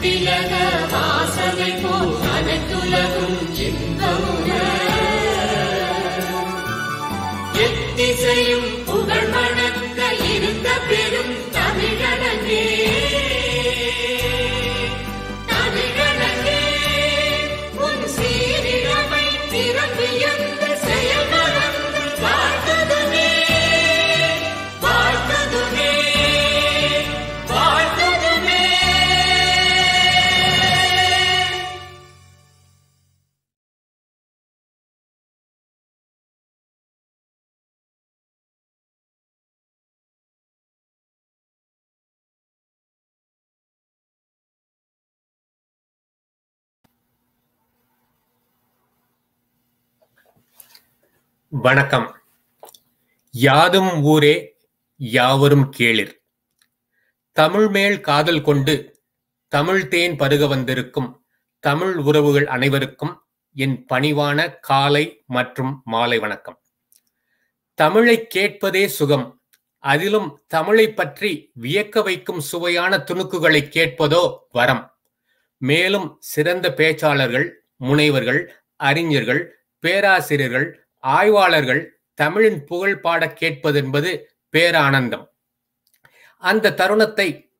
அத்திலக வாசனை போல் அனைத்துலகும் வணக்கம். யாதும் ஊரே யாவரும் கேளிர். தமிழ் மேல் காதல் கொண்டு தமிழ் தேன் பருக வந்திருக்கும் தமிழ் உறவுகள் அனைவருக்கும் என் பணிவான காலை மற்றும் மாலை வணக்கம். தமிழை கேட்பதே சுகம் அதிலும் தமிழை பற்றி வியக்க வைக்கும் சுவையான துணுக்குகளை கேட்பதோ வரம். மேலும் சிறந்த பேச்சாளர்கள் முனைவர்கள் அறிஞர்கள் பேராசிரியர்கள் ஆய்வாளர்கள் தமிழின் புகழ் பாடக் கேட்பதென்பது பேரானந்தம். அந்த தருணத்தை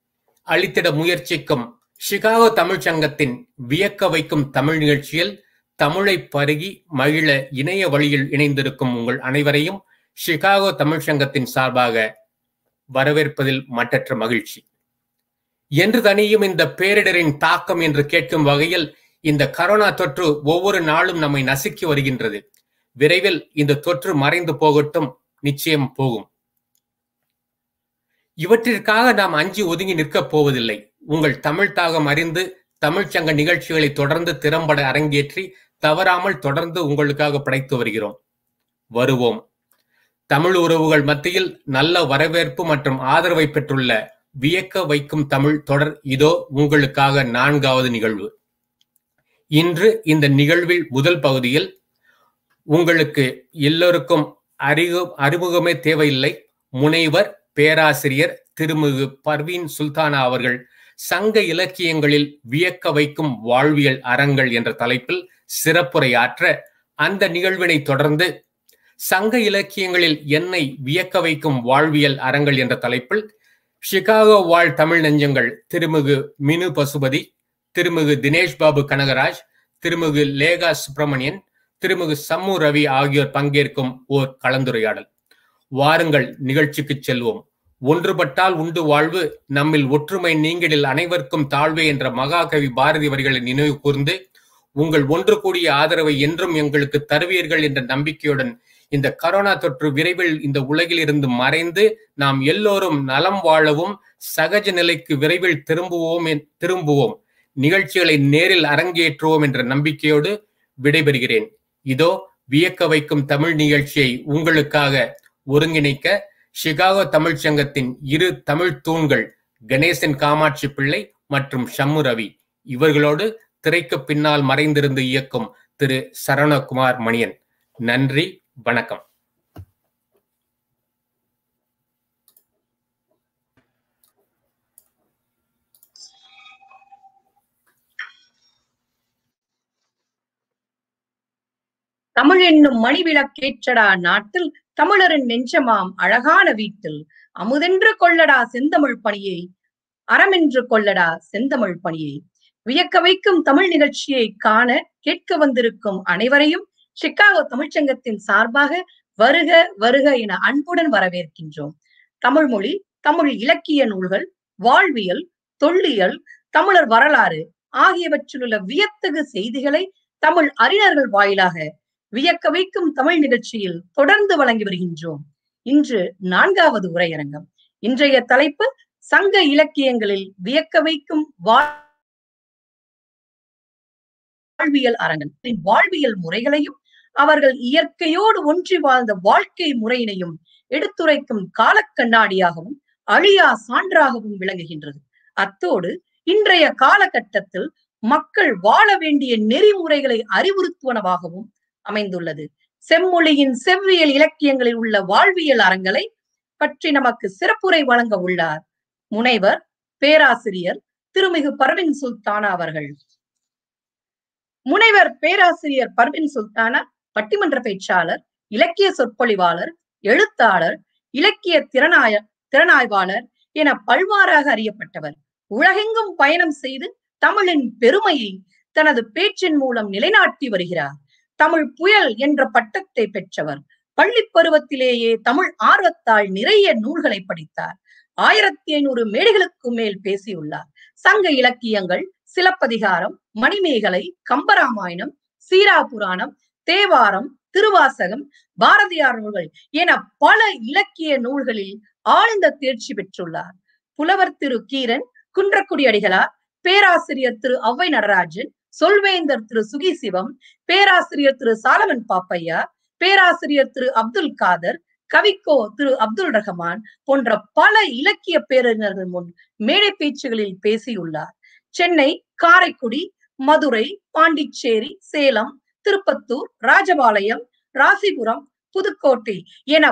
அளித்திட முயற்சிக்கும் சிகாகோ தமிழ் சங்கத்தின் வியக்க வைக்கும் தமிழ் நிகழ்ச்சியில் தமிழை பருகி மகிழ இணைய வழியில் இணைந்திருக்கும் உங்கள் அனைவரையும் சிகாகோ தமிழ்ச் சங்கத்தின் சார்பாக வரவேற்பதில் மற்றற்ற மகிழ்ச்சி. என்று தனியும் இந்த பேரிடரின் தாக்கம் என்று கேட்கும் வகையில் இந்த கரோனா தொற்று ஒவ்வொரு நாளும் நம்மை நசுக்கி வருகின்றது. விரைவில் இந்த தொற்று மறைந்து போகட்டும் நிச்சயம் போகும். இவற்றிற்காக நாம் அஞ்சி ஒதுங்கி நிற்கப் போவதில்லை. உங்கள் தமிழ் தாகம் அறிந்து தமிழ்ச் சங்க நிகழ்ச்சிகளை தொடர்ந்து திறம்பட அரங்கேற்றி தவறாமல் தொடர்ந்து உங்களுக்காக படைத்து வருகிறோம். வருவோம். தமிழ் உறவுகள் மத்தியில் நல்ல வரவேற்பு மற்றும் ஆதரவை பெற்றுள்ள வியக்க வைக்கும் தமிழ் தொடர் இதோ உங்களுக்காக நான்காவது நிகழ்வு. இன்று இந்த நிகழ்வில் முதல் பகுதியில் உங்களுக்கு எல்லோருக்கும் அறிவு அறிமுகமே தேவையில்லை. முனைவர் பேராசிரியர் திருமிகு பர்வீன் சுல்தானா அவர்கள் சங்க இலக்கியங்களில் வியக்க வைக்கும் வாழ்வியல் அறங்கள் என்ற தலைப்பில் சிறப்புரையாற்ற அந்த நிகழ்வினை தொடர்ந்து சங்க இலக்கியங்களில் என்னை வியக்க வைக்கும் வாழ்வியல் அறங்கள் என்ற தலைப்பில் சிகாகோ வாழ் தமிழ் நெஞ்சங்கள் திருமிகு மினு பசுபதி திருமிகு தினேஷ் பாபு கனகராஜ் திருமிகு லேகா சுப்பிரமணியன் திருமிகு சம்மு ரவி ஆகியோர் பங்கேற்கும் ஓர் கலந்துரையாடல். வாருங்கள் நிகழ்ச்சிக்கு செல்வோம். ஒன்றுபட்டால் உண்டு வாழ்வு நம்மில் ஒற்றுமை நீங்களில் அனைவருக்கும் தாழ்வே என்ற மகாகவி பாரதி வரிகளை நினைவு கூர்ந்து உங்கள் ஒன்று கூடிய ஆதரவை என்றும் எங்களுக்கு தருவீர்கள் என்ற நம்பிக்கையுடன் இந்த கரோனா தொற்று விரைவில் இந்த உலகில் இருந்து மறைந்து நாம் எல்லோரும் நலம் வாழவும் சகஜ நிலைக்கு விரைவில் திரும்புவோம் என்- திரும்புவோம். நிகழ்ச்சிகளை நேரில் அரங்கேற்றுவோம் என்ற நம்பிக்கையோடு விடைபெறுகிறேன். இதோ வியக்க வைக்கும் தமிழ் நிகழ்ச்சியை உங்களுக்காக ஒருங்கிணைக்க சிகாகோ தமிழ்ச் சங்கத்தின் இரு தமிழ் தூண்கள் கணேசன் காமாட்சி பிள்ளை மற்றும் ஷம்மு ரவி. இவர்களோடு திரைக்கு பின்னால் மறைந்திருந்து இயக்கும் திரு சரவணகுமார் மணியன். நன்றி வணக்கம். தமிழ் என்னும் மணிவிளக்கேற்றடா நாட்டில் தமிழரின் நெஞ்சமாம் அழகான வீட்டில். அமுதென்று கொள்ளடா செந்தமிழ் பணியை அறமென்று கொள்ளடா செந்தமிழ் பணியை. வியக்க வைக்கும் தமிழ் நிகழ்ச்சியை காண கேட்க வந்திருக்கும் அனைவரையும் சிக்காகோ தமிழ்ச்சங்கத்தின் சார்பாக வருக வருக என அன்புடன் வரவேற்கின்றோம். தமிழ் மொழி தமிழ் இலக்கிய நூல்கள் வாழ்வியல் தொல்லியல் தமிழர் வரலாறு ஆகியவற்றிலுள்ள வியத்தகு செய்திகளை தமிழ் அறிஞர்கள் வாயிலாக வியக்க வைக்கும் தமிழ் நிகழ்ச்சியில் தொடர்ந்து வழங்கி வருகின்றோம். இன்று நான்காவது உரையரங்கம். இன்றைய தலைப்பு சங்க இலக்கியங்களில் வியக்க வைக்கும் வாழ்வியல் அரங்கன். வாழ்வியல் முறைகளையும் அவர்கள் இயற்கையோடு ஒன்றி வாழ்ந்த வாழ்க்கை முறையினையும் எடுத்துரைக்கும் காலக்கண்ணாடியாகவும் அழியா சான்றாகவும் விளங்குகின்றது. அத்தோடு இன்றைய காலகட்டத்தில் மக்கள் வாழ வேண்டிய நெறிமுறைகளை அறிவுறுத்துவனவாகவும் அமைந்துள்ளது. செம்மொழியின் செவ்வியல் இலக்கியங்களில் உள்ள வாழ்வியல் அறங்களை பற்றி நமக்கு சிறப்புரை வழங்க உள்ளார். முனைவர் பேராசிரியர் திருமிகு பர்வின் சுல்தானா அவர்கள். முனைவர் பேராசிரியர் பர்வின் சுல்தானா பட்டிமன்ற பேச்சாளர் இலக்கிய சொற்பொழிவாளர் எழுத்தாளர் இலக்கிய திறனாய திறனாய்வாளர் என பல்வாறாக அறியப்பட்டவர். உலகெங்கும் பயணம் செய்து தமிழின் பெருமையை தனது பேச்சின் மூலம் நிலைநாட்டி வருகிறார். தமிழ் புயல் என்ற பட்டத்தை பெற்றவர். பள்ளி பருவத்திலேயே தமிழ் ஆர்வத்தால் நிறைய நூல்களை படித்தார். ஆயிரத்தி ஐநூறு மேடைகளுக்கு மேல் பேசியுள்ளார். சங்க இலக்கியங்கள் சிலப்பதிகாரம் மணிமேகலை கம்பராமாயணம் சீரா புராணம் தேவாரம் திருவாசகம் பாரதியார் நூல்கள் என பல இலக்கிய நூல்களில் ஆழ்ந்த தேர்ச்சி பெற்றுள்ளார். புலவர் திரு கீரன் குன்றக்குடி அடிகளார் பேராசிரியர் திரு ஔவை நடராஜன் சொல்வேந்தர் திரு சுகி சிவம் பேராசிரியர் திரு சாலமன் பாப்பையா பேராசிரியர் திரு அப்துல் காதர் கவிக்கோ திரு அப்துல் ரஹமான் போன்ற பல இலக்கிய பேரறிஞர்கள் முன் மேடை பேச்சுகளில் பேசியுள்ளார். சென்னை காரைக்குடி மதுரை பாண்டிச்சேரி சேலம் திருப்பத்தூர் ராஜபாளையம் ராசிபுரம் புதுக்கோட்டை என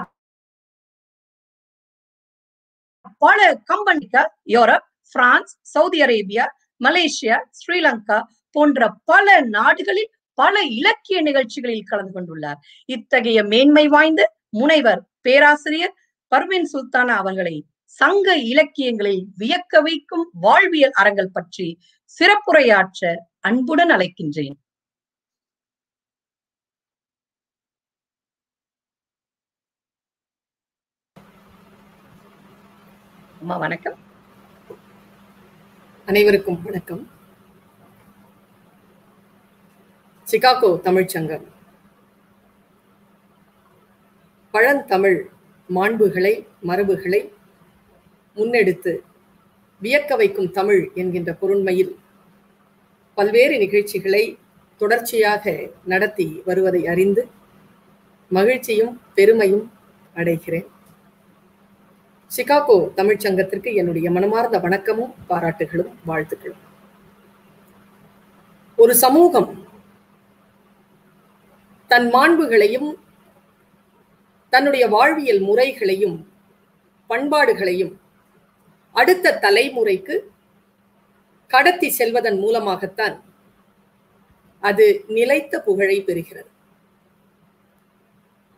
பல கம்பெனிகள் Europe France Saudi Arabia Malaysia Sri Lanka போன்ற பல நாடுகளில் பல இலக்கிய நிகழ்ச்சிகளில் கலந்து கொண்டுள்ளார். இத்தகைய மேன்மை வாய்ந்த முனைவர் பேராசிரியர் பர்வின் சுல்தானா அவர்களை சங்க இலக்கியங்களில் வியக்க வைக்கும் வாழ்வியல் அறங்கள் பற்றி சிறப்புரையாற்ற அன்புடன் அழைக்கின்றேன். அம்மா வணக்கம். அனைவருக்கும் வணக்கம். சிகாகோ தமிழ்ச்சங்கம் பழந்தமிழ் மாண்புகளை மரபுகளை முன்னெடுத்து வியக்க வைக்கும் தமிழ் என்கின்ற பொருண்மையில் பல்வேறு நிகழ்ச்சிகளை தொடர்ச்சியாக நடத்தி வருவதை அறிந்து மகிழ்ச்சியும் பெருமையும் அடைகிறேன். சிகாகோ தமிழ்ச்சங்கத்திற்கு என்னுடைய மனமார்ந்த வணக்கமும் பாராட்டுகளும் வாழ்த்துக்களும். ஒரு சமூகம் தன் மாண்புகளையும் தன்னுடைய வாழ்வியல் முறைகளையும் பண்பாடுகளையும் அடுத்த தலைமுறைக்கு கடத்தி செல்வதன் மூலமாகத்தான் அது நிலைத்த புகழை பெறுகிறது.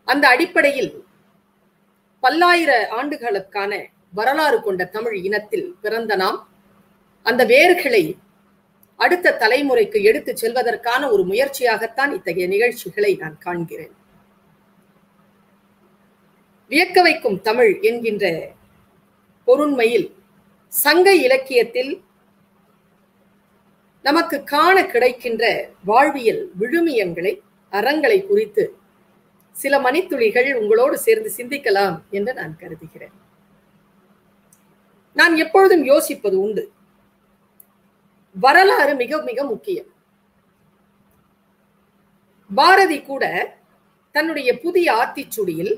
அந்த அடிப்படையில் பல்லாயிர ஆண்டுகளுக்கான வரலாறு கொண்ட தமிழ் இனத்தில் பிறந்த நாம் அந்த வேர்களை அடுத்த தலைமுறைக்கு எடுத்துச் செல்வதற்கான ஒரு முயற்சியாகத்தான் இத்தகைய நிகழ்ச்சிகளை நான் காண்கிறேன். வியக்க வைக்கும் தமிழ் என்கின்ற பொருண்மையில் சங்க இலக்கியத்தில் நமக்கு காண கிடைக்கின்ற வாழ்வியல் விழுமியங்களை அறங்களை குறித்து சில மணித்துளிகள் உங்களோடு சேர்ந்து சிந்திக்கலாம் என்று நான் கருதுகிறேன். நான் எப்பொழுதும் யோசிப்பது உண்டு. வரலாறு மிக மிக முக்கியம். பாரதி கூட தன்னுடைய புதிய ஆத்திச்சுடியில்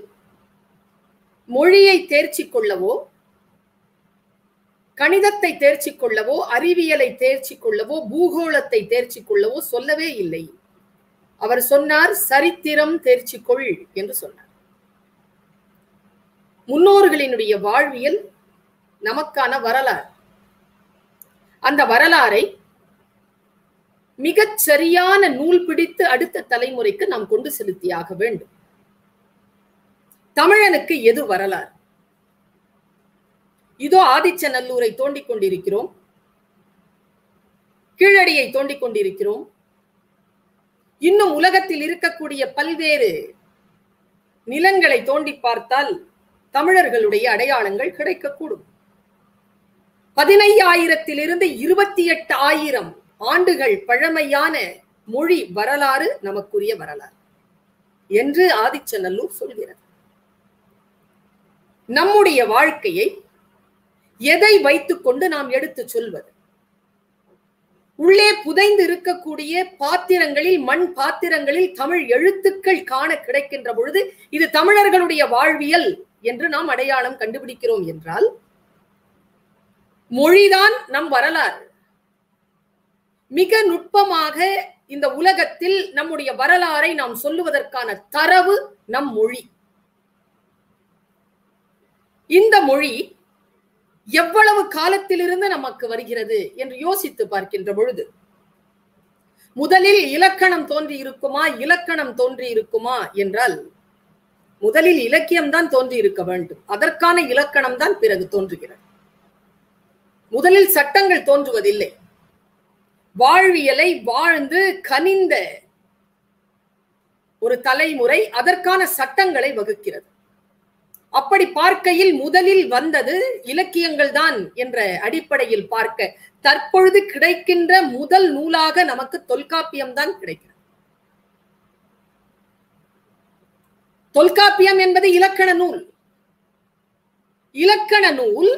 மொழியை தேர்ச்சி கொள்ளவோ கணிதத்தை தேர்ச்சி கொள்ளவோ அறிவியலை தேர்ச்சி கொள்ளவோ பூகோளத்தை தேர்ச்சி கொள்ளவோ சொல்லவே இல்லை. அவர் சொன்னார் சரித்திரம் தேர்ச்சி கொள் என்று சொன்னார். முன்னோர்களினுடைய வாழ்வியல் நமக்கான வரலாறு. அந்த வரலாறை மிகச் சரியான நூல் பிடித்து அடுத்த தலைமுறைக்கு நாம் கொண்டு செலுத்தியாக வேண்டும். தமிழனுக்கு எது வரலாறு? இதோ ஆதிச்சநல்லூரை தோண்டிக் கொண்டிருக்கிறோம். கீழடியை தோண்டிக் கொண்டிருக்கிறோம். இன்னும் உலகத்தில் இருக்கக்கூடிய பல்வேறு நிலங்களை தோண்டி பார்த்தால் தமிழர்களுடைய அடையாளங்கள் கிடைக்கக்கூடும். பதினையாயிரத்திலிருந்து இருபத்தி எட்டு ஆயிரம் ஆண்டுகள் பழமையான மொழி வரலாறு நமக்குரிய வரலாறு என்று ஆதிச்சநல்லூர் சொல்கிறது. நம்முடைய வாழ்க்கையை எதை வைத்துக்கொண்டு நாம் எடுத்து சொல்வது? உள்ளே புதைந்து இருக்கக்கூடிய பாத்திரங்களில் மண் பாத்திரங்களில் தமிழ் எழுத்துக்கள் காண கிடைக்கின்ற பொழுது இது தமிழர்களுடைய வாழ்வியல் என்று நாம் அடையாளம் கண்டுபிடிக்கிறோம் என்றால் மொழிதான் நம் வரலாறு. மிக நுட்பமாக இந்த உலகத்தில் நம்முடைய வரலாறை நாம் சொல்லுவதற்கான தரவு நம் மொழி. இந்த மொழி எவ்வளவு காலத்திலிருந்து நமக்கு வருகிறது என்று யோசித்து பார்க்கின்ற பொழுது முதலில் இலக்கணம் தோன்றி இருக்குமா இலக்கணம் தோன்றி இருக்குமா என்றால் முதலில் இலக்கியம் தான் தோன்றி இருக்க வேண்டும். அதற்கான இலக்கணம் தான் பிறகு தோன்றுகிறது. முதலில் சட்டங்கள் தோன்றுவதில்லை. வாழ்வியலை வாழ்ந்து கனிந்த ஒரு தலைமுறை அதற்கான சட்டங்களை வகுக்கிறது. அப்படி பார்க்கையில் முதலில் வந்தது இலக்கியங்கள் தான் என்ற அடிப்படையில் பார்க்க தற்பொழுது கிடைக்கின்ற முதல் நூலாக நமக்கு தொல்காப்பியம் தான் கிடைக்கிறது. தொல்காப்பியம் என்பது இலக்கண நூல். இலக்கண நூல்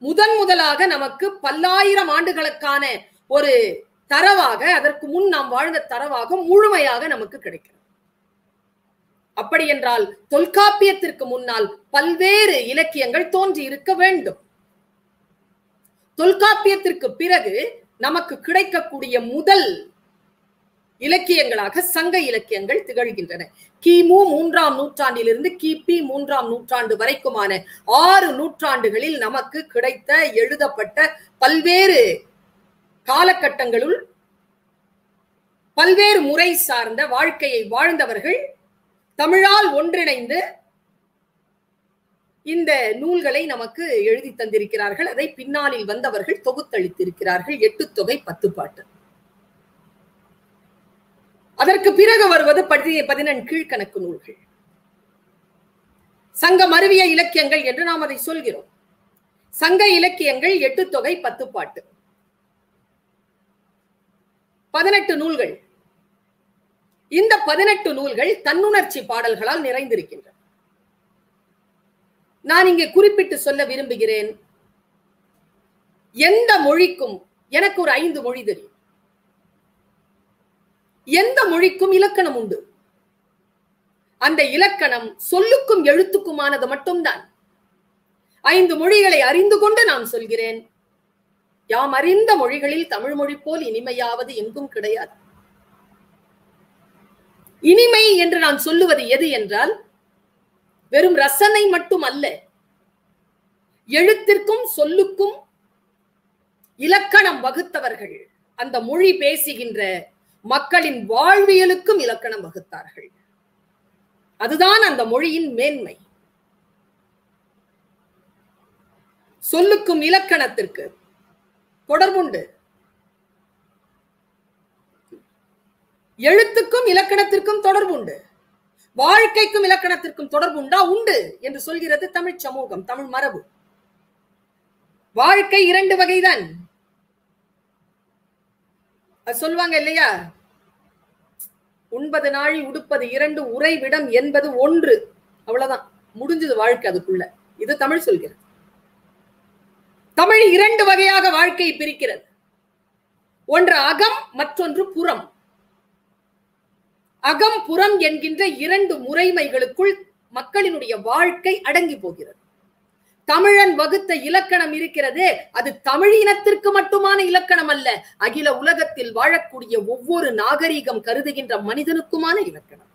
முதன் முதலாக நமக்கு பல்லாயிரம் ஆண்டுகளுக்கான ஒரு தரவாக அதற்கு முன் நாம் வாழ்ந்த தரவாக முழுமையாக நமக்கு கிடைக்கிறது. அப்படி என்றால் தொல்காப்பியத்திற்கு முன்னால் பல்வேறு இலக்கியங்கள் தோன்றி இருக்க வேண்டும். தொல்காப்பியத்திற்கு பிறகு நமக்கு கிடைக்கக்கூடிய முதல் இலக்கியங்களாக சங்க இலக்கியங்கள் திகழ்கின்றன. கிமு மூன்றாம் நூற்றாண்டிலிருந்து கிபி மூன்றாம் நூற்றாண்டு வரைக்குமான ஆறு நூற்றாண்டுகளில் நமக்கு கிடைத்த எழுதப்பட்ட பல்வேறு காலகட்டங்களுள் பல்வேறு முறை சார்ந்த வாழ்க்கையை வாழ்ந்தவர்கள் தமிழால் ஒன்றிணைந்து இந்த நூல்களை நமக்கு எழுதி தந்திருக்கிறார்கள். அதை பின்னாளில் வந்தவர்கள் தொகுத்தளித்திருக்கிறார்கள். எட்டு தொகை பத்து பாட்டு அதற்கு பிறகு வருவது பதி பதினெண் கீழ்கணக்கு நூல்கள். சங்க மருவிய இலக்கியங்கள் என்று நாம் அதை சொல்கிறோம். சங்க இலக்கியங்கள் எட்டு தொகை பத்து பாட்டு. பதினெட்டு நூல்கள். இந்த பதினெட்டு நூல்கள் தன்னுணர்ச்சி பாடல்களால் நிறைந்திருக்கின்றன. நான் இங்கே குறிப்பிட்டு சொல்ல விரும்புகிறேன். எந்த மொழிக்கும் எனக்கு ஒரு ஐந்து மொழி தெரியும். எந்த மொழிக்கும் இலக்கணம் உண்டு? அந்த இலக்கணம் சொல்லுக்கும் எழுத்துக்குமானது மட்டும்தான். ஐந்து மொழிகளை அறிந்து கொண்டு நான் சொல்கிறேன். யாம் அறிந்த மொழிகளில் தமிழ் மொழி போல் இனிமையாவது எங்கும் கிடையாது. இனிமை என்று நான் சொல்லுவது எது என்றால் வெறும் ரசனை மட்டும் அல்ல எழுத்திற்கும் சொல்லுக்கும் இலக்கணம் வகுத்தவர்கள் அந்த மொழி பேசுகின்ற மக்களின் வாழ்வியலுக்கும் இலக்கணம் வகுத்தார்கள். அதுதான் அந்த மொழியின் மேன்மை. சொல்லுக்கும் இலக்கணத்திற்கு தொடர்புண்டு. எழுத்துக்கும் இலக்கணத்திற்கும் தொடர்புண்டு. வாழ்க்கைக்கும் இலக்கணத்திற்கும் தொடர்புண்டா உண்டு என்று சொல்கிறது தமிழ் சமூகம் தமிழ் மரபு. வாழ்க்கை இரண்டு வகைதான். சொல்லுவாங்க இல்லையா? உண்பது நாழி உடுப்பது இரண்டு உறைவிடம் என்பது ஒன்று. அவ்வளவுதான். முடிஞ்சது வாழ்க்கை அதுக்குள்ள. இது தமிழ் சொல்கிறது. தமிழ் இரண்டு வகையாக வாழ்க்கையை பிரிக்கிறது. ஒன்று அகம் மற்றொன்று புறம். அகம் புறம் என்கின்ற இரண்டு முறைமைகளுக்குள் மக்களினுடைய வாழ்க்கை அடங்கி போகிறது. தமிழன் வகுத்த இலக்கணம் இருக்கிறது. அது தமிழ் இனத்திற்கு மட்டுமான இலக்கணம் அல்ல. அகில உலகத்தில் வாழக்கூடிய ஒவ்வொரு நாகரீகம் கருதுகின்ற மனிதனுக்குமான இலக்கணம்.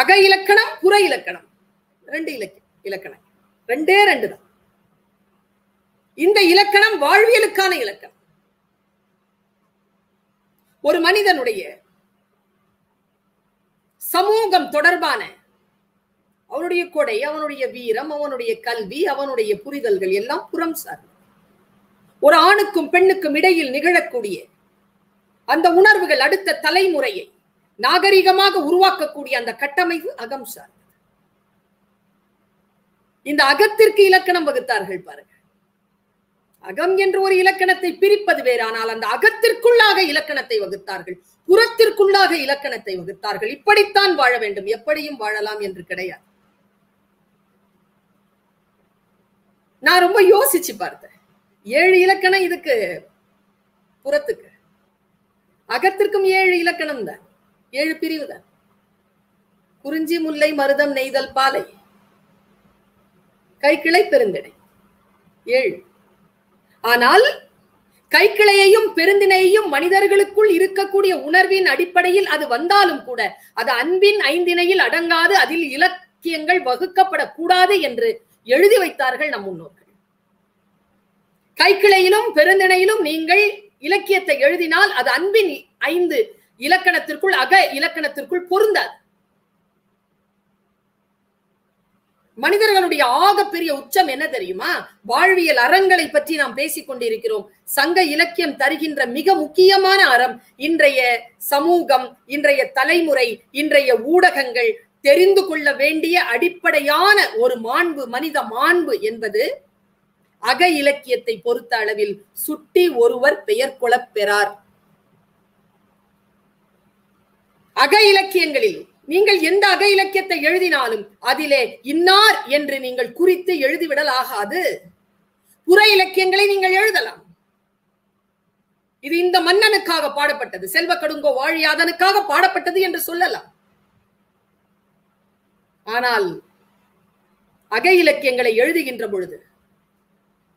அக இலக்கணம் புற இலக்கணம். ரெண்டு இலக்க இலக்கணம். ரெண்டே ரெண்டு தான். இந்த இலக்கணம் வாழ்வியலுக்கான இலக்கணம். ஒரு மனிதனுடைய சமூகம் தொடர்பான அவனுடைய கொடை அவனுடைய வீரம் அவனுடைய கல்வி அவனுடைய புரிதல்கள் எல்லாம் புறம் சார் ஒரு ஆணுக்கும் பெண்ணுக்கும் இடையில் நிகழக்கூடிய அந்த உணர்வுகள் அடுத்த தலைமுறையை நாகரிகமாக உருவாக்கக்கூடிய அந்த கட்டமைப்பு அகம் சார் இந்த அகத்திற்கு இலக்கணம் வகுத்தார்கள் பாருங்க. அகம் என்று ஒரு இலக்கணத்தை பிரிப்பது வேறு ஆனால் அந்த அகத்திற்குள்ளாக இலக்கணத்தை வகுத்தார்கள் புறத்திற்குள்ளாக இலக்கணத்தை வகுத்தார்கள். இப்படித்தான் வாழ வேண்டும் எப்படியும் வாழலாம் என்று கிடையாது. நான் ரொம்ப யோசிச்சு பார்த்தேன். ஏழு இலக்கணம் இதுக்கு புறத்துக்கு. அகத்திற்கும் ஏழு இலக்கணம் தான். ஏழு பிரிவு தான். குறிஞ்சி முல்லை மருதம் நெய்தல் பாலை. கைக்கிளை பெருந்திணை. ஏழு. ஆனால் கைக்கிளையையும் பெருந்தினையையும் மனிதர்களுக்குள் இருக்கக்கூடிய உணர்வின் அடிப்படையில் அது வந்தாலும் கூட அது அன்பின் ஐந்திணையில் அடங்காது அதில் இலக்கியங்கள் வகுக்கப்படக்கூடாது என்று எழுதி வைத்தார்கள் நம் முன்னோர்கள். கைக்கிளையிலும் பெருந்திணையிலும் நீங்கள் இலக்கியத்தை எழுதினால் அது அன்பின் ஐந்து இலக்கணத்திற்குள் அக இலக்கணத்திற்குள் பொருந்தாது. மனிதர்களுடைய ஆக பெரிய உச்சம் என்ன தெரியுமா? வாழ்வியல் அறங்களை பற்றி நாம் பேசிக் கொண்டிருக்கிறோம். சங்க இலக்கியம் தருகின்ற மிக முக்கியமான அறம் இன்றைய சமூகம் இன்றைய தலைமுறை இன்றைய ஊடகங்கள் தெரிந்து கொள்ள வேண்டிய அடிப்படையான ஒரு மாண்பு மனித மாண்பு என்பது அக இலக்கியத்தை பொறுத்த அளவில் சுட்டி ஒருவர் பெயர் பெறார். அக இலக்கியங்களில் நீங்கள் எந்த அக இலக்கியத்தை எழுதினாலும் அதிலே இன்னார் என்று நீங்கள் குறித்து எழுதிவிடல் ஆகாது. புற இலக்கியங்களை நீங்கள் எழுதலாம். இது இந்த மன்னனுக்காக பாடப்பட்டது செல்வ கடுங்கோ வாழியாதனுக்காக பாடப்பட்டது என்று சொல்லலாம். ஆனால் அக இலக்கியங்களை எழுதுகின்ற பொழுது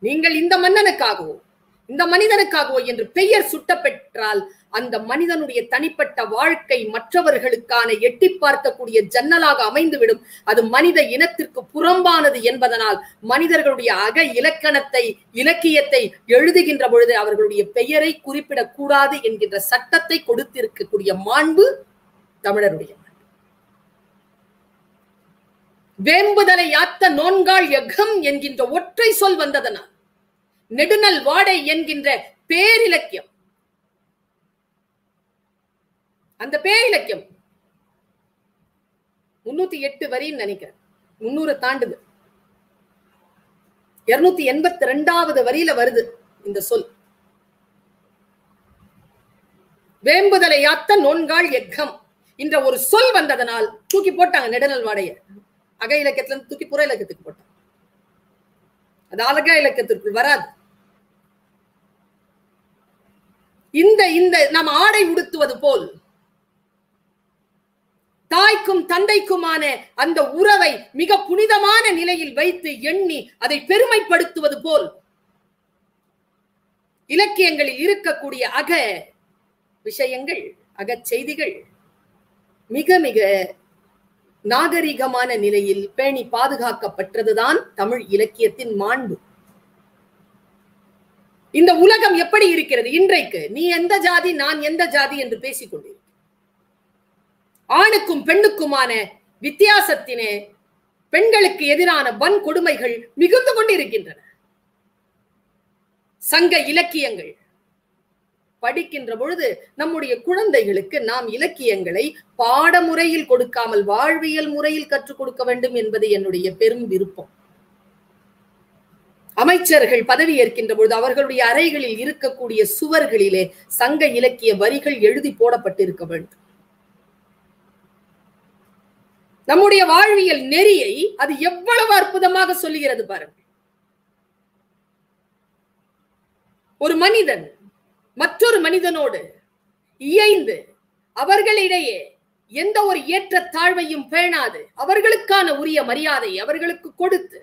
நீங்கள் இந்த மன்னனுக்காகவோ இந்த மனிதனுக்காகவோ என்று பெயர் சுட்டப்பெற்றால் அந்த மனிதனுடைய தனிப்பட்ட வாழ்க்கை மற்றவர்களுக்கான எட்டி பார்க்கக்கூடிய ஜன்னலாக அமைந்துவிடும். அது மனித இனத்திற்கு புறம்பானது என்பதனால் மனிதர்களுடைய அக இலக்கணத்தை இலக்கியத்தை எழுதுகின்ற பொழுது அவர்களுடைய பெயரை குறிப்பிடக்கூடாது என்கின்ற சட்டத்தை கொடுத்திருக்கக்கூடிய மாண்பு தமிழருடைய வேம்புதலை யாத்த நோன்காள் எகம் என்கின்ற ஒற்றை சொல் வந்ததனால் நெடுநல் வாடை என்கின்ற பேரிலக்கியம். அந்த பேரிலக்கியம் முன்னூத்தி எட்டு வரின்னு நினைக்கிறேன். முன்னூறு தாண்டுது. இருநூத்தி எண்பத்தி ரெண்டாவது வரியில வருது இந்த சொல். வேம்புதலை யாத்த நோன்காள் எக்கம் என்ற ஒரு சொல் வந்ததனால் தூக்கி போட்டாங்க நெடுநல் வாடையை. அக இலக்கியத்துல இருந்து தூக்கி புற இலக்கியத்துக்கு போட்டான் அது அழக இலக்கியத்திற்குள் வராது. இந்த இந்த நாம் ஆடை உடுத்துவது போல் தாய்க்கும் தந்தைக்குமான அந்த உறவை மிக புனிதமான நிலையில் வைத்து எண்ணி அதை பெருமைப்படுத்துவது போல் இலக்கியங்களில் இருக்கக்கூடிய அக விஷயங்கள் அகச் செய்திகள் மிக மிக நாகரிகமான நிலையில் பேணி பாதுகாக்கப்பட்டதுதான் தமிழ் இலக்கியத்தின் மாண்பு. இந்த உலகம் எப்படி இருக்கிறது? இன்றைக்கு நீ எந்த ஜாதி நான் எந்த ஜாதி என்று பேசிக் கொண்டிருக்கிறோம் ஆணுக்கும் பெண்ணுக்குமான வித்தியாசத்தினே பெண்களுக்கு எதிரான வன்கொடுமைகள் மிகுந்து கொண்டிருக்கின்றன. சங்க இலக்கியங்கள் படிக்கின்ற பொழுது நம்முடைய குழந்தைகளுக்கு நாம் இலக்கியங்களை பாடமுறையில் கொடுக்காமல் வாழ்வியல் முறையில் கற்றுக் கொடுக்க வேண்டும் என்பது என்னுடைய பெரும் விருப்பம். அமைச்சர்கள் பதவி ஏற்கின்ற பொழுது அவர்களுடைய அறைகளில் இருக்கக்கூடிய சுவர்களிலே சங்க இலக்கிய வரிகள் எழுதி போடப்பட்டிருக்க வேண்டும். நம்முடைய வாழ்வியல் நெறியை அது எவ்வளவு அற்புதமாக சொல்லுகிறது பாருங்கள். ஒரு மனிதன் மற்றொரு மனிதனோடு இயைந்து அவர்களிடையே எந்த ஒரு ஏற்ற தாழ்வையும் பேணாது. அவர்களுக்கான உரிய மரியாதை அவர்களுக்கு கொடுத்து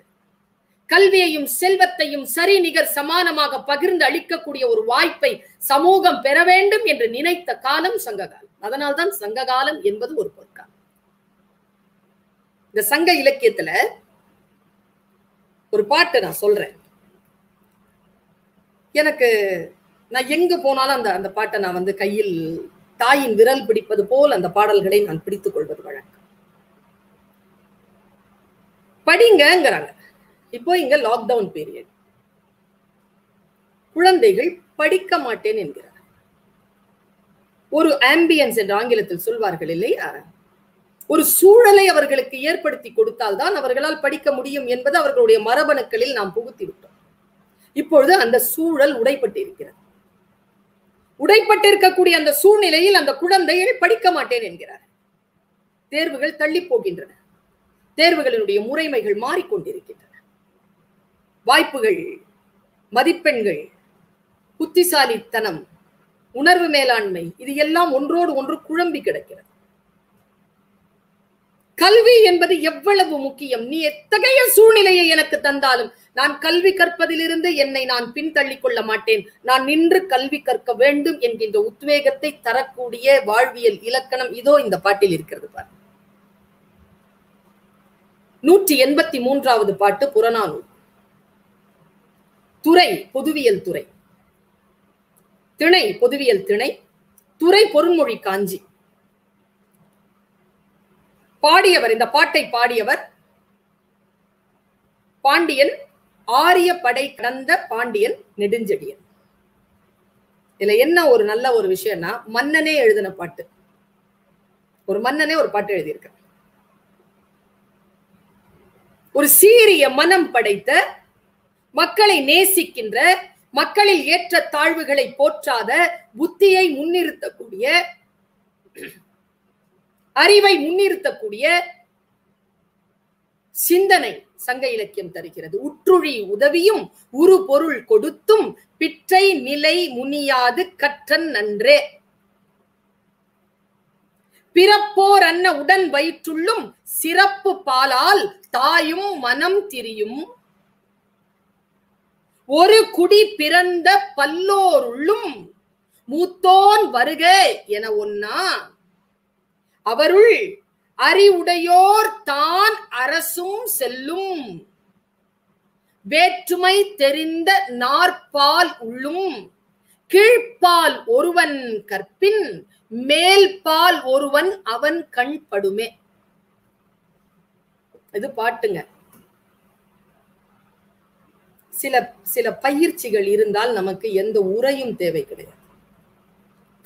கல்வியையும் செல்வத்தையும் சரி நிகர் சமானமாக பகிர்ந்து அளிக்கக்கூடிய ஒரு வாய்ப்பை சமூகம் பெற வேண்டும் என்று நினைத்த காலம் சங்ககாலம். அதனால்தான் சங்ககாலம் என்பது ஒரு பொற்காலம். இந்த சங்க இலக்கியத்துல ஒரு பாட்டு நான் சொல்றேன். எனக்கு நான் எங்க போனாலும் அந்த அந்த பாட்டை நான் வந்து கையில் தாயின் விரல் பிடிப்பது போல் அந்த பாடல்களை நான் பிடித்துக் கொள்வது வழக்கம். படிங்கிறாங்க இப்போ இங்க லாக்டவுன் பீரியட் குழந்தைகள் படிக்க மாட்டேன் என்கிறார். ஒரு ஆம்பியன்ஸ் என்று ஆங்கிலத்தில் சொல்வார்கள் இல்லையா? ஒரு சூழலை அவர்களுக்கு ஏற்படுத்தி கொடுத்தால் தான் அவர்களால் படிக்க முடியும் என்பது அவர்களுடைய மரபணுக்களில் நாம் புகுத்தி விட்டோம். இப்பொழுது அந்த சூழல் உடைப்பட்டு இருக்கிறது. உடைப்பட்டிருக்கக்கூடிய அந்த சூழ்நிலையில் அந்த குழந்தையை படிக்க மாட்டேன் என்கிறார். தேர்வுகள் தள்ளி போகின்றன. தேர்வுகளினுடைய முறைமைகள் மாறிக்கொண்டிருக்கின்றன. வாய்ப்புகள் மதிப்பெண்கள் புத்திசாலித்தனம் உணர்வு மேலாண்மை இது எல்லாம் ஒன்றோடு ஒன்று குழம்பி கிடக்கிறது. கல்வி என்பது எவ்வளவு முக்கியம்? நீ எத்தகைய சூழ்நிலையை எனக்கு தந்தாலும் நான் கல்வி கற்பதிலிருந்து என்னை நான் பின்தள்ளிக் கொள்ள மாட்டேன். நான் நின்று கல்வி கற்க வேண்டும் என்கின்ற உத்வேகத்தை தரக்கூடிய வாழ்வியல் இலக்கணம் இதோ இந்த பாட்டில் இருக்கிறது பாரு. நூற்றி எண்பத்தி மூன்றாவது பாட்டு புறநானூல் துறை பொதுவியல் துறை. திணை பொதுவியல் திணை. துறை பொருண்மொழி காஞ்சி. பாடியவர் இந்த பாட்டை பாடியவர் பாண்டியன் ஆரிய படை கடந்த பாண்டியன் நெடுஞ்செடியன் இதுல என்ன ஒரு நல்ல ஒரு விஷயம்னா மன்னனே எழுதின பாட்டு. ஒரு மன்னனே ஒரு பாட்டு எழுதியிருக்க ஒரு சீரிய மனம் படைத்த மக்களை நேசிக்கின்ற மக்களில் ஏற்ற தாழ்வுகளை போற்றாத புத்தியை முன்னிறுத்தக்கூடிய அறிவை முன்னிறுத்தக்கூடிய சிந்தனை சங்க இலக்கியம் தருகிறது. உற்றுழி உதவியும் உரு பொருள் கொடுத்தும் பிற்றை நிலை முனியாது கற்றன் நன்றே. பிறப்போர் அன்ன உடன் வயிற்றுள்ளும் சிறப்பு பாலால் தாயும் மனம் திரியும். ஒரு குடி பிறந்த பல்லோருள்ளும் மூத்தோன் வருக என ஒன்னா. அவருள் அறிவுடையோர் தான் அரசும் செல்லும். வேற்றுமை தெரிந்த நாற்பால் உள்ளும் கீழ்ப்பால் ஒருவன் கற்பின் மேல்பால் ஒருவன் அவன் கண் படுமே. இது பாட்டுங்க. சில சில பயிற்சிகள் இருந்தால் நமக்கு எந்த உரையும் தேவை கிடையாது.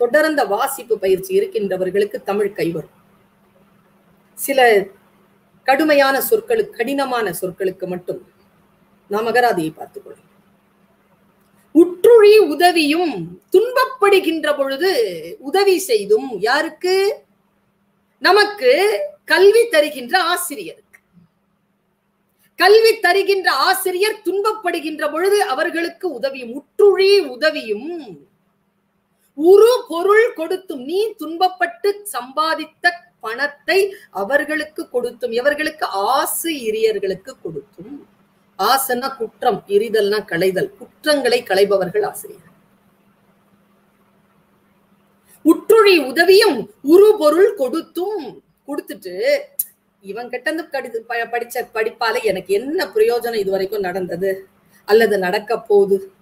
தொடர்ந்த வாசிப்பு பயிற்சி இருக்கின்றவர்களுக்கு தமிழ் கைவரும். சில கடுமையான சொற்களுக்கு கடினமான சொற்களுக்கு மட்டும் நாம் அகராதியை பார்த்துக்கொள்ளும் உற்றுழி உதவியும் துன்பப்படுகின்ற பொழுது உதவி செய்தும் யாருக்கு? நமக்கு கல்வி தருகின்ற ஆசிரியருக்கு. கல்வி தருகின்ற ஆசிரியர் துன்பப்படுகின்ற பொழுது அவர்களுக்கு உதவியும் உற்றுழி உதவியும் உரு பொருள் கொடுத்தும். நீ துன்பப்பட்டு சம்பாதித்த பணத்தை அவர்களுக்கு கொடுத்தும். இவர்களுக்கு ஆசு இரியர்களுக்கு கொடுத்தும். ஆசனா குற்றம் எரிதல்னா களைதல். குற்றங்களை களைபவர்கள் ஆசிரியர். உற்றுழி உதவியும் உரு பொருள் கொடுத்தும். கொடுத்துட்டு இவன் கிட்ட இருந்து கடிது ப- படிச்ச படிப்பால எனக்கு என்ன பிரயோஜனம் இது வரைக்கும் நடந்தது? அல்லது நடக்க போகுது?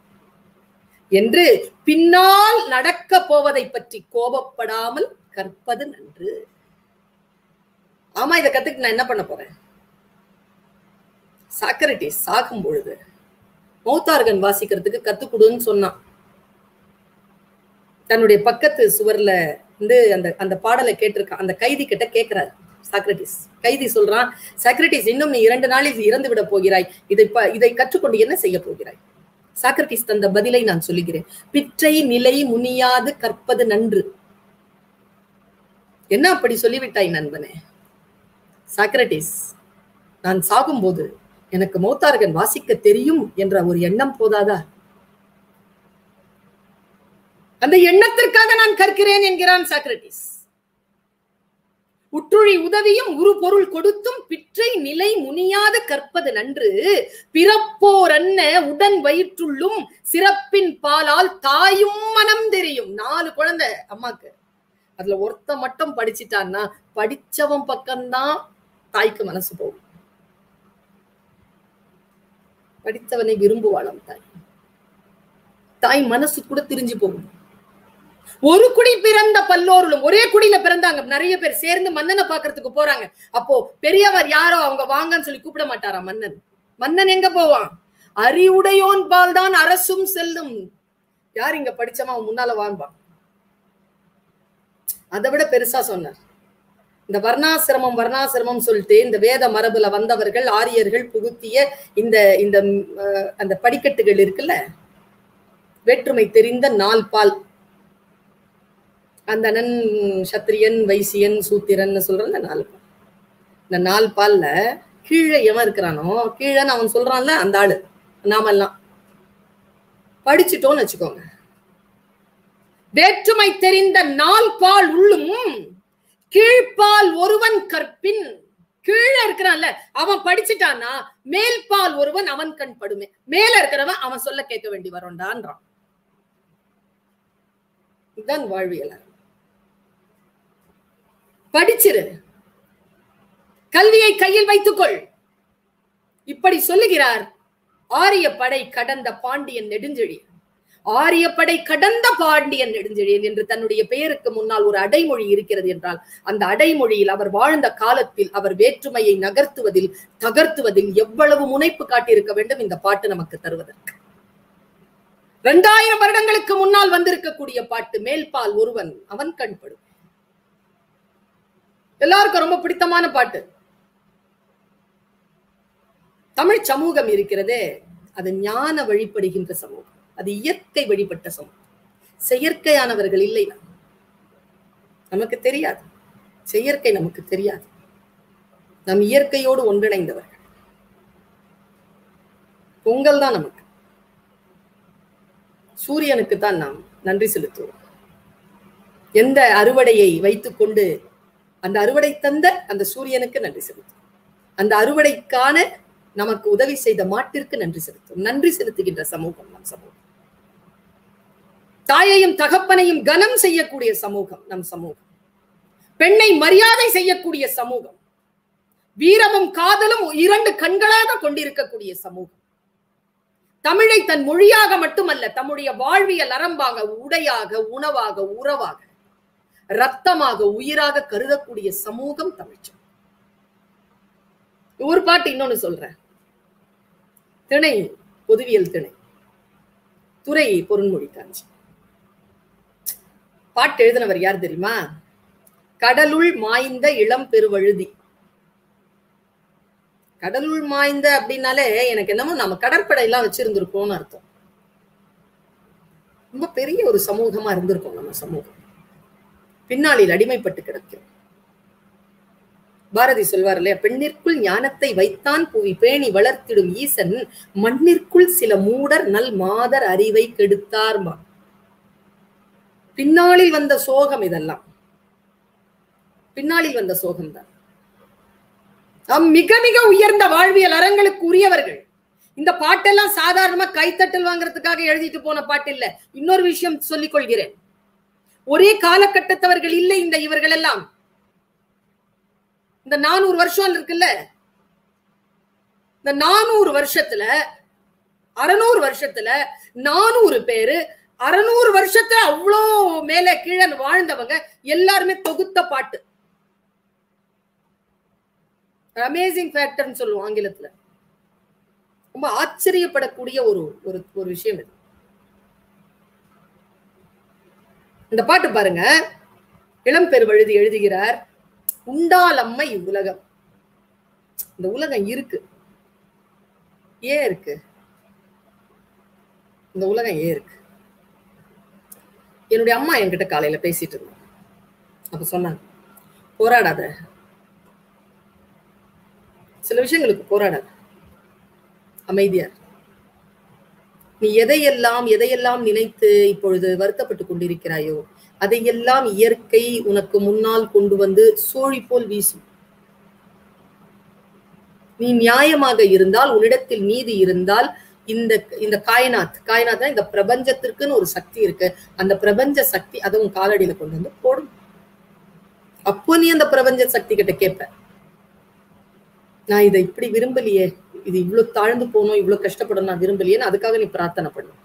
என்று பின்னால் நடக்க போவதை பற்றி கோபப்படாமல் கற்பது நன்று. ஆமா இதை கத்துக்கிட்டு நான் என்ன பண்ண போறேன்? சாக்கரட்டிஸ் சாகும் பொழுது மௌத்தார்கன் வாசிக்கிறதுக்கு கத்துக்கொடுன்னு சொன்னான். தன்னுடைய பக்கத்து சுவர்ல வந்து அந்த அந்த பாடலை கேட்டிருக்கான். அந்த கைதி கிட்ட கேட்கிறாரு சாக்ரட்டிஸ் கைதி சொல்றான் சாக்ரட்டிஸ் இன்னும் நீ இரண்டு நாளில் இறந்து விட போகிறாய். இதை இதை கற்றுக்கொண்டு என்ன செய்ய போகிறாய்? சாக்ரட்டிஸ் தந்த பதிலை நான் சொல்லுகிறேன். பிற்றை நிலை முனியாது கற்பது நன்று. என்ன அப்படி சொல்லிவிட்டாய் நண்பனே? சாக்ரட்டிஸ் நான் சாகும்போது எனக்கு மௌத்தார்கன் வாசிக்க தெரியும் என்ற ஒரு எண்ணம் போதாதா? அந்த எண்ணத்திற்காக நான் கற்கிறேன் என்கிறான் சாக்ரட்டிஸ் உற்றுழி உதவியும் உரு பொருள் கொடுத்தும் பிற்றை நிலை முனியாது கற்பது நன்று. பிறப்போர் அன்ன உடன் வயிற்றுள்ளும் சிறப்பின் பாலால் தாயும் மனம் தெரியும். நாலு குழந்தை அம்மாக்கு. அதுல ஒருத்த மட்டும் படிச்சிட்டான்னா படிச்சவன் பக்கம்தான் தாய்க்கு மனசு போகும். படித்தவனை விரும்புவாளாம் தாய். தாய் மனசு கூட திரிஞ்சு போகும். ஒரு குடி பிறந்த பல்லோருளும் ஒரே குடியில பிறந்தாங்க. நிறைய பேர் சேர்ந்து மன்னனை பாக்குறதுக்கு போறாங்க. அப்போ பெரியவர் யாரோ அவங்க வாங்கன்னு சொல்லி கூப்பிட மாட்டாரா மன்னன்? மன்னன் எங்க போவான்? அறிவுடையோன் பால் தான் அரசும் செல்லும். யார் இங்க படிச்சமா அவன் முன்னால வாழ்வான் அதை விட பெருசா சொன்னார். இந்த வர்ணாசிரமம் வர்ணாசிரமம் சொல்லிட்டு இந்த வேத மரபுல வந்தவர்கள் ஆரியர்கள் புகுத்திய இந்த இந்த அந்த படிக்கட்டுகள் இருக்குல்ல? வேற்றுமை தெரிந்த நாள் பால். அந்த அண்ணன் சத்திரியன் வைசியன் சூத்திரன் சொல்றேன் நாலு பால். இந்த நாலு பால்ல கீழே எவன் இருக்கிறானோ கீழேன்னு அவன் சொல்றான்ல அந்த ஆளு. நாமெல்லாம். படிச்சுட்டோம்னு வச்சுக்கோங்க. வேற்றுமை தெரிந்த நால் பால் உள்ளும் கீழ்பால் ஒருவன் கற்பின். கீழே இருக்கிறான்ல அவன் படிச்சுட்டான்னா மேல் பால் ஒருவன் அவன் கண் படுமே. மேல இருக்கிறவன் அவன் சொல்ல கேட்க வேண்டி வரும்டான்றான். இதுதான் வாழ்வியல். படிச்சிரு. கல்வியை கையில் வைத்துக்கொள். இப்படி சொல்லுகிறார் ஆரியப்படை கடந்த பாண்டியன் நெடுஞ்செழி. ஆரியப்படை கடந்த பாண்டியன் நெடுஞ்செழியன் என்று தன்னுடைய பெயருக்கு முன்னால் ஒரு அடைமொழி இருக்கிறது என்றால் அந்த அடைமொழியில் அவர் வாழ்ந்த காலத்தில் அவர் வேற்றுமையை நகர்த்துவதில் தகர்த்துவதில் எவ்வளவு முனைப்பு காட்டியிருக்க வேண்டும் இந்த பாட்டு நமக்கு தருவதற்கு. இரண்டாயிரம் வருடங்களுக்கு முன்னால் வந்திருக்கக்கூடிய பாட்டு மேல்பால் ஒருவன் அவன் கண்படும் எல்லாருக்கும் ரொம்ப பிடித்தமான பாட்டு. தமிழ் சமூகம் இருக்கிறதே அது ஞான வழிபடுகின்ற சமூகம். அது இயற்கை வழிபட்ட சமூகம். செயற்கையானவர்கள் இல்லை நமக்கு தெரியாது. செயற்கை நமக்கு தெரியாது. நம் இயற்கையோடு ஒன்றிணைந்தவர்கள். பொங்கல் தான் நமக்கு. சூரியனுக்கு தான் நாம் நன்றி செலுத்துவோம். எந்த அறுவடையை வைத்துக்கொண்டு அந்த அறுவடை தந்த அந்த சூரியனுக்கு நன்றி செலுத்தும். அந்த அறுவடைக்கான நமக்கு உதவி செய்த மாட்டிற்கு நன்றி செலுத்தும். நன்றி செலுத்துகின்ற சமூகம் நம் சமூகம். தாயையும் தகப்பனையும் கனம் செய்யக்கூடிய சமூகம் நம் சமூகம். பெண்ணை மரியாதை செய்யக்கூடிய சமூகம். வீரமும் காதலும் இரண்டு கண்களாக கொண்டிருக்கக்கூடிய சமூகம். தமிழை தன் மொழியாக மட்டுமல்ல தம்முடைய வாழ்வியல் அரம்பாக உடையாக உணவாக உறவாக ரத்தமாக உயிராக கருதக்கூடிய சமூகம் தமிழ்ச்சம். ஒரு பாட்டு இன்னொன்னு சொல்றேன். திணை பொதுவியல் திணை. துறை பொருண்மொழி காஞ்சி பாட்டு எழுதினவர் யார் தெரியுமா? கடலுள் மாய்ந்த இளம் பெருவழுதி. கடலுள் மாய்ந்த அப்படின்னாலே எனக்கு என்னமோ நம்ம கடற்படை எல்லாம் வச்சிருந்திருக்கோம்னு அர்த்தம். ரொம்ப பெரிய ஒரு சமூகமா இருந்திருக்கும் நம்ம சமூகம். பின்னாளில் அடிமைப்பட்டு கிடக்கிறோம் பாரதி சொல்வார் இல்லையா பெண்ணிற்குள் ஞானத்தை வைத்தான் புவி பேணி வளர்த்திடும் ஈசன் மண்ணிற்குள் சில மூடர் நல் மாதர் அறிவை கெடுத்தார்மா. பின்னாளில் வந்த சோகம் இதெல்லாம். பின்னாளில் வந்த சோகம் தான். நாம் மிக மிக உயர்ந்த வாழ்வியல் அறங்களுக்கு உரியவர்கள். இந்த பாட்டெல்லாம் சாதாரணமா கைத்தட்டல் வாங்குறதுக்காக எழுதிட்டு போன பாட்டு இல்ல. இன்னொரு விஷயம் சொல்லிக் கொள்கிறேன். ஒரே காலகட்டத்தவர்கள் இல்லை இந்த இவர்கள் எல்லாம் இந்த நானூறு வருஷம் இருக்குல்ல? இந்த நானூறு வருஷத்துல அறுநூறு வருஷத்துல நானூறு பேரு அறுநூறு வருஷத்துல அவ்வளோ மேல கீழே வாழ்ந்தவங்க எல்லாருமே தொகுத்த பாட்டு. அமேசிங் ஃபேக்டர்னு சொல்லுவோம் ஆங்கிலத்துல. ரொம்ப ஆச்சரியப்படக்கூடிய ஒரு ஒரு ஒரு விஷயம் இது. இந்த பாட்டு பாருங்க. இளம்பெருவழுதி எழுதுகிறார் உண்டாலம்மை உலகம். இந்த உலகம் இருக்கு. ஏன் இருக்கு? இந்த உலகம் ஏன் இருக்கு? என்னுடைய அம்மா என்கிட்ட காலையில பேசிட்டு இருந்தோம் அப்ப சொன்னாங்க போராடாத. சில விஷயங்களுக்கு போராடாத. அமைதியா இரு. நீ எதையெல்லாம் எதையெல்லாம் நினைத்து இப்பொழுது வருத்தப்பட்டு கொண்டிருக்கிறாயோ அதையெல்லாம் இயற்கை உனக்கு முன்னால் கொண்டு வந்து சோழி போல் வீசும். நீ நியாயமாக இருந்தால் உன்னிடத்தில் நீதி இருந்தால் இந்த இந்த காயநாத் காயநாத் இந்த பிரபஞ்சத்திற்குன்னு ஒரு சக்தி இருக்கு. அந்த பிரபஞ்ச சக்தி அதை உன் காலடியில கொண்டு வந்து போடும். அப்போ நீ அந்த பிரபஞ்ச சக்தி கிட்ட கேட்ப. நான் இதை இப்படி விரும்பலையே. இது இவ்வளவு தாழ்ந்து போகணும் இவ்வளவு கஷ்டப்படணும் நான் விரும்பலையேன்னு அதுக்காக நீ பிரார்த்தனை பண்ணும்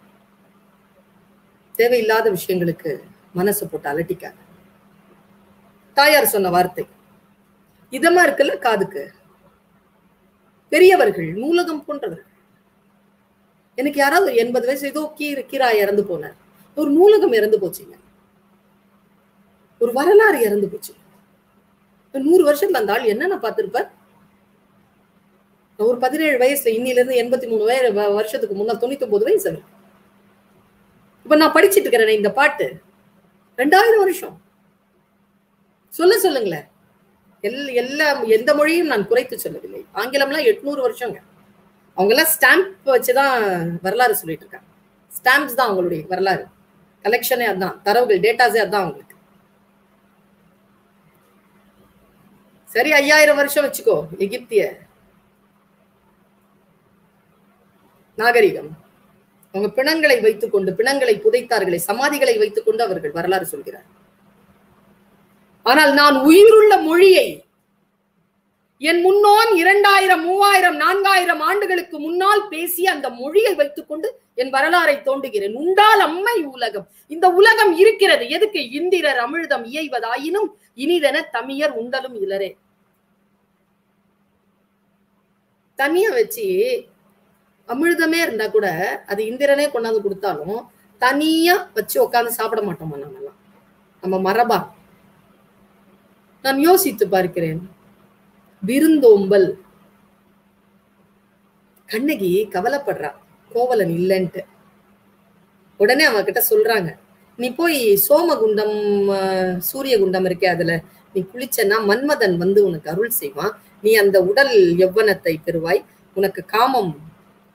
தேவையில்லாத விஷயங்களுக்கு மனசு போட்டு அலட்டிக்காத. தாயார் சொன்ன வார்த்தை இதமா இருக்குல்ல காதுக்கு? பெரியவர்கள் நூலகம் போன்றவர்கள். எனக்கு யாராவது ஒரு எண்பது வயசு ஏதோ கீர கீரா இறந்து போனார். ஒரு நூலகம் இறந்து போச்சுங்க. ஒரு வரலாறு இறந்து போச்சு. நூறு வருஷத்துல அந்த ஆள் என்னென்ன பார்த்திருப்பார்? ஒரு பதினேழு வயசுல இன்னிலிருந்து எண்பத்தி மூணு வய வருஷத்துக்கு முன்னாள் தொண்ணூத்தி ஒன்பது வயசு அவருக்கு. இப்ப நான் படிச்சிட்டு இருக்கிறேன் இந்த பாட்டு. ரெண்டாயிரம் வருஷம். சொல்ல சொல்லுங்களேன். எல் எல்லா எந்த மொழியும் நான் குறைத்து சொல்லவில்லை. ஆங்கிலம்லாம் எட்நூறு வருஷங்க. அவங்க எல்லாம் ஸ்டாம்ப் வச்சுதான் வரலாறு சொல்லிட்டு இருக்காங்க. ஸ்டாம்ப்ஸ் தான் அவங்களுடைய வரலாறு. கலெக்ஷனே அதான். தரவுகள் டேட்டாஸே அதான் அவங்களுக்கு. சரி ஐயாயிரம் வருஷம் வச்சுக்கோ எகிப்திய. நாகரிகம். அவங்க பிணங்களை வைத்துக்கொண்டு பிணங்களை புதைத்தார்களே சமாதிகளை வைத்துக்கொண்டு அவர்கள் வரலாறு சொல்கிறார். ஆனால் நான் உயிருள்ள மொழியை என் முன்னோன் இரண்டாயிரம் மூவாயிரம் நான்காயிரம் ஆண்டுகளுக்கு முன்னால் பேசிய அந்த மொழியை வைத்துக்கொண்டு என் வரலாறை தோண்டுகிறேன். உண்டால் அம்மை உலகம். இந்த உலகம் இருக்கிறது. எதுக்கு? இந்திரர் அமிழ்தம் இயைவதாயினும் இனிதென தமியர் உண்டலும் இலரே. தனியா வச்சு அமிழ்தமே இருந்தா கூட அது இந்திரனே கொண்டாந்து கொடுத்தாலும் தனியா வச்சு உட்காந்து சாப்பிட மாட்டோமா நாமெல்லாம் நம்ம மரபா? நான் யோசித்து பார்க்கிறேன். விருந்தோம்பல். கண்ணகி கவலைப்படுறா. கோவலன் இல்லைன்ட்டு. உடனே அவ கிட்ட சொல்றாங்க நீ போய் சோமகுண்டம் சூரிய குண்டம் இருக்கே அதுல. நீ குளிச்சன்னா மன்மதன் வந்து உனக்கு அருள் செய்வான். நீ அந்த உடல் எவ்வனத்தை பெறுவாய். உனக்கு காமம்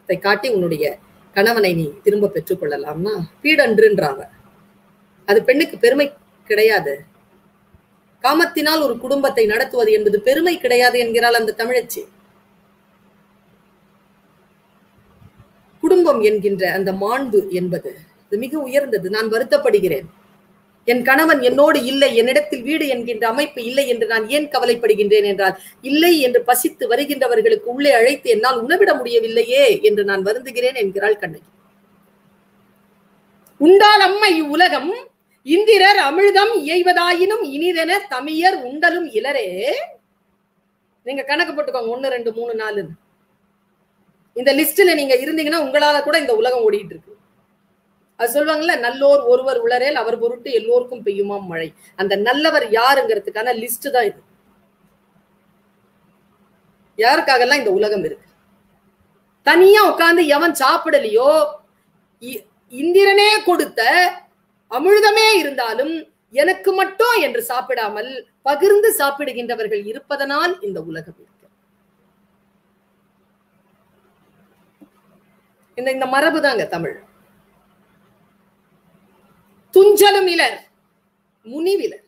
காட்டி உன்னுடைய கணவனை நீ திரும்ப பெற்றுக்கொள்ளலாம்னா பீடன்றுன்றாங்க. அது பெண்ணுக்கு பெருமை கிடையாது. காமத்தினால் ஒரு குடும்பத்தை நடத்துவது என்பது பெருமை கிடையாது என்கிறாள் அந்த தமிழச்சி. குடும்பம் என்கின்ற அந்த மாண்பு என்பது இது மிக உயர்ந்தது. நான் வருத்தப்படுகிறேன். என் கணவன் என்னோடு இல்லை என்னிடத்தில் வீடு என்கின்ற அமைப்பு இல்லை என்று நான் ஏன் கவலைப்படுகின்றேன் என்றால் இல்லை என்று பசித்து வருகின்றவர்களுக்கு உள்ளே அழைத்து என்னால் உணவிட முடியவில்லையே என்று நான் வருந்துகிறேன் என்கிறாள் கண்ணகி. உண்டால் அம்மை இவ்வுலகம் இந்திரர் அமிழ்தம் இயைவதாயினும் இனிதென தமியர் உண்டலும் இலரே. நீங்க கணக்கு போட்டுக்கோங்க ஒன்னு ரெண்டு மூணு நாலு இந்த லிஸ்ட்ல நீங்க இருந்தீங்கன்னா உங்களால கூட இந்த உலகம் ஓடிட்டு இருக்கு. அது சொல்லுவாங்கல்ல நல்லோர் ஒருவர் உளரேல் அவர் பொருட்டு எல்லோருக்கும் பெய்யுமாம் மழை. அந்த நல்லவர் யாருங்கிறதுக்கான லிஸ்ட் தான் இது. யாருக்காகலாம் இந்த உலகம் இருக்கு? தனியா உட்கார்ந்து எவன் சாப்பிடலையோ இ- இந்திரனே கொடுத்த அமிழ்தமே இருந்தாலும் எனக்கு மட்டும் என்று சாப்பிடாமல் பகிர்ந்து சாப்பிடுகின்றவர்கள் இருப்பதனால் இந்த உலகம் இருக்கு. இந்த இந்த மரபு தாங்க தமிழ். துஞ்சலும் இலர் முனிவிலர்.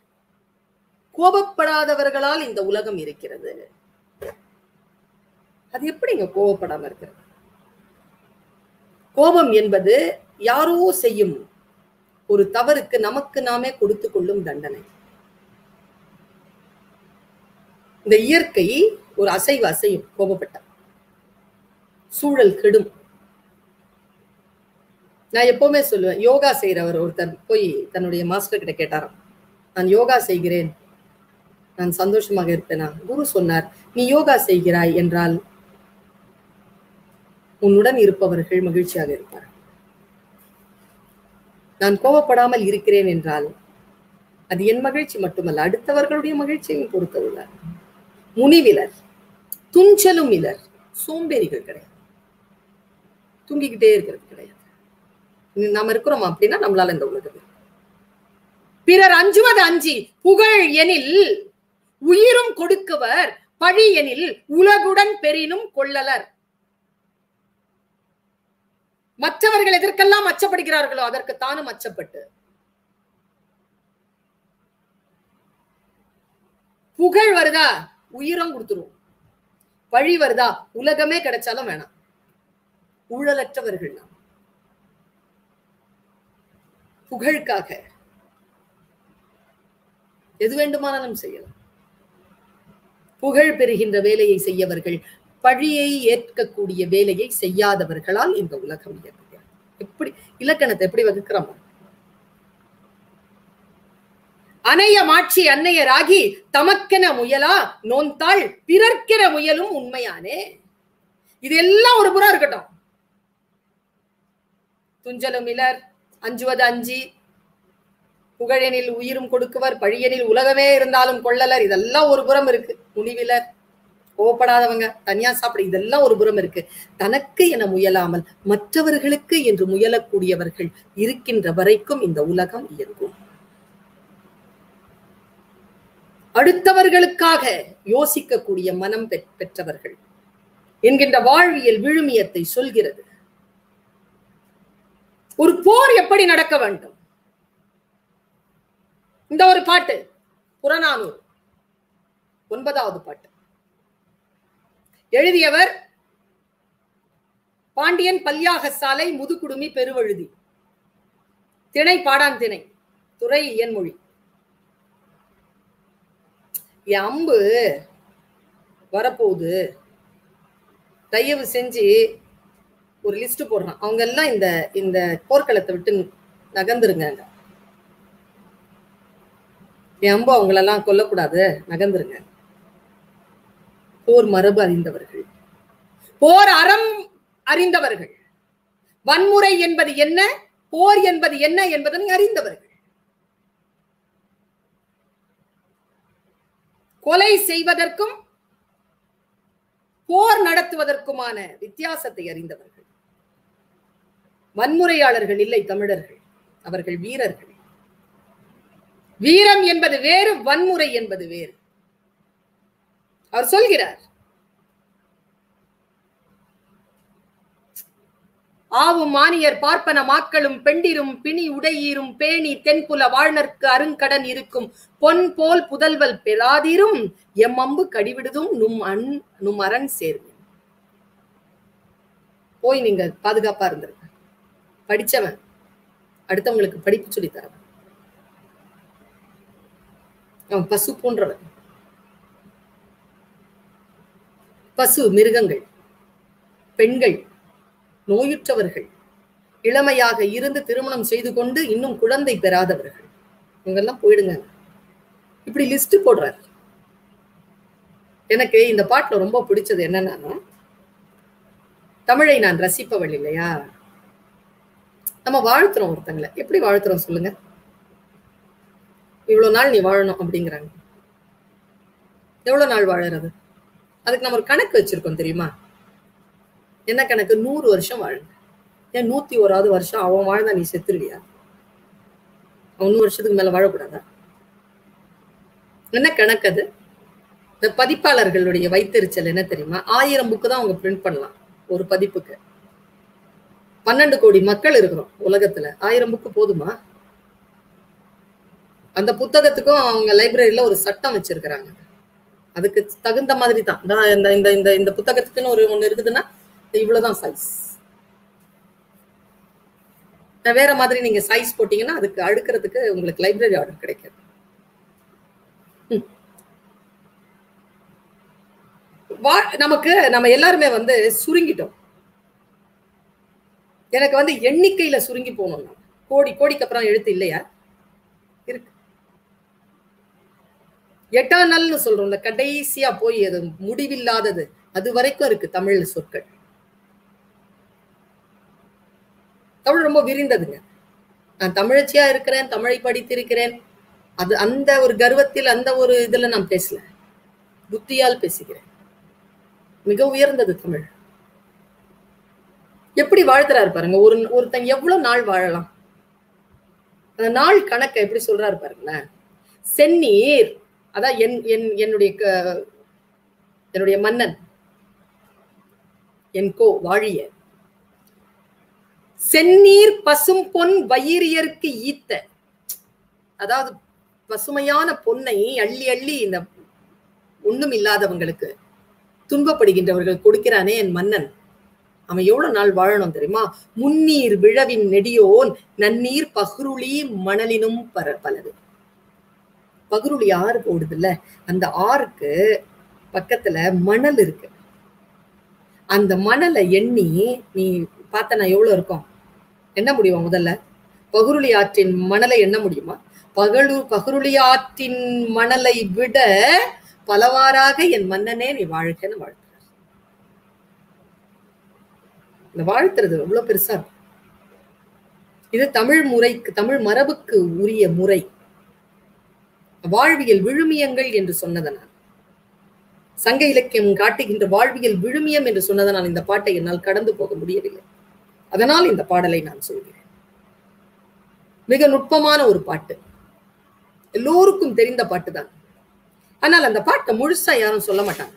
கோபப்படாதவர்களால் இந்த உலகம் இருக்கிறது. அது எப்படிங்க கோபப்படாம இருக்கிறது? கோபம் என்பது யாரோ செய்யும் ஒரு தவறுக்கு நமக்கு நாமே கொடுத்து கொள்ளும் தண்டனை. இந்த இயற்கை ஒரு அசைவு அசையும் கோபப்பட்ட சூழல் கெடும். நான் எப்பவுமே சொல்லுவேன் யோகா செய்கிறவர் ஒருத்தர் போய் தன்னுடைய மாஸ்டர் கிட்ட கேட்டாராம். நான் யோகா செய்கிறேன். நான் சந்தோஷமாக இருப்பேனா. குரு சொன்னார் நீ யோகா செய்கிறாய் என்றால் உன்னுடன் இருப்பவர்கள் மகிழ்ச்சியாக இருப்பார் நான் கோபப்படாமல் இருக்கிறேன் என்றால் அது என் மகிழ்ச்சி மட்டுமல்ல அடுத்தவர்களுடைய மகிழ்ச்சியையும் பொறுத்ததுதான். முனிவிலர் துஞ்சலும் இலர் சோம்பேறிகள் கிடையாது. தூங்கிக்கிட்டே இருக்கிறது கிடையாது. நாம இருக்கிறோம் அப்படின்னா நம்மளால இந்த உலகம். பிறர் அஞ்சுவது அஞ்சி புகழ் எனில் உயிரும் கொடுக்கவர் பழி எனில் உலகுடன் பெரினும் கொள்ளலர். மற்றவர்கள் எதற்கெல்லாம் அச்சப்படுகிறார்களோ அதற்கு தானும் அச்சப்பட்டு. புகழ் வருதா? உயிரும் கொடுத்துரும். பழி வருதா? உலகமே கிடைச்சாலும் வேணாம். ஊழலற்றவர்கள் நாம் புகழுக்காக. எது வேண்டுமானாலும் செய்யலாம். புகழ் பெறுகின்ற வேலையை செய்யவர்கள் பழியை ஏற்கக்கூடிய வேலையை செய்யாதவர்களால் இந்த உலகம் இயங்குகிறது எப்படி இலக்கணத்தை எப்படி வகுக்கிறோம்? அணைய மாட்சி அன்னையராகி தமக்கென முயலா நோந்தாள் பிறர்க்கென முயலும் உண்மையானே. இது எல்லாம் ஒரு புறம் இருக்கட்டும். துஞ்சலும் இலர் அஞ்சுவது அஞ்சி. புகழெனில் உயிரும் கொடுக்குவர் பழியெனில் உலகமே இருந்தாலும் கொள்ளலர். இதெல்லாம் ஒரு புறம் இருக்கு. முனிவிலர் கோவப்படாதவங்க தனியா சாப்பிட. இதெல்லாம் ஒரு புறம் இருக்கு. தனக்கு என முயலாமல் மற்றவர்களுக்கு என்று முயலக்கூடியவர்கள் இருக்கின்ற வரைக்கும் இந்த உலகம் இயங்கும். அடுத்தவர்களுக்காக யோசிக்கக்கூடிய மனம் பெற்- பெற்றவர்கள். என்கின்ற வாழ்வியல் விழுமியத்தை சொல்கிறது. ஒரு போர் எப்படி நடக்க வேண்டும்? இந்த ஒரு பாட்டு புறநானூறு. ஒன்பதாவது பாட்டு. எழுதியவர் பாண்டியன் பல்யாக சாலை முதுகுடுமி பெருவழுதி. திணை பாடான் திணை துறை இயன்மொழி. என் அம்பு வரப்போகுது. தயவு செஞ்சு ஒரு லிஸ்ட் போடுறான். அவங்க எல்லாம் இந்த இந்த போர்க்களத்தை விட்டு நகர்ந்துருங்க. என் அம்பு அவங்களெல்லாம் கொல்லக்கூடாது. நகர்ந்துருங்க. போர் மரபு அறிந்தவர்கள். போர் அறம் அறிந்தவர்கள். வன்முறை என்பது என்ன? போர் என்பது என்ன என்பதனை அறிந்தவர்கள். கொலை செய்வதற்கும் போர் நடத்துவதற்குமான வித்தியாசத்தை அறிந்தவர்கள். வன்முறையாளர்கள் இல்லை தமிழர்கள் அவர்கள் வீரர்கள். வீரம் என்பது வேறு வன்முறை என்பது வேறு. அவர் சொல்கிறார் ஆவும் மானியர் பார்ப்பன மாக்களும் பெண்டிரும் பிணி உடையீரும் பேணி தென்புல வாழ்நர்க்கு அருங்கடன் இருக்கும் பொன் போல் புதல்வல் பெறாதிரும் எம் அம்பு கடிவிடுதும் நும் அன் நும் அரண் சேர்வு போய் நீங்க பாதுகாப்பா இருந்திருக்க படிச்சவன் அடுத்தவங்களுக்கு படிப்பு சொல்லித்தரவன். அவன் பசு போன்றவன். பசு மிருகங்கள் பெண்கள் நோயுற்றவர்கள் இளமையாக இருந்து திருமணம் செய்து கொண்டு இன்னும் குழந்தை பெறாதவர்கள். இவங்கெல்லாம் போயிடுங்க. இப்படி லிஸ்ட் போடுறாரு. எனக்கு இந்த பாட்டுல ரொம்ப பிடிச்சது என்னன்னா தமிழை நான் ரசிப்பவள் இல்லையா? நம்ம வாழ்த்துறோம் ஒருத்தங்களை. எப்படி வாழ்த்துறோம் சொல்லுங்க? இவ்வளவு நாள் நீ வாழணும் அப்படிங்கிறாங்க. எவ்வளவு நாள் வாழறது? அதுக்கு நம்ம ஒரு கணக்கு வச்சிருக்கோம் தெரியுமா? என்ன கணக்கு? நூறு வருஷம் வாழுங்க ஏன் நூத்தி ஓராவது வருஷம் அவன் வாழ்ந்தா நீ செத்துருவியா? அவன் நூறு வருஷத்துக்கு மேல வாழக்கூடாதா? என்ன கணக்கு அது? இந்த பதிப்பாளர்களுடைய வைத்தறிச்சல் என்ன தெரியுமா? ஆயிரம் புக்கு தான் அவங்க பிரிண்ட் பண்ணலாம். ஒரு பதிப்புக்கு. பன்னெண்டு கோடி மக்கள் இருக்கிறோம் உலகத்துல. ஆயிரம் புக்கு போதுமா? அந்த புத்தகத்துக்கும் அவங்க லைப்ரரியில ஒரு சட்டம் வச்சிருக்கிறாங்க. அதுக்கு தகுந்த மாதிரி தான். இந்த இந்த இந்த இந்த புத்தகத்துக்குன்னு ஒரு ஒண்ணு இருக்குதுன்னா இவ்வளவுதான் சைஸ் வேற மாதிரி நீங்க சைஸ் போட்டீங்கன்னா அதுக்கு அடுக்கிறதுக்கு உங்களுக்கு லைப்ரரி ஆர்டர் கிடைக்காது வா- நமக்கு நம்ம எல்லாருமே வந்து சுருங்கிட்டோம். எனக்கு வந்து எண்ணிக்கையில சுருங்கி போகணும் நான். கோடி கோடிக்கு அப்புறம் எழுத்து இல்லையா? இருக்கு. எட்டானல்னு சொல்றோம்ல கடைசியா போய் அது முடிவில்லாதது. அது வரைக்கும் இருக்கு தமிழ் சொற்கள். தமிழ் ரொம்ப விரிந்ததுங்க. நான் தமிழச்சியா இருக்கிறேன் தமிழை படித்திருக்கிறேன். அது அந்த ஒரு கர்வத்தில் அந்த ஒரு இதுல நான் பேசல. புத்தியால் பேசுகிறேன். மிக உயர்ந்தது தமிழ். எப்படி வாழ்த்துறாரு பாருங்க. ஒரு ஒருத்தன் எவ்வளவு நாள் வாழலாம்? அந்த நாள் கணக்கை எப்படி சொல்றாரு பாருங்களேன். செந்நீர் அதான் என் என் என்னுடைய க- என்னுடைய மன்னன் என் கோ வாழிய செந்நீர் பசும் பொன் வயிறியர்க்கு ஈத்த. அதாவது பசுமையான பொன்னை அள்ளி அள்ளி இந்த ஒண்ணும் இல்லாதவங்களுக்கு துன்பப்படுகின்றவர்கள் கொடுக்கிறானே என் மன்னன். அவன் எவ்வளவு நாள் வாழணும் தெரியுமா? முன்னீர் விழவின் நெடியோன் நன்னீர் பகுருளி மணலினும் பர பலது. பகுருளி ஆறு போடுதுல்ல? அந்த ஆறுக்கு பக்கத்துல மணல் இருக்கு. அந்த மணலை எண்ணி நீ பார்த்தனா எவ்வளவு இருக்கும்? என்ன முடியுமா முதல்ல? பகுருளி ஆற்றின் மணலை எண்ண முடியுமா? பகலு பகுருளி ஆற்றின் மணலை விட பலவாறாக என் மன்னனே நீ வாழ்க்கன்னு வாழ்த்துறார் இந்த வாழ்த்துறது எவ்வளவு பெருசா இருக்கும் இது தமிழ் முறைக்கு தமிழ் மரபுக்கு உரிய முறை. வாழ்வியல் விழுமியங்கள் என்று சொன்னதனால். சங்க இலக்கியம் காட்டுகின்ற வாழ்வியல் விழுமியம் என்று சொன்னதனால் இந்த பாட்டை என்னால் கடந்து போக முடியவில்லை. அதனால் இந்த பாடலை நான் சொல்கிறேன். மிக நுட்பமான ஒரு பாட்டு. எல்லோருக்கும் தெரிந்த பாட்டு தான் ஆனால் அந்த பாட்டை முழுசா யாரும் சொல்ல மாட்டாங்க.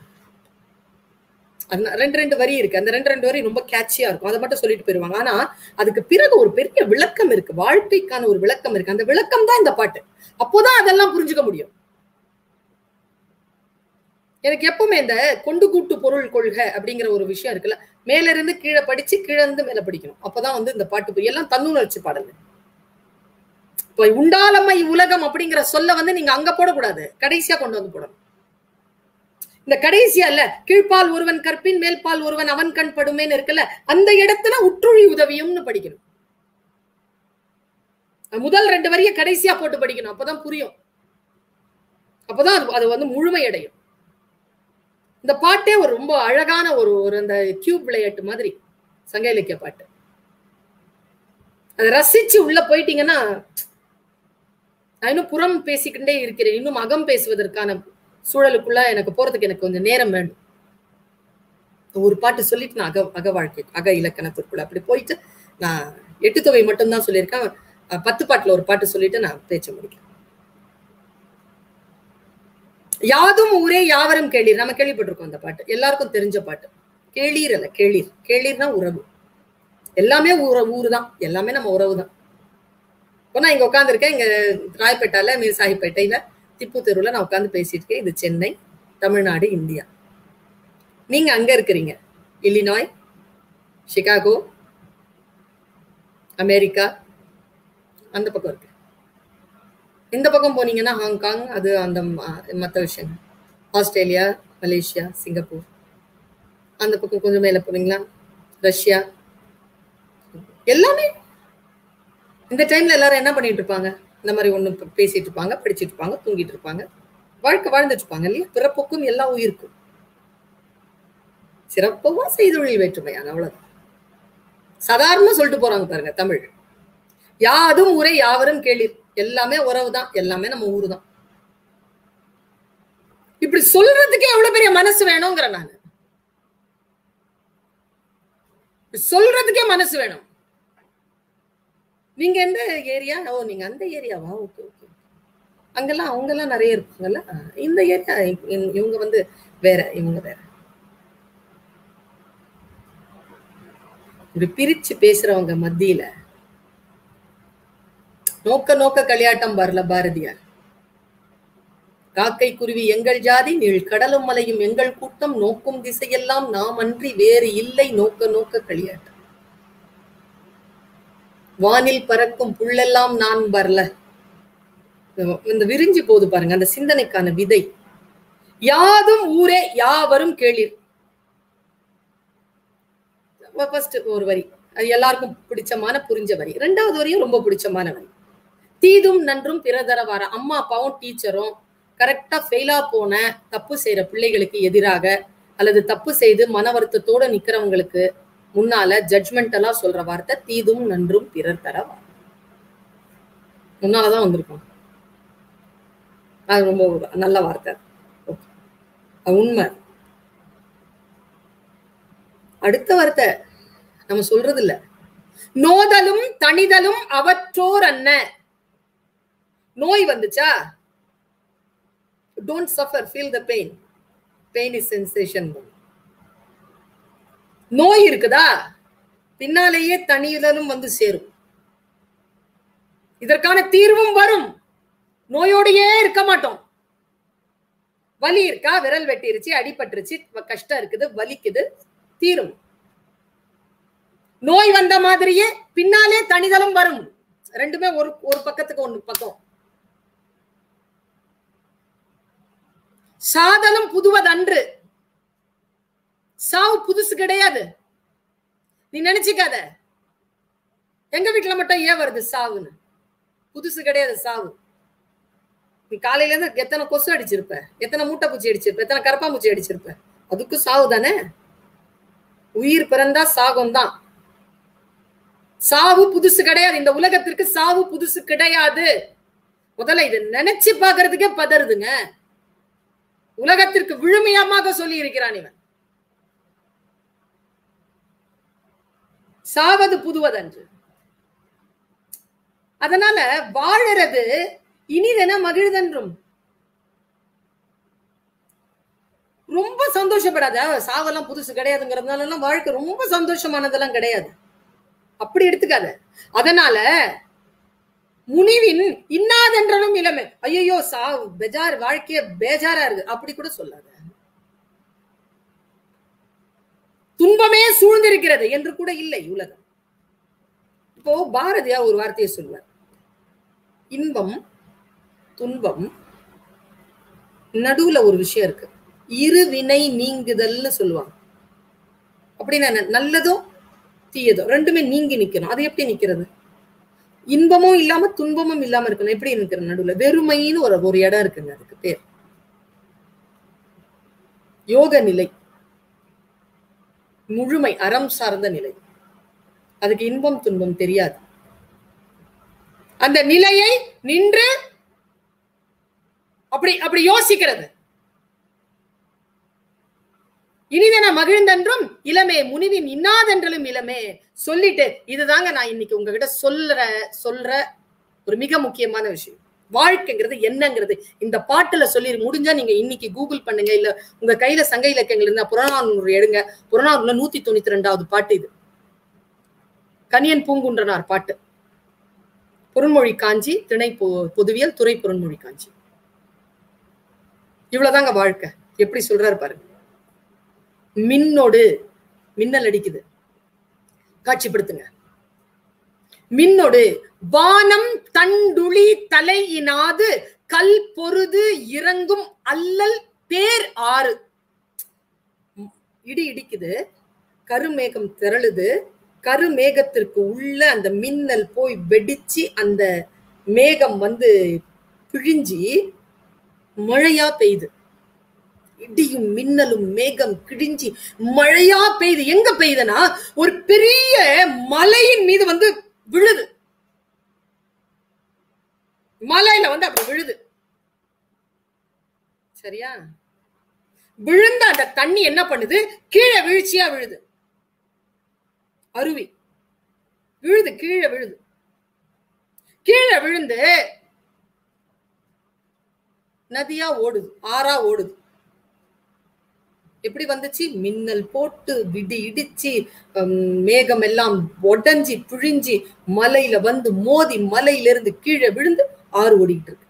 ரெண்டு ரெண்டு வரி இருக்கு. அந்த ரெண்டு ரெண்டு வரி ரொம்ப கேட்சியா இருக்கும். அதை மட்டும் சொல்லிட்டு போயிருவாங்க. ஆனா அதுக்கு பிறகு ஒரு பெரிய விளக்கம் இருக்கு. வாழ்க்கைக்கான ஒரு விளக்கம் இருக்கு. அந்த விளக்கம் தான் இந்த பாட்டு. அப்போதான் அதெல்லாம் புரிஞ்சுக்க முடியும். எனக்கு எப்பவுமே இந்த கொண்டு கூட்டு பொருள் கொள்கை அப்படிங்கிற ஒரு விஷயம் இருக்குல்ல மேல இருந்து கீழே படிச்சு கீழே இருந்து மேல படிக்கணும். அப்பதான் வந்து இந்த பாட்டு எல்லாம் தன்னுணர்ச்சி பாடல் இப்ப உண்டாலம்மை உலகம் அப்படிங்கிற சொல்ல வந்து நீங்க அங்க போடக்கூடாது. கடைசியா கொண்டு வந்து போடணும். இந்த கடைசியா இல்ல கீழ்ப்பால் ஒருவன் கற்பின் மேல்பால் ஒருவன் அவன் கண் படுமேன்னு இருக்குல்ல அந்த இடத்துல உற்றுழி உதவியும்னு படிக்கணும். முதல் ரெண்டு வரிய கடைசியா போட்டு படிக்கணும் அப்பதான் புரியும். அப்பதான் அது அது வந்து முழுமையடையும். இந்த பாட்டே ஒரு ரொம்ப அழகான ஒரு ஒரு அந்த கியூப் விளையாட்டு மாதிரி சங்க இலக்கிய பாட்டு. அதை ரசிச்சு உள்ள போயிட்டீங்கன்னா நான் இன்னும் புறம் பேசிக்கிட்டே இருக்கிறேன் இன்னும் அகம் பேசுவதற்கான சூழலுக்குள்ள எனக்கு போறதுக்கு எனக்கு கொஞ்சம் நேரம் வேணும். ஒரு பாட்டு சொல்லிட்டு நான் அக அக வாழ்க்கை அக இலக்கணத்திற்குள்ள அப்படி போயிட்டு நான் எட்டு தொகை மட்டும்தான் சொல்லியிருக்கேன். பத்து பாட்டுல ஒரு பாட்டு சொல்லிட்டு நான் பேச்ச முடிக்கிறேன். யாதும் ஊரே யாவரும் கேளீர். நம்ம கேள்விப்பட்டிருக்கோம் அந்த பாட்டு. எல்லாருக்கும் தெரிஞ்ச பாட்டு. கேளீர் அல்ல கேளீர். கேளீர்னா உறவு. எல்லாமே ஊர ஊரு தான் எல்லாமே நம்ம உறவு தான் இப்போ நான் இங்க உட்காந்துருக்கேன் இங்க ராயப்பேட்டால மீர் சாஹிப்பேட்டையில திப்பு தெருவில் நான் உட்காந்து பேசிட்டு இருக்கேன். இது சென்னை தமிழ்நாடு இந்தியா. நீங்க அங்க இருக்கிறீங்க. இல்லினாய் சிகாகோ அமெரிக்கா அந்த பக்கம் இருக்கு. இந்த பக்கம் போனீங்கன்னா ஹாங்காங் அது அந்த மற்ற விஷயம். Australia Malaysia Singapore. அந்த பக்கம் கொஞ்சம் மேலே போனீங்களா? ரஷ்யா. எல்லாமே. இந்த டைம்ல எல்லாரும் என்ன பண்ணிட்டு இருப்பாங்க? இந்த மாதிரி ஒன்று பேசிட்டு இருப்பாங்க படிச்சுட்டு இருப்பாங்க தூங்கிட்டு இருப்பாங்க வாழ்க்கை வாழ்ந்துட்டு இருப்பாங்க இல்லையா? பிறப்புக்கும் எல்லா உயிருக்கும். சிறப்பவும் செய்தொழில் வேற்றுமையான அவ்வளவுதான். சாதாரணமா சொல்லிட்டு போறாங்க பாருங்க தமிழ். யாதும் உரை யாவரும் கேளீர். எல்லாமே உறவு தான் எல்லாமே நம்ம ஊரு தான் இப்படி சொல்றதுக்கே எவ்வளவு பெரிய மனசு வேணுங்கிற நான். சொல்றதுக்கே மனசு வேணும். நீங்க எந்த ஏரியா? ஓ நீங்க அந்த ஏரியாவா? ஓகே ஓகே அங்கெல்லாம் அவங்கெல்லாம் நிறைய இருப்பாங்கல்ல இந்த ஏரியா இவங்க வந்து வேற இவங்க வேற. இப்படி பிரிச்சு பேசுறவங்க மத்தியில. நோக்க நோக்க களியாட்டம் வரல பாரதியார். காக்கை குருவி எங்கள் ஜாதி நீள் கடலும் மலையும் எங்கள் கூட்டம் நோக்கும் திசையெல்லாம் நாம் அன்றி வேறு இல்லை நோக்க நோக்க களியாட்டம் வானில் பறக்கும் புள்ளெல்லாம் நான் வரல. இந்த விரிஞ்சு போது பாருங்க அந்த சிந்தனைக்கான விதை. யாதும் ஊரே யாவரும் கேளீர். ஃபர்ஸ்ட் ஒரு வரி. அது எல்லாருக்கும் பிடிச்சமான புரிஞ்ச வரி. ரெண்டாவது வரியும் ரொம்ப பிடிச்சமான வரி. தீதும் நன்றும் பிறதர வர. அம்மா அப்பாவும் டீச்சரும் கரெக்டா ஃபெயிலா போன தப்பு செய்யற பிள்ளைகளுக்கு எதிராக அல்லது தப்பு செய்து மன வருத்தத்தோட நிக்கிறவங்களுக்கு முன்னால ஜட்மெண்டலா சொல்ற வார்த்தை தீதும் நன்றும் பிறர் தர முன்னாலதான் வந்திருக்கும். அது ரொம்ப நல்ல வார்த்தை. உண்மை. அடுத்த வார்த்தை நம்ம சொல்றது இல்ல. நோதலும் தனிதலும் அவற்றோர் அன்ன. நோய் வந்துச்சா? Don't suffer feel the pain pain is sensation நோய் இருக்குதா? பின்னாலேயே தனியுதலும் வந்து சேரும். இதற்கான தீர்வும் வரும். நோயோடையே இருக்க மாட்டோம். வலி இருக்கா? விரல் வெட்டிருச்சு அடிபட்டுருச்சு கஷ்டம் இருக்குது வலிக்குது தீரும். நோய் வந்த மாதிரியே பின்னாலே தனிதளம் வரும். ரெண்டுமே ஒரு ஒரு பக்கத்துக்கு ஒண்ணு பக்கம். சாதனம் புதுவதன்று. சாவு புதுசு கிடையாது. நீ நினைச்சுக்காத. எங்க வீட்டுல மட்டும் ஏன் வருது சாவுன்னு? புதுசு கிடையாது சாவு. நீ காலையில இருந்து எத்தனை கொசு அடிச்சிருப்ப? எத்தனை மூட்டை பூச்சி அடிச்சிருப்ப? எத்தனை கரப்பாம்பூச்சி அடிச்சிருப்ப? அதுக்கும் சாவு தானே? உயிர் பிறந்தா சாகம் தான் சாவு புதுசு கிடையாது. இந்த உலகத்திற்கு சாவு புதுசு கிடையாது. முதல்ல இதை நினைச்சு பாக்குறதுக்கே பதறுதுங்க. உலகத்திற்கு விழுமையமாக சொல்லி இருக்கிறான் இவன். சாவது புதுவதன்று. அதனால வாழறது இனிதென மகிழ்தன்றும். ரொம்ப சந்தோஷப்படாத சாவெல்லாம் புதுசு கிடையாதுங்கிறதுனால எல்லாம் வாழ்க்கை ரொம்ப சந்தோஷமானதெல்லாம் கிடையாது. அப்படி எடுத்துக்காத. அதனால முனிவின் இன்னாதென்றனும் இளமை. ஐயோ சா பெஜார் வாழ்க்கைய பேஜாரா இருக்கு. அப்படி கூட சொல்லாத. துன்பமே சூழ்ந்திருக்கிறது என்று கூட இல்லை உலகம். இப்போ பாரதியா ஒரு வார்த்தையை சொல்வார் இன்பம் துன்பம் நடுவுல ஒரு விஷயம் இருக்கு. இருவினை நீங்குதல்னு சொல்லுவாங்க. அப்படின்னா நல்லதோ தீயதோ ரெண்டுமே நீங்கி நிக்கணும். அது எப்படி நிக்கிறது? இன்பமும் இல்லாம துன்பமும் இல்லாம இருக்கணும். எப்படி நிக்கிற நடுவுல? வெறுமைன்னு ஒரு ஒரு இடம் இருக்குங்க அதுக்கு பேர். யோக நிலை. முழுமை அறம் சார்ந்த நிலை. அதுக்கு இன்பம் துன்பம் தெரியாது. அந்த நிலையை நின்று அப்படி அப்படி யோசிக்கிறது. இனிதென மகிழ்ந்தென்றும் இளமே முனிவின் இன்னாதென்றலும் இளமே சொல்லிட்டு இதுதாங்க நான் இன்னைக்கு உங்ககிட்ட சொல்ற சொல்ற ஒரு மிக முக்கியமான விஷயம். வாழ்க்கைங்கிறது என்னங்கிறது. இந்த பாட்டுல சொல்லி முடிஞ்சா நீங்க இன்னைக்கு கூகுள் பண்ணுங்க இல்ல உங்க கையில சங்க இலக்கியங்கள் இருந்தா புறநானூறு எடுங்க. புறநானூறுல நூத்தி தொண்ணூத்தி ரெண்டாவது பாட்டு இது. கனியன் பூங்குன்றனார் பாட்டு. பொருண்மொழி காஞ்சி திணை பொ- பொதுவியல் துறை பொருண்மொழி காஞ்சி. இவ்வளவுதாங்க வாழ்க்கை. எப்படி சொல்றாரு பாருங்க. மின்னோடு மின்னல் அடிக்குது. காட்சிப்படுத்துங்க. மின்னோடு வானம் தண்டுளி தலையினாது கல் பொருது இறங்கும் அல்லல் பேர் ஆறு. இடி இடிக்குது கருமேகம் திரளுது கருமேகத்திற்கு உள்ள அந்த மின்னல் போய் வெடிச்சு அந்த மேகம் வந்து பிழிஞ்சி மழையா பெய்யுது இடியும் மின்னலும் மேகம் கிழிஞ்சி மழையா பெய்யுது எங்க பெய்யுதுன்னா ஒரு பெரிய மலையின் மீது வந்து விழுது. மலையில வந்து அப்படி விழுது. சரியா? விழுந்த அந்த தண்ணி என்ன பண்ணுது? கீழே வீழ்ச்சியா விழுது. அருவி. விழுது கீழே விழுது. கீழே விழுந்து நதியா ஓடுது ஆறா ஓடுது. எப்படி வந்துச்சு? மின்னல் போட்டு விடி இடிச்சு மேகம் எல்லாம் உடஞ்சி பிழிஞ்சி மலையில வந்து மோதி மலையில இருந்து கீழே விழுந்து ஆறு ஓடிட்டு இருக்கு.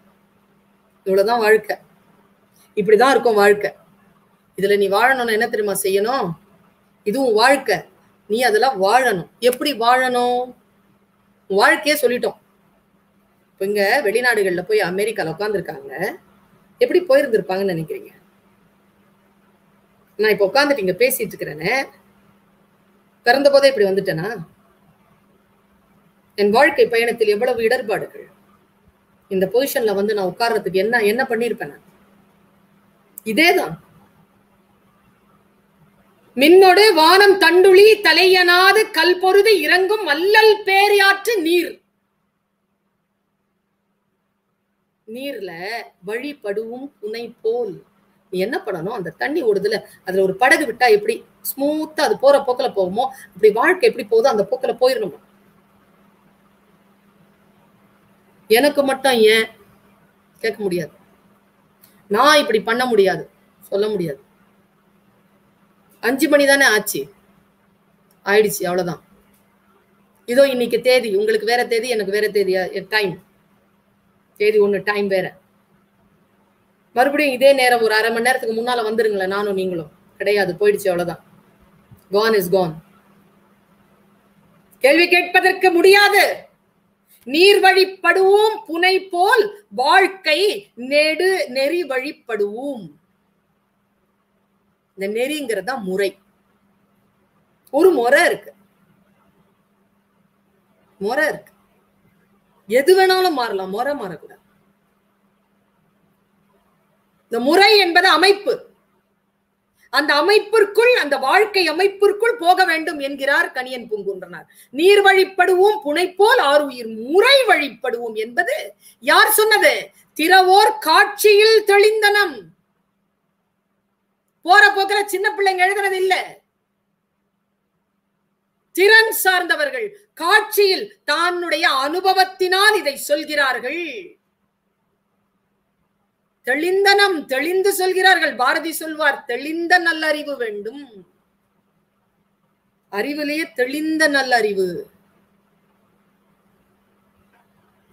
இவ்வளவுதான் வாழ்க்கை. இப்படிதான் இருக்கும் வாழ்க்கை. இதுல நீ வாழணும்னா என்ன தெரியுமா செய்யணும்? இதுவும் வாழ்க்கை. நீ அதெல்லாம் வாழணும். எப்படி வாழணும்? வாழ்க்கையே சொல்லிட்டோம். இப்போ இங்க வெளிநாடுகள்ல போய் அமெரிக்கால உட்காந்துருக்காங்க எப்படி போயிருந்திருப்பாங்கன்னு நினைக்கிறீங்க? நான் இப்போ உட்காந்துட்டு இங்க பேசிட்டு இருக்கிறேனே. பிறந்த போதே இப்படி வந்துட்டேனா? என் வாழ்க்கை பயணத்தில் எவ்வளவு இடர்பாடுகள்? இந்த பொசிஷன்ல வந்து நான் உட்கார்றதுக்கு என்ன என்ன பண்ணிருப்பேன் இதேதான். மின்னொடு வானம் தண்டுளி தலையனாது கல் பொருது இறங்கும் அல்லல் பேரியாற்று நீர். நீர்ல வழிபடுவும் புனை போல். நீ என்ன பண்ணணும்? அந்த தண்ணி ஓடுதுல அதுல ஒரு படகு விட்டா எப்படி ஸ்மூத்தா அது போற போக்கில போகுமோ அப்படி வாழ்க்கை எப்படி போகுதோ அந்த போக்கில போயிடணும் எனக்கு மட்டும் ஏன் கேட்க முடியாது? நான் இப்படி பண்ண முடியாது. சொல்ல முடியாது. அஞ்சு மணி தானே ஆச்சு? ஆயிடுச்சு அவ்வளோதான் இதோ இன்னைக்கு தேதி உங்களுக்கு வேற தேதி எனக்கு வேற தேதி டைம் தேதி ஒன்று டைம் வேற. மறுபடியும் இதே நேரம் ஒரு அரை மணி நேரத்துக்கு முன்னால வந்துருங்களேன் நானும் நீங்களும். கிடையாது போயிடுச்சு அவ்வளோதான் கான் இஸ் கான் கேள்வி கேட்பதற்கு முடியாது. நீர் வழிப்படுவோம் புனை போல் வாழ்க்கை நெடு நெறி வழிப்படுவோம் இந்த நெறிங்கிறது தான் முறை. ஒரு முறை இருக்கு. முறை இருக்கு. எது வேணாலும் மாறலாம். முறை மாறக்கூடாது. இந்த முறை என்பது அமைப்பு. அந்த அமைப்பிற்குள் அந்த வாழ்க்கை அமைப்பிற்குள் போக வேண்டும் என்கிறார் கணியன் பூங்குன்றனார். நீர் வழிப்படுவோம் புனைப்போல் ஆறுயிர் முறை வழிப்படுவோம் என்பது யார் சொன்னது? திறவோர் காட்சியில் தெளிந்தனம். போற போக்கிற சின்ன பிள்ளைங்க எழுதுறது இல்ல. திறன் சார்ந்தவர்கள் காட்சியில் தன்னுடைய அனுபவத்தினால் இதை சொல்கிறார்கள். தெளிந்தனம் தெளிந்து சொல்கிறார்கள். பாரதி சொல்வார் தெளிந்த நல்லறிவு வேண்டும். அறிவிலேயே தெளிந்த நல்லறிவு.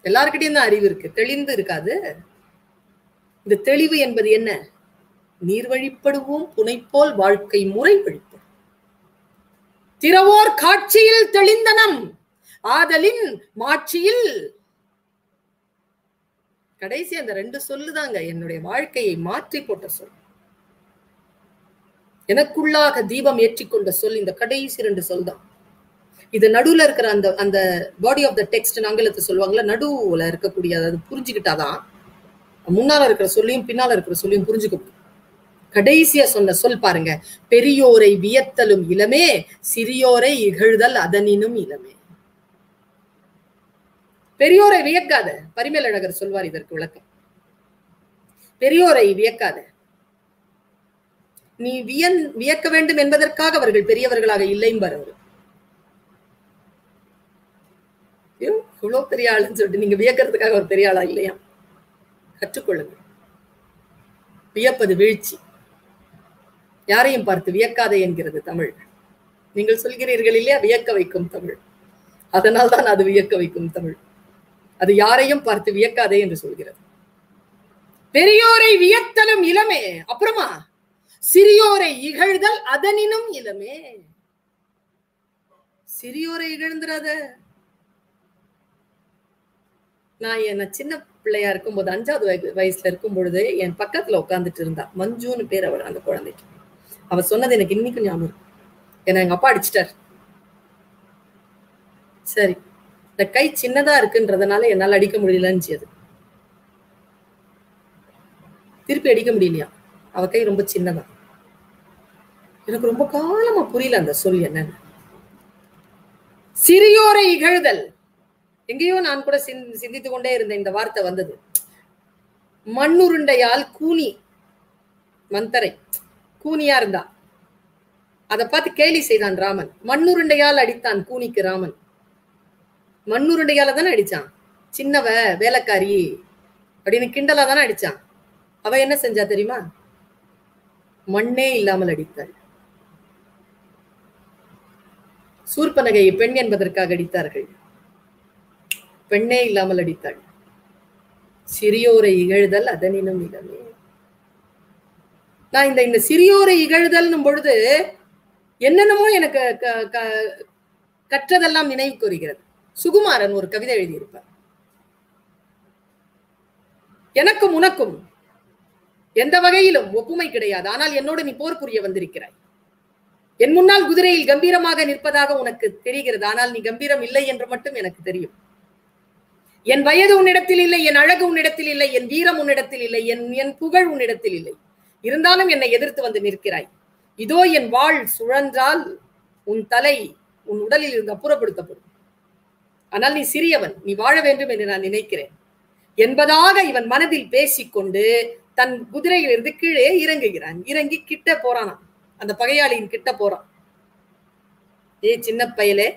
எல்லார்கிட்டயும் தான் அறிவு இருக்கு. தெளிந்து இருக்காது. இந்த தெளிவு என்பது என்ன? நீர் வழிபடுவோம் புனைப்போல் வாழ்க்கை முறை வழிப்படும் திறவோர் காட்சியில் தெளிந்தனம் ஆதலின் மாட்சியில் கடைசி அந்த ரெண்டு சொல்லுதாங்க என்னுடைய வாழ்க்கையை மாற்றி போட்ட சொல். எனக்குள்ளாக தீபம் ஏற்றிக்கொண்ட சொல் இந்த கடைசி ரெண்டு சொல் தான் இது நடுவுல இருக்கிற அந்த அந்த பாடி ஆஃப் த டெக்ஸ்ட் ஆங்கிலத்தை சொல்லுவாங்கல்ல நடுவுல இருக்கக்கூடிய அதாவது புரிஞ்சுக்கிட்டாதான் முன்னால இருக்கிற சொல்லியும் பின்னால இருக்கிற சொல்லியும் புரிஞ்சுக்க முடியும். கடைசியா சொன்ன சொல் பாருங்க பெரியோரை வியத்தலும் இளமே சிறியோரை இகழ்தல் அதனினும் இளமே. பெரியோரை வியக்காத. பரிமேலழகர் சொல்வார் இதற்கு விளக்கம். பெரியோரை வியக்காத. நீ வியன் வியக்க வேண்டும் என்பதற்காக அவர்கள் பெரியவர்களாக இல்லைம்பார் அவர். இவ்வளோ பெரிய ஆளுன்னு சொல்லிட்டு நீங்க வியக்கிறதுக்காக ஒரு பெரிய ஆளா இல்லையா? கற்றுக்கொள்ளுங்கள். வியப்பது வீழ்ச்சி. யாரையும் பார்த்து வியக்காதே என்கிறது தமிழ். நீங்கள் சொல்கிறீர்கள் இல்லையா? வியக்க வைக்கும் தமிழ். அதனால் தான் அது வியக்க வைக்கும் தமிழ். அது யாரையும் பார்த்து வியக்காதே என்று சொல்கிறது. பெரியோரை வியத்தலும் இளமே அப்புறமா? சிறியோரை இகழ்தல் அதனினும் இளமே. சிறியோரை இகழ்ந்துராத நான் என்ன சின்ன பிள்ளையா இருக்கும்போது அஞ்சாவது வயசுல இருக்கும் பொழுது என் பக்கத்துல உட்கார்ந்துட்டு இருந்தா. மஞ்சுன்னு பேர் அவள் அந்த குழந்தைக்கு. அவ சொன்னது எனக்கு இன்னைக்கும் ஞாபகம் ஏன்னா எங்க அப்பா அடிச்சிட்டார். சரி. இந்த கை சின்னதா இருக்குன்றதுனால என்னால அடிக்க முடியலன்னு அது. திருப்பி அடிக்க முடியலையா? அவ கை ரொம்ப சின்னதா. எனக்கு ரொம்ப காலமா புரியல அந்த சொல் என்னன்னு. சிறியோரை இகழ்தல். எங்கேயோ நான் கூட சிந்- கொண்டே இருந்தேன் இந்த வார்த்தை வந்தது. மண்ணுருண்டையால் கூனி மந்தரை. கூனியா இருந்தா. அதை பார்த்து கேலி செய்தான் ராமன். மண்ணுருண்டையால் அடித்தான் கூனிக்கு ராமன். மண்ணுருண்டையால தானே அடிச்சான். சின்னவ வேலைக்காரி அப்படின்னு கிண்டலா தானே அடிச்சான். அவ என்ன செஞ்சா தெரியுமா? மண்ணே இல்லாமல் அடித்தாள். சூர்பனகையை பெண் என்பதற்காக அடித்தார்கள். பெண்ணே இல்லாமல் அடித்தாள். சிறியோரை இகழ்தல் அதனினும் இடமே நான் இந்த இந்த சிறியோரை இகழ்தல்னும் பொழுது என்னென்னமோ எனக்கு க- க- கற்றதெல்லாம் நினைவுக்கு வருகிறது. சுகுமாரன் ஒரு கவிதை எழுதியிருப்பார். எனக்கும் உனக்கும் எந்த வகையிலும் ஒப்புமை கிடையாது. ஆனால் என்னோடு நீ போர் புரிய வந்திருக்கிறாய். என் முன்னால் குதிரையில் கம்பீரமாக நிற்பதாக உனக்கு தெரிகிறது. ஆனால் நீ கம்பீரம் இல்லை என்று மட்டும் எனக்கு தெரியும். என் வயது உன்னிடத்தில் இல்லை என் அழகு உன்னிடத்தில் இல்லை என் வீரம் உன்னிடத்தில் இல்லை என் என் புகழ் உன்னிடத்தில் இல்லை. இருந்தாலும் என்னை எதிர்த்து வந்து நிற்கிறாய். இதோ என் வாழ் சுழன்றால் உன் தலை உன் உடலில் இருந்து அப்புறப்படுத்தப்படும். ஆனால் நீ சிறியவன் நீ வாழ வேண்டும் என்று நான் நினைக்கிறேன். என்பதாக இவன் மனதில் பேசிக்கொண்டு தன் குதிரையிலிருந்து கீழே இறங்குகிறான். இறங்கி கிட்ட போறானாம். அந்த பகையாளியின் கிட்ட போறான். ஏய் சின்ன பயலே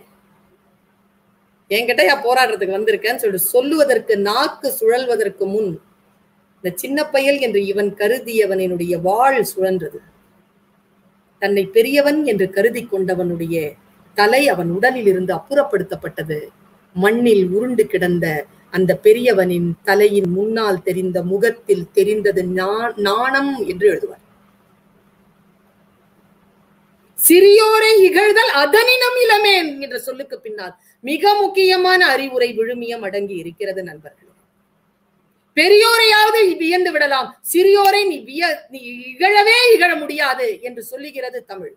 என்கிட்ட போராடுறதுக்கு வந்திருக்கேன்னு சொல்லிட்டு சொல்லுவதற்கு நாக்கு சுழல்வதற்கு முன் இந்த சின்ன பயல் என்று இவன் கருதியவனுடைய வாழ் சுழன்றது. தன்னை பெரியவன் என்று கருதி கொண்டவனுடைய தலை அவன் உடலில் இருந்து அப்புறப்படுத்தப்பட்டது. மண்ணில் உருண்டு கிடந்த அந்த பெரியவனின் தலையின் முன்னால் தெரிந்த முகத்தில் தெரிந்தது நாணம் என்று எழுதுவார். சிறியோரை இகழ்தல் அதனினம் இளமேன் என்ற சொல்லுக்கு பின்னால் மிக முக்கியமான அறிவுரை விழுமியம் அடங்கி இருக்கிறது நண்பர்களே. பெரியோரையாவது வியந்து விடலாம். சிறியோரை நீ விய நீ இகழவே இகழ முடியாது என்று சொல்லுகிறது தமிழ்.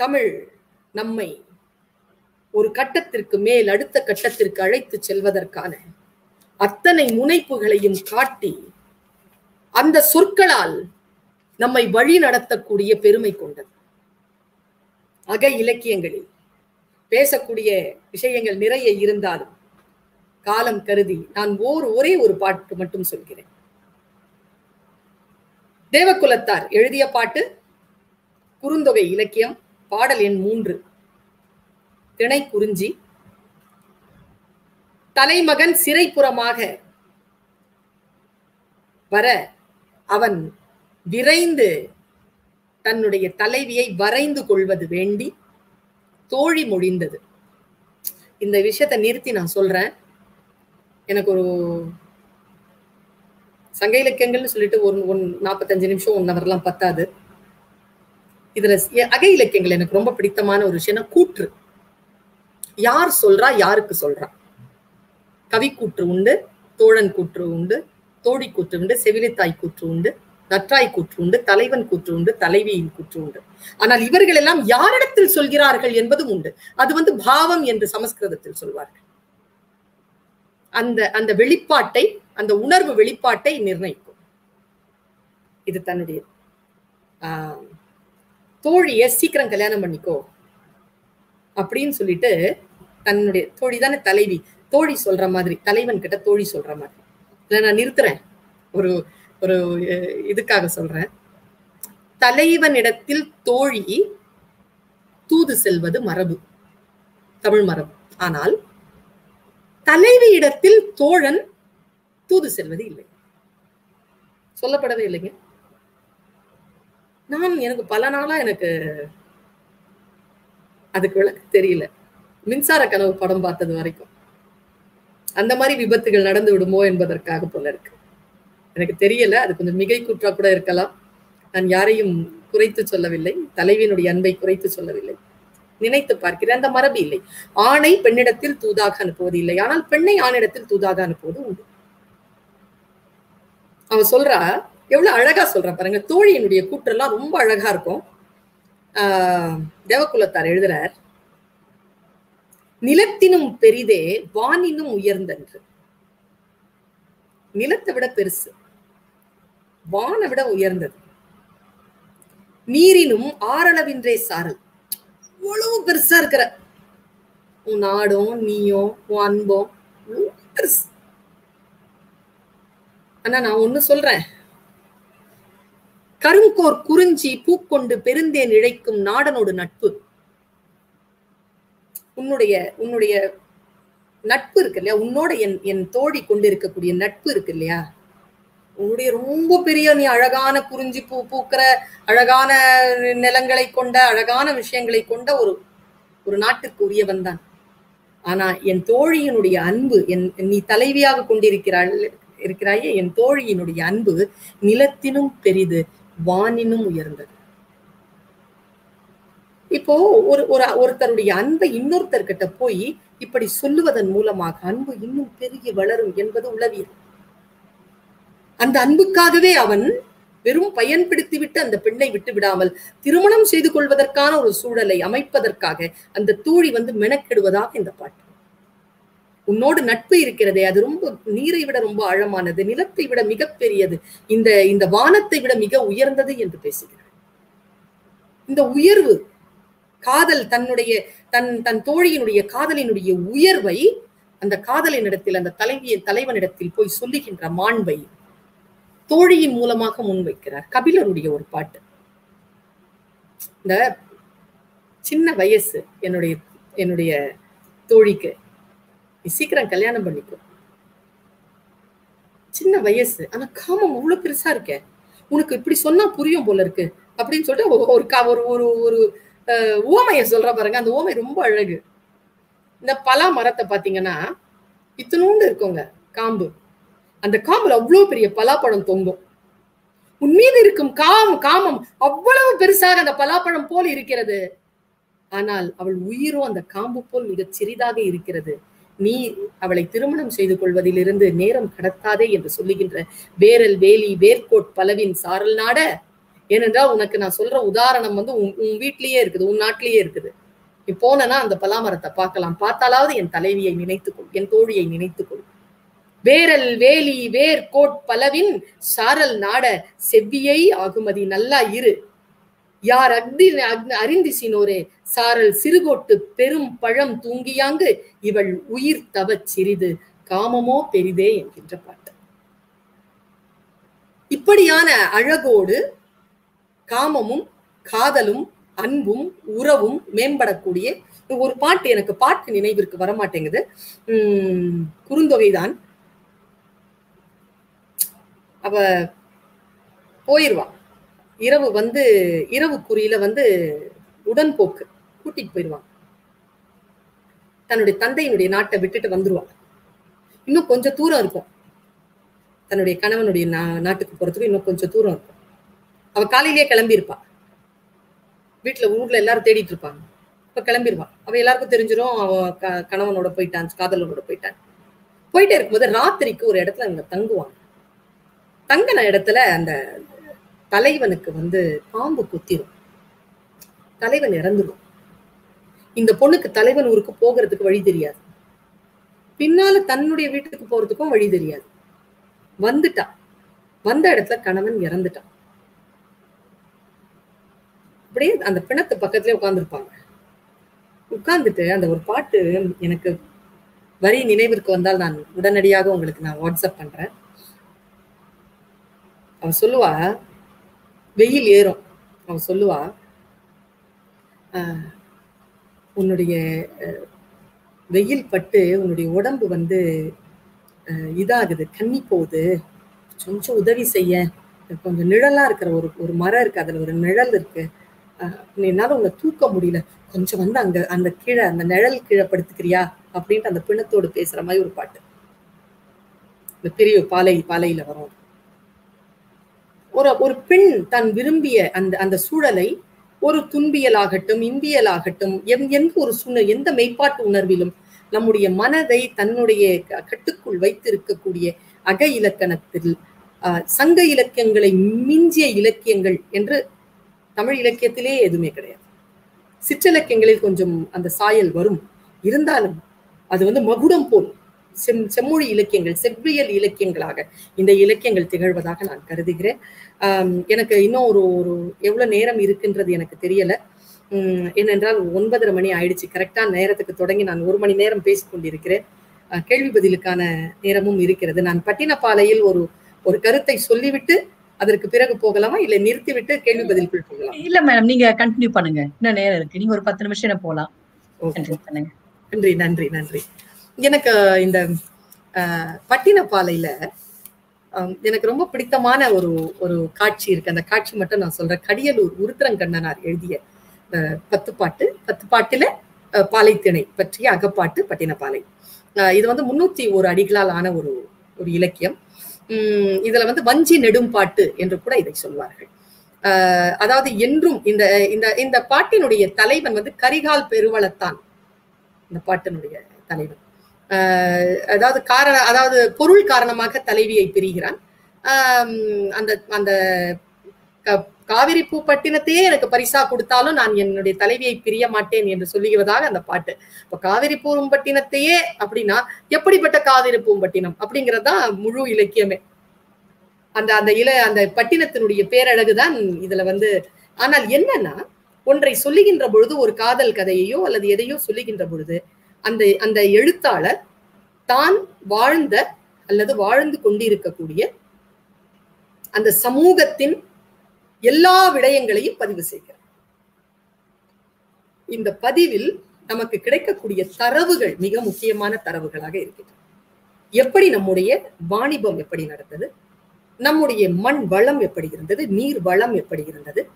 தமிழ் நம்மை ஒரு கட்டத்திற்கு மேல் அடுத்த கட்டத்திற்கு அழைத்து செல்வதற்கான அத்தனை முனைப்புகளையும் காட்டி அந்த சொற்களால் நம்மை வழி நடத்தக்கூடிய பெருமை கொண்டது. அக இலக்கியங்களில் பேசக்கூடிய விஷயங்கள் நிறைய இருந்தாலும் காலம் கருதி நான் ஓர் ஒரே ஒரு பாட்டு மட்டும் சொல்கிறேன். தேவகுலத்தார் எழுதிய பாட்டு குறுந்தொகை இலக்கியம் பாடல் எண் மூன்று. திணை குறிஞ்சி. தலைமகன் சிறைப்புறமாக வர அவன் விரைந்து தன்னுடைய தலைவியை வரைந்து கொள்வது வேண்டி தோழி மொழிந்தது. இந்த விஷயத்தை நிறுத்தி நான் சொல்றேன். எனக்கு ஒரு சங்க இலக்கியங்கள்னு சொல்லிட்டு ஒரு ஒன் நாற்பத்தஞ்சு நிமிஷம் ஒன் ஹவர்லாம் பத்தாது. இதுல அகை இலக்கியங்கள் எனக்கு ரொம்ப பிடித்தமான ஒரு விஷயம்னா கூற்று. யார் சொல்றா யாருக்கு சொல்றா? கவி கூற்று உண்டு தோழன் கூற்று உண்டு தோழி கூற்று உண்டு செவிலித்தாய் கூற்று உண்டு நற்றாய் கூற்று உண்டு தலைவன் கூற்று உண்டு தலைவியின் கூற்று உண்டு. ஆனால் இவர்கள் எல்லாம் யாரிடத்தில் சொல்கிறார்கள் என்பதும் உண்டு. அது வந்து பாவம் என்று சமஸ்கிருதத்தில் சொல்வார்கள். அந்த அந்த வெளிப்பாட்டை அந்த உணர்வு வெளிப்பாட்டை நிர்ணயிக்கும். இது தன்னுடைய ஆஹ், தோழிய சீக்கிரம் கல்யாணம் பண்ணிக்கோ. அப்படின்னு சொல்லிட்டு தன்னுடைய தோழி தானே தலைவி. தோழி சொல்ற மாதிரி தலைவன் கிட்ட தோழி சொல்ற மாதிரி. இல்ல நான் நிறுத்துறேன். ஒரு ஒரு இதுக்காக சொல்றேன். தலைவனிடத்தில் தோழி தூது செல்வது மரபு. தமிழ் மரபு. ஆனால் தலைவியிடத்தில் தோழன் தூது செல்வது இல்லை. சொல்லப்படவே இல்லைங்க. நான் எனக்கு பல நாளா எனக்கு அதுக்கு விளக்கு தெரியல. மின்சார கனவு படம் பார்த்தது வரைக்கும். அந்த மாதிரி விபத்துகள் நடந்து விடுமோ என்பதற்காக போல இருக்கு. எனக்கு தெரியல அது கொஞ்சம் மிகை குற்றா கூட இருக்கலாம். நான் யாரையும் குறைத்து சொல்லவில்லை தலைவியினுடைய அன்பை குறைத்து சொல்லவில்லை. நினைத்து பார்க்கிறேன் அந்த மரபு இல்லை. ஆணை பெண்ணிடத்தில் தூதாக அனுப்புவது இல்லை. ஆனால் பெண்ணை ஆணிடத்தில் தூதாக அனுப்புவது உண்டு. அவ சொல்றா எவ்வளவு அழகா சொல்றா பாருங்க. தோழியினுடைய கூற்றெல்லாம் ரொம்ப அழகா இருக்கும். ஆஹ் தேவகுலத்தார் எழுதுறார் நிலத்தினும் பெரிதே வானினும் உயர்ந்தன்று. நிலத்தை விட பெருசு. வானை விட உயர்ந்தது. நீரினும் ஆறளவின்றே சாரல். இவ்வளவு பெருசா இருக்கிற. உன் நாடும் நீயும் உன் அன்பும் பெருசு. ஆனா நான் ஒண்ணு சொல்றேன். கருங்கோர் குறிஞ்சி பூக்கொண்டு பெருந்தேன் இழைக்கும் நாடனோடு நட்பு. உன்னுடைய உன்னுடைய நட்பு இருக்கு இல்லையா? உன்னோட என் என் தோழி கொண்டு இருக்கக்கூடிய நட்பு இருக்கு இல்லையா? உன்னுடைய ரொம்ப பெரிய நீ அழகான குறிஞ்சி பூ பூக்கிற அழகான நிலங்களை கொண்ட அழகான விஷயங்களை கொண்ட ஒரு ஒரு நாட்டுக்கு உரியவன் தான். ஆனா என் தோழியினுடைய அன்பு என் நீ தலைவியாக கொண்டிருக்கிறாள் இருக்கிறாயே என் தோழியினுடைய அன்பு நிலத்தினும் பெரிது வானினும் உயர்ந்தது. இப்போ ஒரு ஒரு ஒருத்தருடைய அன்பை இன்னொருத்தர்கிட்ட போய் இப்படி சொல்லுவதன் மூலமாக அன்பு இன்னும் பெருகி வளரும் என்பது உளவியல். அந்த அன்புக்காகவே அவன் வெறும் பயன்படுத்திவிட்டு அந்த பெண்ணை விட்டு விடாமல் திருமணம் செய்து கொள்வதற்கான ஒரு சூழலை அமைப்பதற்காக அந்த தோழி வந்து மெனக்கெடுவதாக இந்த பாட்டு. உன்னோடு நட்பு இருக்கிறதே அது ரொம்ப நீரை விட ரொம்ப ஆழமானது நிலத்தை விட மிகப்பெரியது இந்த இந்த வானத்தை விட மிக உயர்ந்தது என்று பேசுகிறார். இந்த உயர்வு காதல் தன்னுடைய தன் தன் தோழியினுடைய காதலினுடைய உயர்வை அந்த காதலினிடத்தில் அந்த தலைவியின் தலைவனிடத்தில் போய் சொல்லுகின்ற மாண்பை தோழியின் மூலமாக முன்வைக்கிறார். கபிலருடைய ஒரு பாட்டு. இந்த சின்ன வயசு என்னுடைய என்னுடைய தோழிக்கு நீ சீக்கிரம் கல்யாணம் பண்ணிக்கோ. சின்ன வயசு ஆனா காமம் அவ்வளவு பெருசா இருக்க. உனக்கு இப்படி சொன்னா புரியும் போல இருக்கு. அப்படின்னு சொல்லிட்டு ஒரு- ஒரு ஒரு ஊமையை சொல்ற பாருங்க. அந்த ஊமை ரொம்ப அழகு. இந்த பலா மரத்தை பாத்தீங்கன்னா இத்தனோண்டு இருக்குங்க காம்பு. அந்த காம்புல அவ்வளவு பெரிய பலாப்பழம் தொங்கும். உன் மீது இருக்கும் காம் காமம் அவ்வளவு பெருசாக அந்த பலாப்பழம் போல் இருக்கிறது. ஆனால் அவள் உயிரோ அந்த காம்பு போல் மிகச் சிறிதாக இருக்கிறது. நீ அவளை திருமணம் செய்து கொள்வதிலிருந்து நேரம் கடத்தாதே என்று சொல்லுகின்ற வேரல் வேலி வேர்கோட் பலவின் சாரல் நாட ஏனென்றால் உனக்கு நான் சொல்ற உதாரணம் வந்து உன் உன் வீட்லயே இருக்குது உன் நாட்டிலேயே இருக்குது. நீ போனனா அந்த பலாமரத்தை பார்க்கலாம். பார்த்தாலாவது என் தலைவியை நினைத்துக்கொள் என் தோழியை நினைத்துக்கொள். வேரல் வேலி வேர் கோட் பலவின் சாரல் நாட செவ்வியை ஆகுமதி நல்லா இரு. யார் அக்தி அக்னி- அறிந்திசினோரே சாரல் சிறுகோட்டு பெரும் பழம் தூங்கியாங்கு இவள் உயிர் தவச் சிறிது காமமோ பெரிதே என்கின்ற பாட்டு. இப்படியான அழகோடு காமமும் காதலும் அன்பும் உறவும் மேம்படக்கூடிய ஒரு பாட்டு எனக்கு பாட்டு நினைவிற்கு வரமாட்டேங்குது. உம் குறுந்தொகைதான். அவ போயிருவா. இரவு வந்து இரவு குறியில வந்து உடன்போக்கு கூட்டிட்டு போயிடுவான் தன்னுடைய தந்தையினுடைய நாட்டை விட்டுட்டு வந்துருவான் இன்னும் கொஞ்சம் தூரம் இருக்கும். தன்னுடைய கணவனுடைய நாட்டுக்கு போறதுக்கு இன்னும் கொஞ்சம் தூரம் இருக்கும். அவ காலையிலேயே கிளம்பியிருப்பா வீட்டுல ஊர்ல எல்லாரும் தேடிட்டு இருப்பாங்க. இப்ப கிளம்பிடுவான் அவ எல்லாருக்கும் தெரிஞ்சிடும் அவ க- கணவனோட போயிட்டான் காதலனோட போயிட்டான். போயிட்டே இருக்கும்போது ராத்திரிக்கு ஒரு இடத்துல அங்க தங்குவாங்க. தங்கின இடத்துல அந்த தலைவனுக்கு வந்து பாம்பு குத்திரும். தலைவன் இறந்துடும் இந்த பொண்ணுக்கு தலைவன் ஊருக்கு போகிறதுக்கு வழி தெரியாது. பின்னால தன்னுடைய வீட்டுக்கு போறதுக்கும் வழி தெரியாது. வந்துட்டா. வந்த இடத்துல கணவன் இறந்துட்டான் அப்படியே அந்த பிணத்து பக்கத்துலேயே உட்காந்துருப்பாங்க உட்காந்துட்டு அந்த ஒரு பாட்டு எனக்கு வரி நினைவிற்கு வந்தால் நான் உடனடியாக உங்களுக்கு நான் வாட்ஸ்அப் பண்றேன். அவ சொல்லுவா வெயில் ஏறும். அவ சொல்லுவா உன்னுடைய வெயில் பட்டு உன்னுடைய உடம்பு வந்து இதாகுது கண்ணி போகுது கொஞ்சம் உதவி செய்ய கொஞ்சம் நிழலா இருக்கிற ஒரு ஒரு மரம் இருக்கு அதுல ஒரு நிழல் இருக்கு. என்னால உங்களை தூக்க முடியல. கொஞ்சம் வந்து அங்க அந்த கீழே அந்த நிழல் கீழே படுத்துக்கிறியா அப்படின்ட்டு அந்த பிணத்தோடு பேசுற மாதிரி ஒரு பாட்டு. இந்த பெரிய பாலை பாலையில வரும் ஒரு ஒரு பெண் தான் விரும்பிய அந்த அந்த சூழலை ஒரு துன்பியலாகட்டும் இந்தியலாகட்டும் எந் எந்த ஒரு சூழ்நிலை எந்த மெய்ப்பாட்டு உணர்விலும் நம்முடைய மனதை தன்னுடைய கட்டுக்குள் வைத்திருக்கக்கூடிய அக இலக்கணத்தில் சங்க இலக்கியங்களை மிஞ்சிய இலக்கியங்கள் என்று தமிழ் இலக்கியத்திலே எதுவுமே கிடையாது. சிற்றிலக்கியங்களில் கொஞ்சம் அந்த சாயல் வரும். இருந்தாலும் அது வந்து மகுடம் போல் செம் செம்மொழி இலக்கியங்கள் செவ்வியல் இலக்கியங்களாக இந்த இலக்கியங்கள் திகழ்வதாக நான் கருதுகிறேன். எனக்கு இன்னும் ஒரு ஒரு எவ்வளோ நேரம் இருக்குன்றது எனக்கு தெரியல. ஏனென்றால் ஒன்பதரை மணி ஆயிடுச்சு. கரெக்டான நேரத்துக்கு தொடங்கி நான் ஒரு மணி நேரம் பேசிக்கொண்டிருக்கிறேன். கேள்வி பதிலுக்கான நேரமும் இருக்கிறது. நான் பட்டினப்பாலையில் ஒரு ஒரு கருத்தை சொல்லிவிட்டு அதற்கு பிறகு போகலாமா? இல்ல நிறுத்திவிட்டு கேள்வி பதிலுக்குள் போகலாம்? இல்ல மேடம் நீங்க கண்டினியூ பண்ணுங்க. இன்னும் நேரம் இருக்கு. நீங்க ஒரு பத்து நிமிஷம் பண்ணுங்க. நன்றி நன்றி நன்றி. எனக்கு இந்த பட்டினப்பாலையில எனக்கு ரொம்ப பிடித்தமான ஒரு ஒரு காட்சி இருக்கு. அந்த காட்சி மட்டும் நான் சொல்றேன். கடியலூர் உருத்திரங்கண்ணனார் எழுதிய பத்து பாட்டு பத்து பாட்டுல பாலைத்திணை பற்றிய அகப்பாட்டு பட்டினப்பாலை. இது வந்து முன்னூத்தி ஒரு அடிகளால் ஆன ஒரு ஒரு இலக்கியம். உம் இதுல வந்து வஞ்சி நெடும் பாட்டு என்று கூட இதை சொல்வார்கள். அதாவது என்றும் இந்த இந்த இந்த பாட்டினுடைய தலைவன் வந்து கரிகால் பெருவளத்தான். இந்த பாட்டினுடைய தலைவன். ஆஹ் அதாவது காரண அதாவது பொருள் காரணமாக தலைவியை பிரிகிறான். அந்த அந்த காவிரி பூ பட்டினத்தையே எனக்கு பரிசா கொடுத்தாலும் நான் என்னுடைய தலைவியை பிரிய மாட்டேன் என்று சொல்லுகிறதாக அந்த பாட்டு. இப்ப காவிரி பூம்பட்டினத்தையே அப்படின்னா எப்படிப்பட்ட காவிரி பூம்பட்டினம் அப்படிங்கறதுதான் முழு இலக்கியமே. அந்த அந்த இல அந்த பட்டினத்தினுடைய பேரழகுதான் இதுல வந்து ஆனால் என்னன்னா ஒன்றை சொல்லுகின்ற பொழுது ஒரு காதல் கதையையோ அல்லது எதையோ சொல்லுகின்ற பொழுது அந்த அந்த எழுத்தாளர் தான் வாழ்ந்த அல்லது வாழ்ந்து கொண்டிருக்கக்கூடிய அந்த சமூகத்தின் எல்லா விடயங்களையும் பதிவு செய்கிறார் இந்த பதிவில் நமக்கு கிடைக்கக்கூடிய தரவுகள் மிக முக்கியமான தரவுகளாக இருக்கின்றன. எப்படி நம்முடைய வாணிபம் எப்படி நடந்தது? நம்முடைய மண் வளம் எப்படி இருந்தது? நீர் வளம் எப்படி இருந்தது?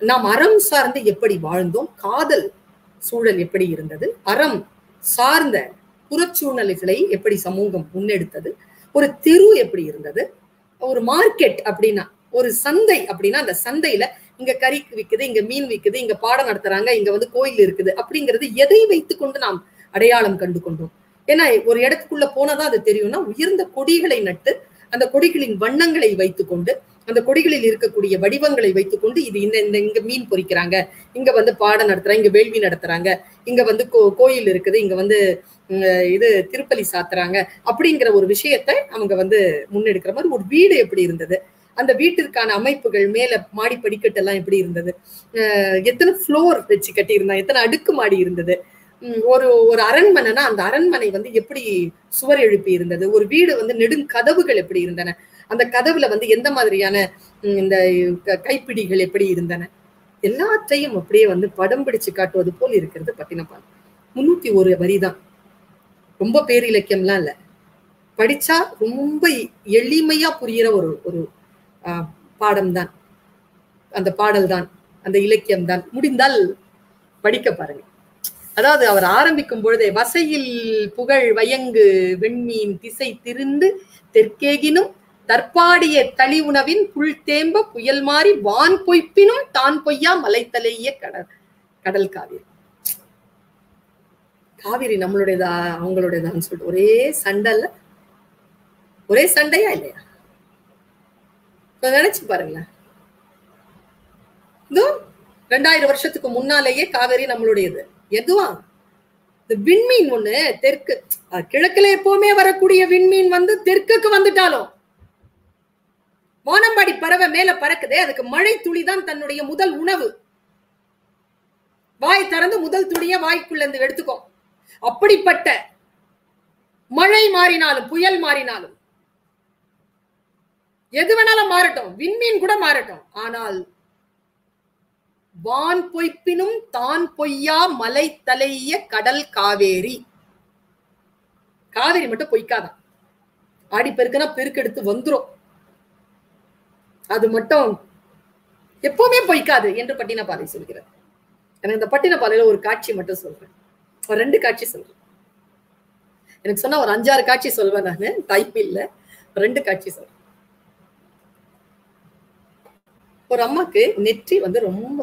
நாம் அறம் சார்ந்து எப்படி வாழ்ந்தோம்? காதல் சூழல் எப்படி இருந்தது? அறம் சார்ந்த புறச்சூழ்நிலைகளை எப்படி சமூகம் முன்னெடுத்தது? ஒரு தெரு எப்படி இருந்தது? ஒரு மார்க்கெட் அப்படின்னா ஒரு சந்தை அப்படின்னா அந்த சந்தையில இங்க கறி விக்குது இங்க மீன் விக்குது இங்க பாடம் நடத்துறாங்க இங்க வந்து கோயில் இருக்குது அப்படிங்கிறது எதை வைத்துக்கொண்டு நாம் அடையாளம் கண்டு கொண்டோம். ஏன்னா ஒரு இடத்துக்குள்ள போனதா அது தெரியும்னா உயர்ந்த கொடிகளை நட்டு அந்த கொடிகளின் வண்ணங்களை வைத்துக்கொண்டு அந்த கொடிகளில் இருக்கக்கூடிய வடிவங்களை வைத்துக்கொண்டு இது இந்த இந்த இங்க மீன் பொறிக்கிறாங்க இங்க வந்து பாடம் நடத்துறாங்க இங்க வேள்வி நடத்துறாங்க இங்க வந்து கோ கோயில் இருக்குது இங்க வந்து இது திருப்பலி சாத்துறாங்க அப்படிங்கிற ஒரு விஷயத்தை அவங்க வந்து முன்னெடுக்கிற மாதிரி ஒரு வீடு எப்படி இருந்தது? அந்த வீட்டிற்கான அமைப்புகள் மேல மாடி படிக்கட்டெல்லாம் எப்படி இருந்தது? எத்தனை ஃப்ளோர் வச்சு கட்டி எத்தனை அடுக்கு மாடி இருந்தது? ஒரு ஒரு அரண்மனைனா அந்த அரண்மனை வந்து எப்படி சுவர் எழுப்பி இருந்தது? ஒரு வீடு வந்து நெடுங்கதவுகள் எப்படி இருந்தன? அந்த கதவுல வந்து எந்த மாதிரியான இந்த க- கைப்பிடிகள் எப்படி இருந்தன? எல்லாத்தையும் அப்படியே வந்து படம் பிடிச்சு காட்டுவது போல் இருக்கிறது பட்டினப்பால் முன்னூத்தி ஒரு வரிதான். ரொம்ப பேரிலக்கியம்லாம் இல்ல. படிச்சா ரொம்ப எளிமையா புரியிற ஒரு ஒரு பாடம்தான். அந்த பாடல் தான் அந்த இலக்கியம் தான் முடிந்தால் படிக்க பாருங்க. அதாவது அவர் ஆரம்பிக்கும் பொழுதே வசையில் புகழ் வயங்கு வெண்மீன் திசை திருந்து தெற்கேகினும் தற்பாடிய தளி உணவின் புல் தேம்ப புயல் மாறி வான் பொய்ப்பினும் தான் பொய்யா மலைத்தலைய கடல் கடல் காவிரி. காவிரி நம்மளுடையதா அவங்களுடையதான்னு சொல்லிட்டு ஒரே சண்டைல ஒரே சண்டையா இல்லையா? நினைச்சு பாருங்களேன். இதோ ரெண்டாயிரம் வருஷத்துக்கு முன்னாலேயே காவேரி நம்மளுடையது. எதுவா? இந்த விண்மீன் ஒண்ணு தெற்கு கிழக்குல எப்பவுமே வரக்கூடிய விண்மீன் வந்து தெற்குக்கு வந்துட்டாலும் வானம்பாடி பறவை மேல பறக்குதே அதுக்கு மழை துளிதான் தன்னுடைய முதல் உணவு. வாய் திறந்து முதல் துளிய வாய்க்குள்ள இருந்து எடுத்துக்கோ. அப்படிப்பட்ட மழை மாறினாலும் புயல் மாறினாலும் எது வேணாலும் மாறட்டும். விண்மீன் கூட மாறட்டும். ஆனால் வான் பொய்ப்பினும் தான் பொய்யா மலை தலைய கடல் காவேரி. காவேரி மட்டும் பொய்க்காதான் ஆடி பெருக்கெடுத்து வந்துரும். அது மட்டும் எப்பவுமே பொய்க்காது என்று பட்டினப்பாலை சொல்கிறார் எனக்கு இந்த பட்டினப்பாலையில ஒரு காட்சி மட்டும் சொல்றேன். ஒரு ரெண்டு காட்சி சொல்றேன். எனக்கு சொன்னா ஒரு அஞ்சாறு காட்சி சொல்வேன் நான். டைப் இல்லை ரெண்டு காட்சி சொல்றேன். ஒரு அம்மாக்கு நெற்றி வந்து ரொம்ப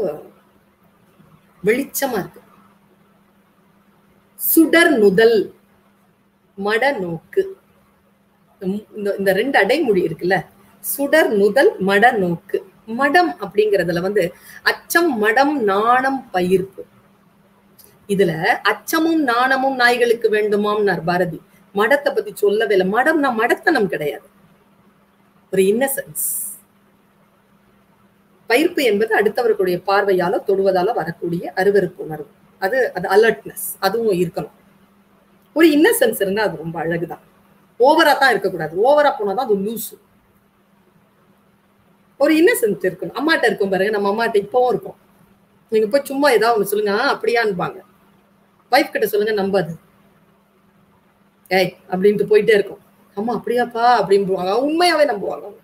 வெளிச்சமா இருக்கு. சுடர் நுதல் மட நோக்கு. இந்த இந்த ரெண்டு அடைமொழி இருக்குல்ல சுடர் நுதல் மட நோக்கு. மடம் அப்படிங்கறதுல வந்து அச்சம் மடம் நாணம் பயிர்ப்பு. இதுல அச்சமும் நாணமும் நாய்களுக்கு வேண்டுமாம்னார் பாரதி. மடத்தை பத்தி சொல்லவே இல்லை. மடம்னா மடத்தனம் கிடையாது. ஒரு இன்னசென்ஸ் பயிர்ப்பு என்பது அடுத்தவர்களுடைய பார்வையால தொடுவதால வரக்கூடிய அருவருப்பு உணர்வு. அது அது அலர்ட்னஸ் அதுவும் இருக்கணும். ஒரு இன்னசென்ஸ் இருந்தா அது ரொம்ப அழகுதான். ஓவரா தான் இருக்கக்கூடாது. ஓவரா போனாதான் அது லூசு ஒரு இன்னசென்ஸ் இருக்கணும். அம்மாட்ட இருக்கும் பாருங்க. நம்ம அம்மாட்ட இப்பவும் இருக்கும். நீங்க போய் சும்மா ஏதாவது ஒண்ணு சொல்லுங்க. அப்படியான்பாங்க. வைஃப் கிட்ட சொல்லுங்க நம்பாது. ஏய் அப்படின்ட்டு போயிட்டே இருக்கும். அம்மா அப்படியாப்பா அப்படின்னு உண்மையாவே நம்புவாங்க.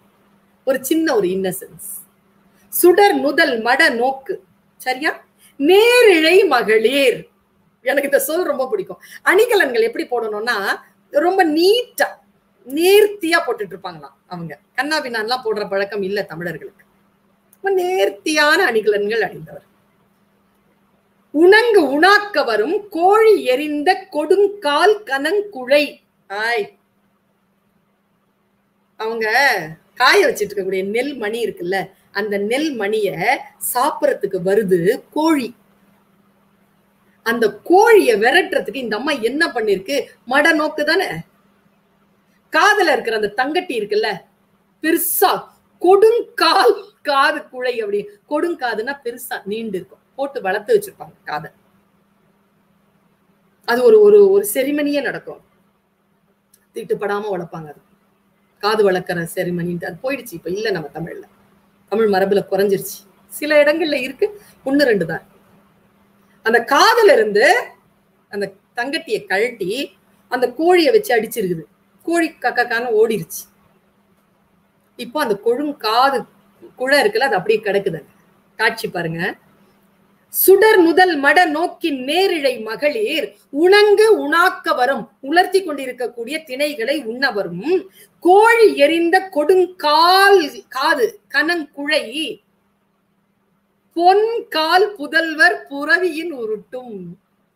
ஒரு சின்ன ஒரு இன்னசென்ஸ் சுடர் முதல் மட நோக்கு. சரியா? நேரிழை மகளிர். எனக்கு இந்த சொல் ரொம்ப பிடிக்கும். அணிகலன்கள் எப்படி போடணும்னா ரொம்ப நீட்டா நேர்த்தியா போட்டுட்டு இருப்பாங்களாம் அவங்க. கண்ணா பின்னான்லாம் போடுற பழக்கம் இல்ல தமிழர்களுக்கு. ரொம்ப நேர்த்தியான அணிகலன்கள் அணிந்தவர். உணங்கு உணாக்க வரும் கோழி எரிந்த கொடுங்கால் கனங்குழை. ஆய். அவங்க காய வச்சிட்டு இருக்கக்கூடிய நெல் மணி இருக்குல்ல அந்த நெல் மணிய சாப்பிட்றதுக்கு வருது கோழி. அந்த கோழிய விரட்டுறதுக்கு இந்த அம்மா என்ன பண்ணிருக்கு? மட நோக்கு தானே? காதுல இருக்கிற அந்த தங்கட்டி இருக்குல்ல பெருசா கொடுங்கால் காது குழை அப்படி. கொடுங்காதுன்னா பெருசா நீண்டு இருக்கும். போட்டு வளர்த்து வச்சிருப்பாங்க காதை. அது ஒரு ஒரு ஒரு செரிமனியே நடக்கும். திட்டுப்படாம வளர்ப்பாங்க அது. காது வளர்க்குற செரிமனின்ட்டு அது போயிடுச்சு. இப்ப இல்ல நம்ம தமிழ்ல. தமிழ் மரபுல குறைஞ்சிருச்சு. சில இடங்கள்ல இருக்கு. ஒண்ணு ரெண்டு தான். அந்த காதுல இருந்து அந்த தங்கட்டியை கழட்டி அந்த கோழியை வச்சு அடிச்சிருக்குது. கோழி கக்கக்கான ஓடிருச்சு. இப்போ அந்த கொழும் காது குழை இருக்குல்ல அது அப்படியே கிடக்குது காட்சி பாருங்க. சுடர் முதல் மட நோக்கின் நேரிழை மகளிர் உணங்கு உணாக்க வரும் உலர்த்தி கொண்டிருக்கக்கூடிய திணைகளை உண்ண வரும். கோழி எரிந்த கொடுங்கால் காது கனங்குழை. பொன் கால் புதல்வர் புறவியின் உருட்டும்.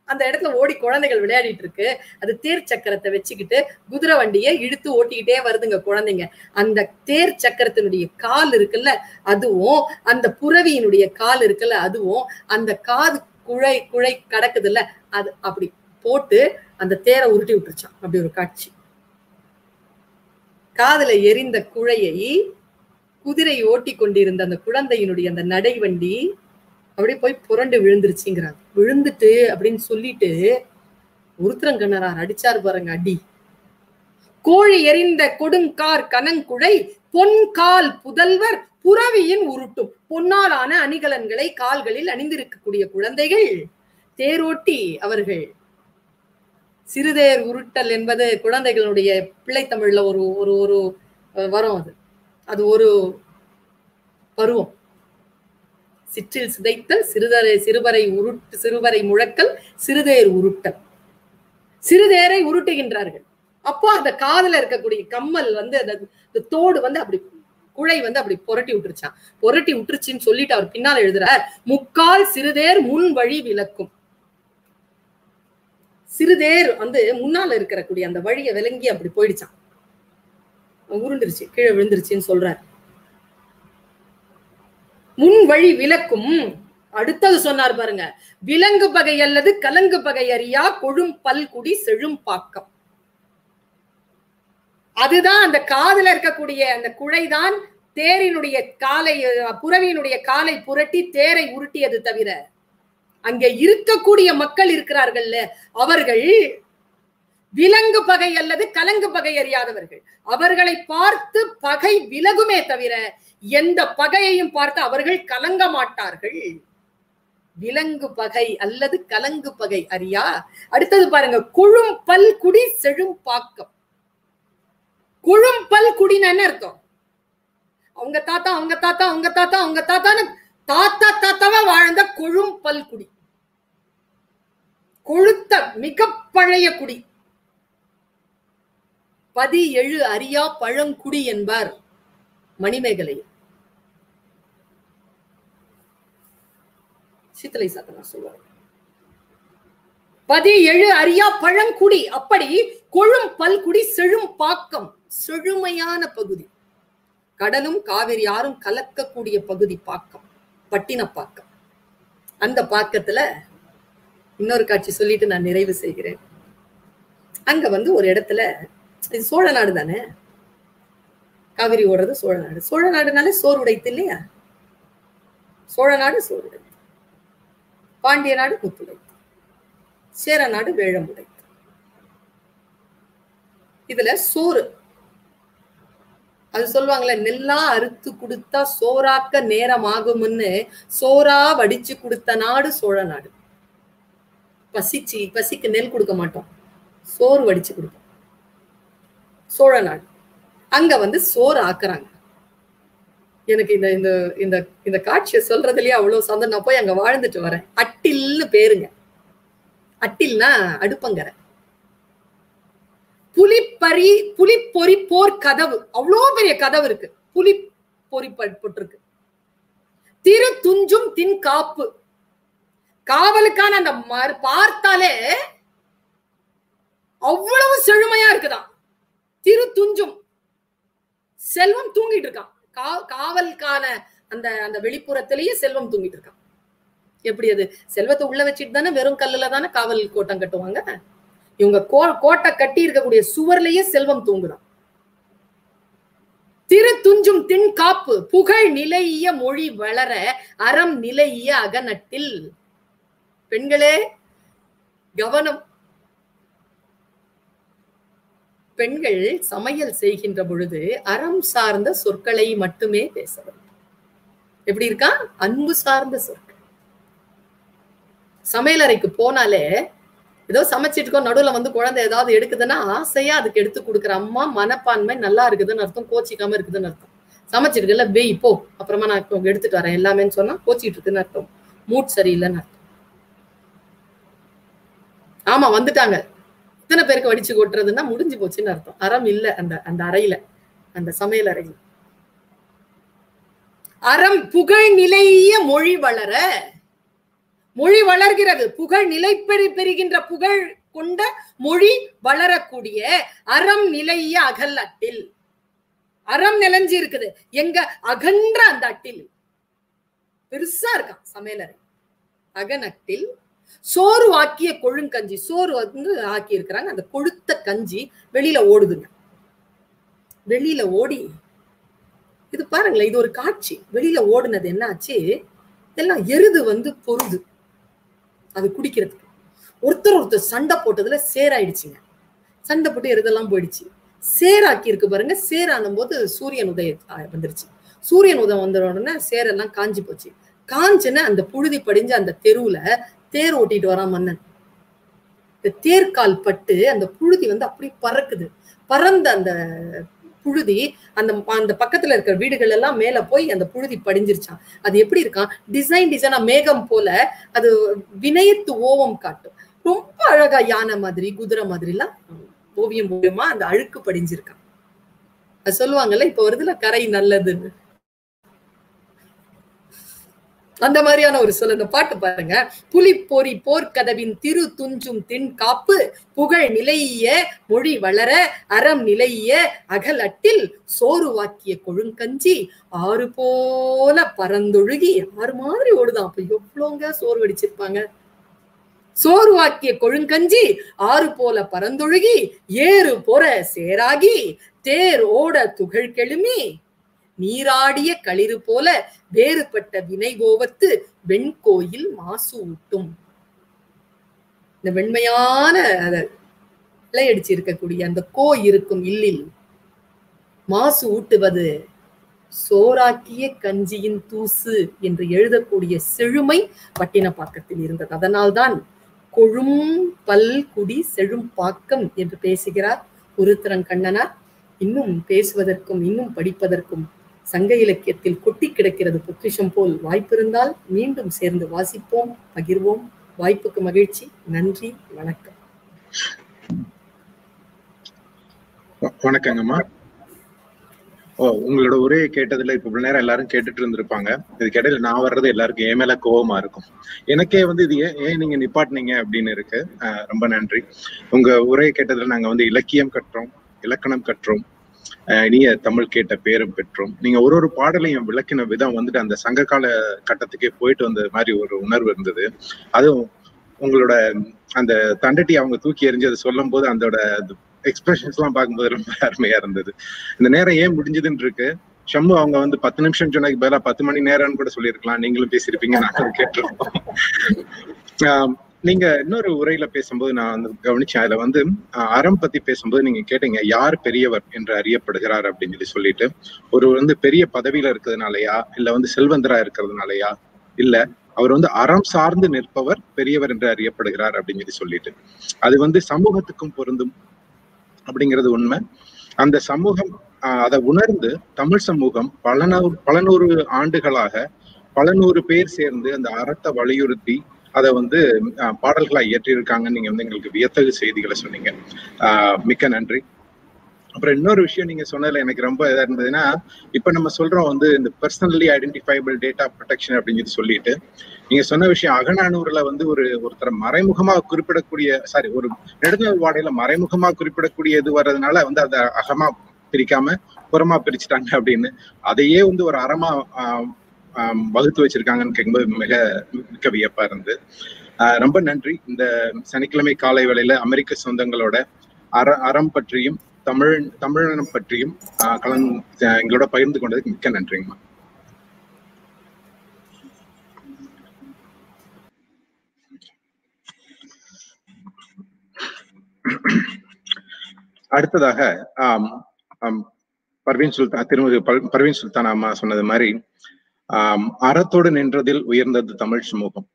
அந்த இடத்துல ஓடி குழந்தைகள் விளையாடிட்டு இருக்கு. அது தேர் சக்கரத்தை வச்சுக்கிட்டு குதிரை வண்டியை இழுத்து ஓட்டிக்கிட்டே வருதுங்க குழந்தைங்க. அந்த தேர் சக்கரத்தினுடைய கால் இருக்குல்ல அதுவும் அந்த புறவியினுடைய கால் இருக்குல்ல அதுவும் அந்த காது குழை குழை கடக்குதுல்ல அது அப்படி போட்டு அந்த தேரை உருட்டி விட்டுருச்சான் அப்படி ஒரு காட்சி. காதுல எரிந்த குழையை குதிரை ஓட்டி கொண்டிருந்த அந்த குழந்தையினுடைய அந்த நடைவண்டி அப்படியே போய் புரண்டு விழுந்துருச்சுங்கிறாங்க. விழுந்துட்டு அப்படின்னு சொல்லிட்டு உருத்திரங்கண்ணரார் அடிச்சார் பாருங்க அடி. கோழி எரிந்த கொடுங்கார் கனங்குழை பொன்கால் புதல்வர் புறவியின் உருட்டும். பொன்னாலான அணிகலன்களை கால்களில் அணிந்திருக்கக்கூடிய குழந்தைகள் தேரோட்டி அவர்கள். சிறுதேர் உருட்டல் என்பது குழந்தைகளுடைய பிள்ளைத்தமிழ்ல ஒரு ஒரு ஒரு வரும் அது. அது ஒரு பருவம். சிற்றில் சிதைத்தல் சிறுதரை சிறுவரை உருட்டு சிறுவரை முழக்கல் சிறுதேர் உருட்டல். சிறுதேரை உருட்டுகின்றார்கள். அப்போ அந்த காதுல இருக்கக்கூடிய கம்மல் வந்து அந்த தோடு வந்து அப்படி குழை வந்து அப்படி புரட்டி விட்டுருச்சான் புரட்டி விட்டுருச்சுன்னு சொல்லிட்டு அவர் பின்னால் எழுதுறார் முக்கால் சிறுதேர் முன் வழி விளக்கும். சிறுதேர் வந்து முன்னால இருக்கிறக்கூடிய அந்த வழியை விளங்கி அப்படி போயிடுச்சான் உருண்டுருச்சு கீழே விழுந்துருச்சுன்னு சொல்றாரு. முன் வழி விளக்கும். அடுத்தது சொன்னார் பாருங்க விலங்கு பகை அல்லது கலங்கு பகை அறியா கொழும் பல்குடி செழும் பாக்கம். அதுதான் அந்த காதுல இருக்கக்கூடிய அந்த குழைதான் தேரினுடைய காலை புறவியினுடைய காலை புரட்டி தேரை உருட்டியது தவிர அங்க இருக்கக்கூடிய மக்கள் இருக்கிறார்கள்ல அவர்கள் விலங்கு பகை அல்லது கலங்கு பகை அறியாதவர்கள். அவர்களை பார்த்து பகை விலகுமே தவிர எந்த பகையையும் பார்த்து அவர்கள் கலங்க மாட்டார்கள். விலங்கு பகை அல்லது கலங்கு பகை அறியா? அடுத்தது பாருங்க குழும் பல் குடி செழும் பாக்கம். குழும் பல் குடின்னு என்ன அர்த்தம்? அவங்க தாத்தா அவங்க தாத்தா அவங்க தாத்தா அவங்க தாத்தான்னு தாத்தா தாத்தாவா வாழ்ந்த கொழும் பல்குடி கொழுத்த மிக பழைய குடி. பதி எழு அறியா பழங்குடி என்பார் மணிமேகலை சித்தலை சாத்தனா சொல்வார் பதி எழு அறியா பழங்குடி அப்படி கொழும் பல்குடி செழும் பாக்கம் செழுமையான பகுதி. கடலும் காவிரி யாரும் கலக்கக்கூடிய பகுதி பாக்கம். பட்டினப்பாக்கம். அந்த பாக்கத்துல இன்னொரு காட்சி சொல்லிட்டு நான் நிறைவு செய்கிறேன். அங்க வந்து ஒரு இடத்துல இது சோழ நாடு தானே? காவிரி ஓடுறது சோழ நாடு. சோழ நாடுனாலே சோறு உடைத்து இல்லையா? சோழ நாடு சோறு உடைத்து. பாண்டிய நாடு முத்துடைத்து சேர நாடு வேழம் உடைத்து. இதுல சோறு அது சொல்லுவாங்கல்ல நெல்லா அறுத்து கொடுத்தா சோறாக்க நேரம் ஆகும்னு சோறா வடிச்சு கொடுத்த நாடு சோழ நாடு. பசிச்சு பசிக்கு நெல் கொடுக்க மாட்டோம். சோறு வடிச்சு கொடுப்போம். சோழ நாடு. அங்க வந்து சோறு ஆக்குறாங்க. எனக்கு இந்த இந்த இந்த இந்த காட்சியை சொல்றதுலயே அவ்வளவு சந்தோஷம். நான் போய் அங்க வாழ்ந்துட்டு வரேன். அட்டில்னு பேருங்க. அட்டில்னா அடுப்பங்கரை. புலிப்பறி புலிப்பொறி போர் கதவு. அவ்வளோ பெரிய கதவு இருக்கு. புலி பொறி போட்டிருக்கு. திரு துஞ்சும் தின் காப்பு. காவலுக்கான அந்த பார்த்தாலே அவ்வளவு செழுமையா இருக்குதான். திரு துஞ்சும். செல்வம் தூங்கிட்டு இருக்கான். கா- காவலுக்கான அந்த அந்த வெளிப்புறத்திலேயே செல்வம் தூங்கிட்டு இருக்கான். எப்படி அது? செல்வத்தை உள்ள வச்சுட்டு தானே வெறும் கல்லுல தானே காவல் கோட்டம் கட்டுவாங்க? இவங்க கோ கோட்டை கட்டி இருக்கக்கூடிய சுவர்லயே செல்வம் தூங்குதான். திரு துஞ்சும் தின் காப்பு புகழ் நிலைய மொழி வளர அறம் நிலைய அகநட்டில். பெண்களே கவனம். பெண்கள் சமையல் செய்கின்ற பொழுது அறம் சார்ந்த சொற்களை மட்டுமே பேச வேண்டும். எப்படி இருக்கா? அன்பு சார்ந்த சொற்கள். சமையலறைக்கு போனாலே ஏதோ சமைச்சிட்டு இருக்கோம் நடுவுல வந்து குழந்தை ஏதாவது எடுக்குதுன்னா ஆசையா அதுக்கு எடுத்து கொடுக்குற அம்மா மனப்பான்மை நல்லா இருக்குதுன்னு அர்த்தம் கோச்சிக்காம இருக்குதுன்னு அர்த்தம். சமைச்சிருக்குல்ல வெய் போ அப்புறமா நான் இப்போ எடுத்துட்டு வரேன் எல்லாமேன்னு சொன்னா கோச்சிட்டு இருக்குன்னு அர்த்தம். மூட் சரியில்லைன்னு அர்த்தம். ஆமா வந்துட்டாங்க. இத்தனை பேருக்கு வடிச்சு கொட்டுறதுன்னா முடிஞ்சு போச்சுன்னு அர்த்தம். அறம் இல்ல அந்த அந்த அறையில அந்த சமையல் அறையில. அறம் புகழ் நிலைய மொழி வளர மொழி வளர்கிறது. புகழ் நிலை பெறு பெறுகின்ற புகழ் கொண்ட மொழி வளரக்கூடிய அறம் நிலைய அகல் அட்டில். அறம் நிலைஞ்சு இருக்குது. எங்க அகன்ற அந்த அட்டில். பெருசா இருக்கான் சமையலறை. அகனட்டில் சோறு ஆக்கிய கொழுங்கஞ்சி சோறு வந்து ஆக்கி இருக்கிறாங்க அந்த கொழுத்த கஞ்சி வெளியில ஓடுதுங்க. வெளியில ஓடி இது பாருங்களேன் இது ஒரு காட்சி. வெளியில ஓடுனது என்ன ஆச்சு எல்லாம் எருது வந்து பொருது. அது குடிக்கிறதுக்கு. ஒருத்தர் ஒருத்தர் சண்டை போட்டதுல சேராயிடுச்சுங்க. சண்டை போட்டு எருதெல்லாம் போயிடுச்சு. சேராக்கி இருக்கு பாருங்க. சேரானும் போது சூரியன் உதய வந்துருச்சு. சூரியன் உதயம் வந்த உடனே சேரெல்லாம் காஞ்சி போச்சு. காஞ்சுன்னு அந்த புழுதி படிஞ்ச அந்த தெருவுல தேர் ஓட்டிட்டு வரான் மன்னன். இந்த தேர்கால் பட்டு அந்த புழுதி வந்து அப்படி பறக்குது. பறந்த அந்த புழுதி அந்த அந்த பக்கத்துல இருக்கிற வீடுகள் எல்லாம் மேல போய் அந்த புழுதி படிஞ்சிருச்சான் அது எப்படி இருக்கான் டிசைன் டிசைனா மேகம் போல அது வினயத்து ஓவம் காட்டும். ரொம்ப அழகா யானை மாதிரி குதிரை மாதிரி எல்லாம் ஓவியம் மூலியமா அந்த அழுக்கு படிஞ்சிருக்கான் அது சொல்லுவாங்கல்ல இப்ப வருதுல கரை நல்லதுன்னு. அந்த மாதிரியான ஒரு சொல் அந்த பாட்டு பாருங்க. புலிப்பொறி போர்க்கதவின் திரு துஞ்சும் தின் காப்பு புகழ் நிலைய மொழி வளர அறம் நிலைய அகல் அட்டில் சோறு வாக்கிய கொழுங்கஞ்சி ஆறு போல பறந்தொழுகி ஆறு மாதிரி ஓடுதான். அப்ப எவ்வளோங்க சோறு வடிச்சிருப்பாங்க. சோறு வாக்கிய கொழுங்கஞ்சி ஆறு போல பறந்தொழுகி ஏறு பொற சேராகி தேர் ஓட துகள் கெழுமி நீராடிய களிறு போல வேறுபட்ட வினை கோவத்து வெண்கோயில் மாசு ஊட்டும் இந்த வெண்மையான அத இலையடிச்சு இருக்கக்கூடிய அந்த கோ இருக்கும் இல்லில் மாசு ஊட்டுவது சோறாக்கிய கஞ்சியின் தூசு என்று எழுதக்கூடிய செழுமை பட்டினப்பாக்கத்தில் இருந்தது. அதனால்தான் கொழும் பல் குடி செழும் பாக்கம் என்று பேசுகிறார் உருத்திரங்கண்ணனார் இன்னும் பேசுவதற்கும் இன்னும் படிப்பதற்கும் சங்க இலக்கியத்தில் கொட்டி கிடக்கிறது பொக்கிஷம் போல் வாய்ப்பிருந்தால் மீண்டும் சேர்ந்து வாசிப்போம் பகிர்வோம். வாய்ப்புக்கு மகிழ்ச்சி. நன்றி. வணக்கம். வணக்கங்கம்மா. ஓ உங்களோட உரையை கேட்டதுல இப்ப இவ்வளவு நேரம் எல்லாரும் கேட்டுட்டு இருந்திருப்பாங்க. இதுக்கு இடையில நான் வர்றது எல்லாருக்கும் ஏன் மேல கோவமா இருக்கும். எனக்கே வந்து இது ஏன் ஏன் நீங்க நிப்பாட்டினீங்க அப்படின்னு இருக்கு. ரொம்ப நன்றி. உங்க உரையை கேட்டதுல நாங்க வந்து இலக்கியம் கற்றோம் இலக்கணம் கற்றோம். இனிய தமிழ் கேட்ட பேரும் பெற்றோம். நீங்க ஒரு ஒரு பாடலையும் விளக்கின விதம் வந்துட்டு அந்த சங்ககால கட்டத்துக்கே போயிட்டு வந்த மாதிரி ஒரு உணர்வு இருந்தது. அதுவும் உங்களோட அந்த தண்டட்டி அவங்க தூக்கி எறிஞ்சு அதை சொல்லும் போது அதோட எக்ஸ்பிரஷன்ஸ் எல்லாம் பார்க்கும்போது ரொம்ப அருமையா இருந்தது. இந்த நேரம் ஏன் முடிஞ்சதுன்னு இருக்கு? ஷம்மு அவங்க வந்து பத்து நிமிஷம் சொன்னதுக்கு பதிலாக பத்து மணி நேரம்னு கூட சொல்லியிருக்கலாம். நீங்களும் பேசியிருப்பீங்க நாங்களும் கேட்டிருக்கோம். நீங்க இன்னொரு உரையில பேசும்போது நான் வந்து கவனிச்சேன். அதுல வந்து அறம் பத்தி பேசும்போது நீங்க கேட்டீங்க யார் பெரியவர் என்று அறியப்படுகிறார் அப்படின்னு சொல்லி சொல்லிட்டு. ஒரு வந்து பெரிய பதவியில இருக்கிறதுனாலயா இல்ல வந்து செல்வந்தரா இருக்கிறதுனாலயா இல்ல அவர் வந்து அறம் சார்ந்து நிற்பவர் பெரியவர் என்று அறியப்படுகிறார் அப்படின்னு சொல்லி சொல்லிட்டு. அது வந்து சமூகத்துக்கும் பொருந்தும் அப்படிங்கிறது உண்மை. அந்த சமூகம் ஆஹ், அதை உணர்ந்து தமிழ் சமூகம் பல நூறு பல நூறு ஆண்டுகளாக பல நூறு பேர் சேர்ந்து அந்த அறத்தை வலியுறுத்தி அதை வந்து ஆஹ், பாடல்களா இயற்றியிருக்காங்கன்னு நீங்க வந்து எங்களுக்கு வியத்தகு செய்திகளை சொன்னீங்க. மிக்க நன்றி. அப்புறம் இன்னொரு விஷயம் நீங்க சொன்னதுல எனக்கு ரொம்ப இதா இருந்ததுன்னா இப்ப நம்ம சொல்றோம் வந்து இந்த பர்சனலி ஐடென்டிஃபைபிள் டேட்டா ப்ரொடெக்ஷன் அப்படிங்கிறது சொல்லிட்டு நீங்க சொன்ன விஷயம் அகநானூறுல வந்து ஒரு ஒருத்தர் மறைமுகமா குறிப்பிடக்கூடிய சாரி ஒரு நெடுநாள் வாடையில மறைமுகமா குறிப்பிடக்கூடிய இது வர்றதுனால வந்து அதை அகமா பிரிக்காம புறமா பிரிச்சுட்டாங்க அப்படின்னு. அதையே வந்து ஒரு அறமா ஆஹ், வகுத்து வச்சிருக்காங்கன்னு கேட்கும்போது மிக மிக்க வியப்பா இருந்து ஆஹ் ரொம்ப நன்றி. இந்த சனிக்கிழமை காலை வேளையில அமெரிக்க சொந்தங்களோட அற அறம் பற்றியும் தமிழ் தமிழனம் பற்றியும் ஆஹ் எங்களோட பகிர்ந்து கொண்டதுக்கு மிக்க நன்றிங்கம்மா. அடுத்ததாக பர்வீன் சுல்தான் திருமதி பல்- பர்வீன் சுல்தான் அம்மா சொன்னது மாதிரி ஆஹ் அறத்தோடு நின்றதில் உயர்ந்தது தமிழ் சமூகம்.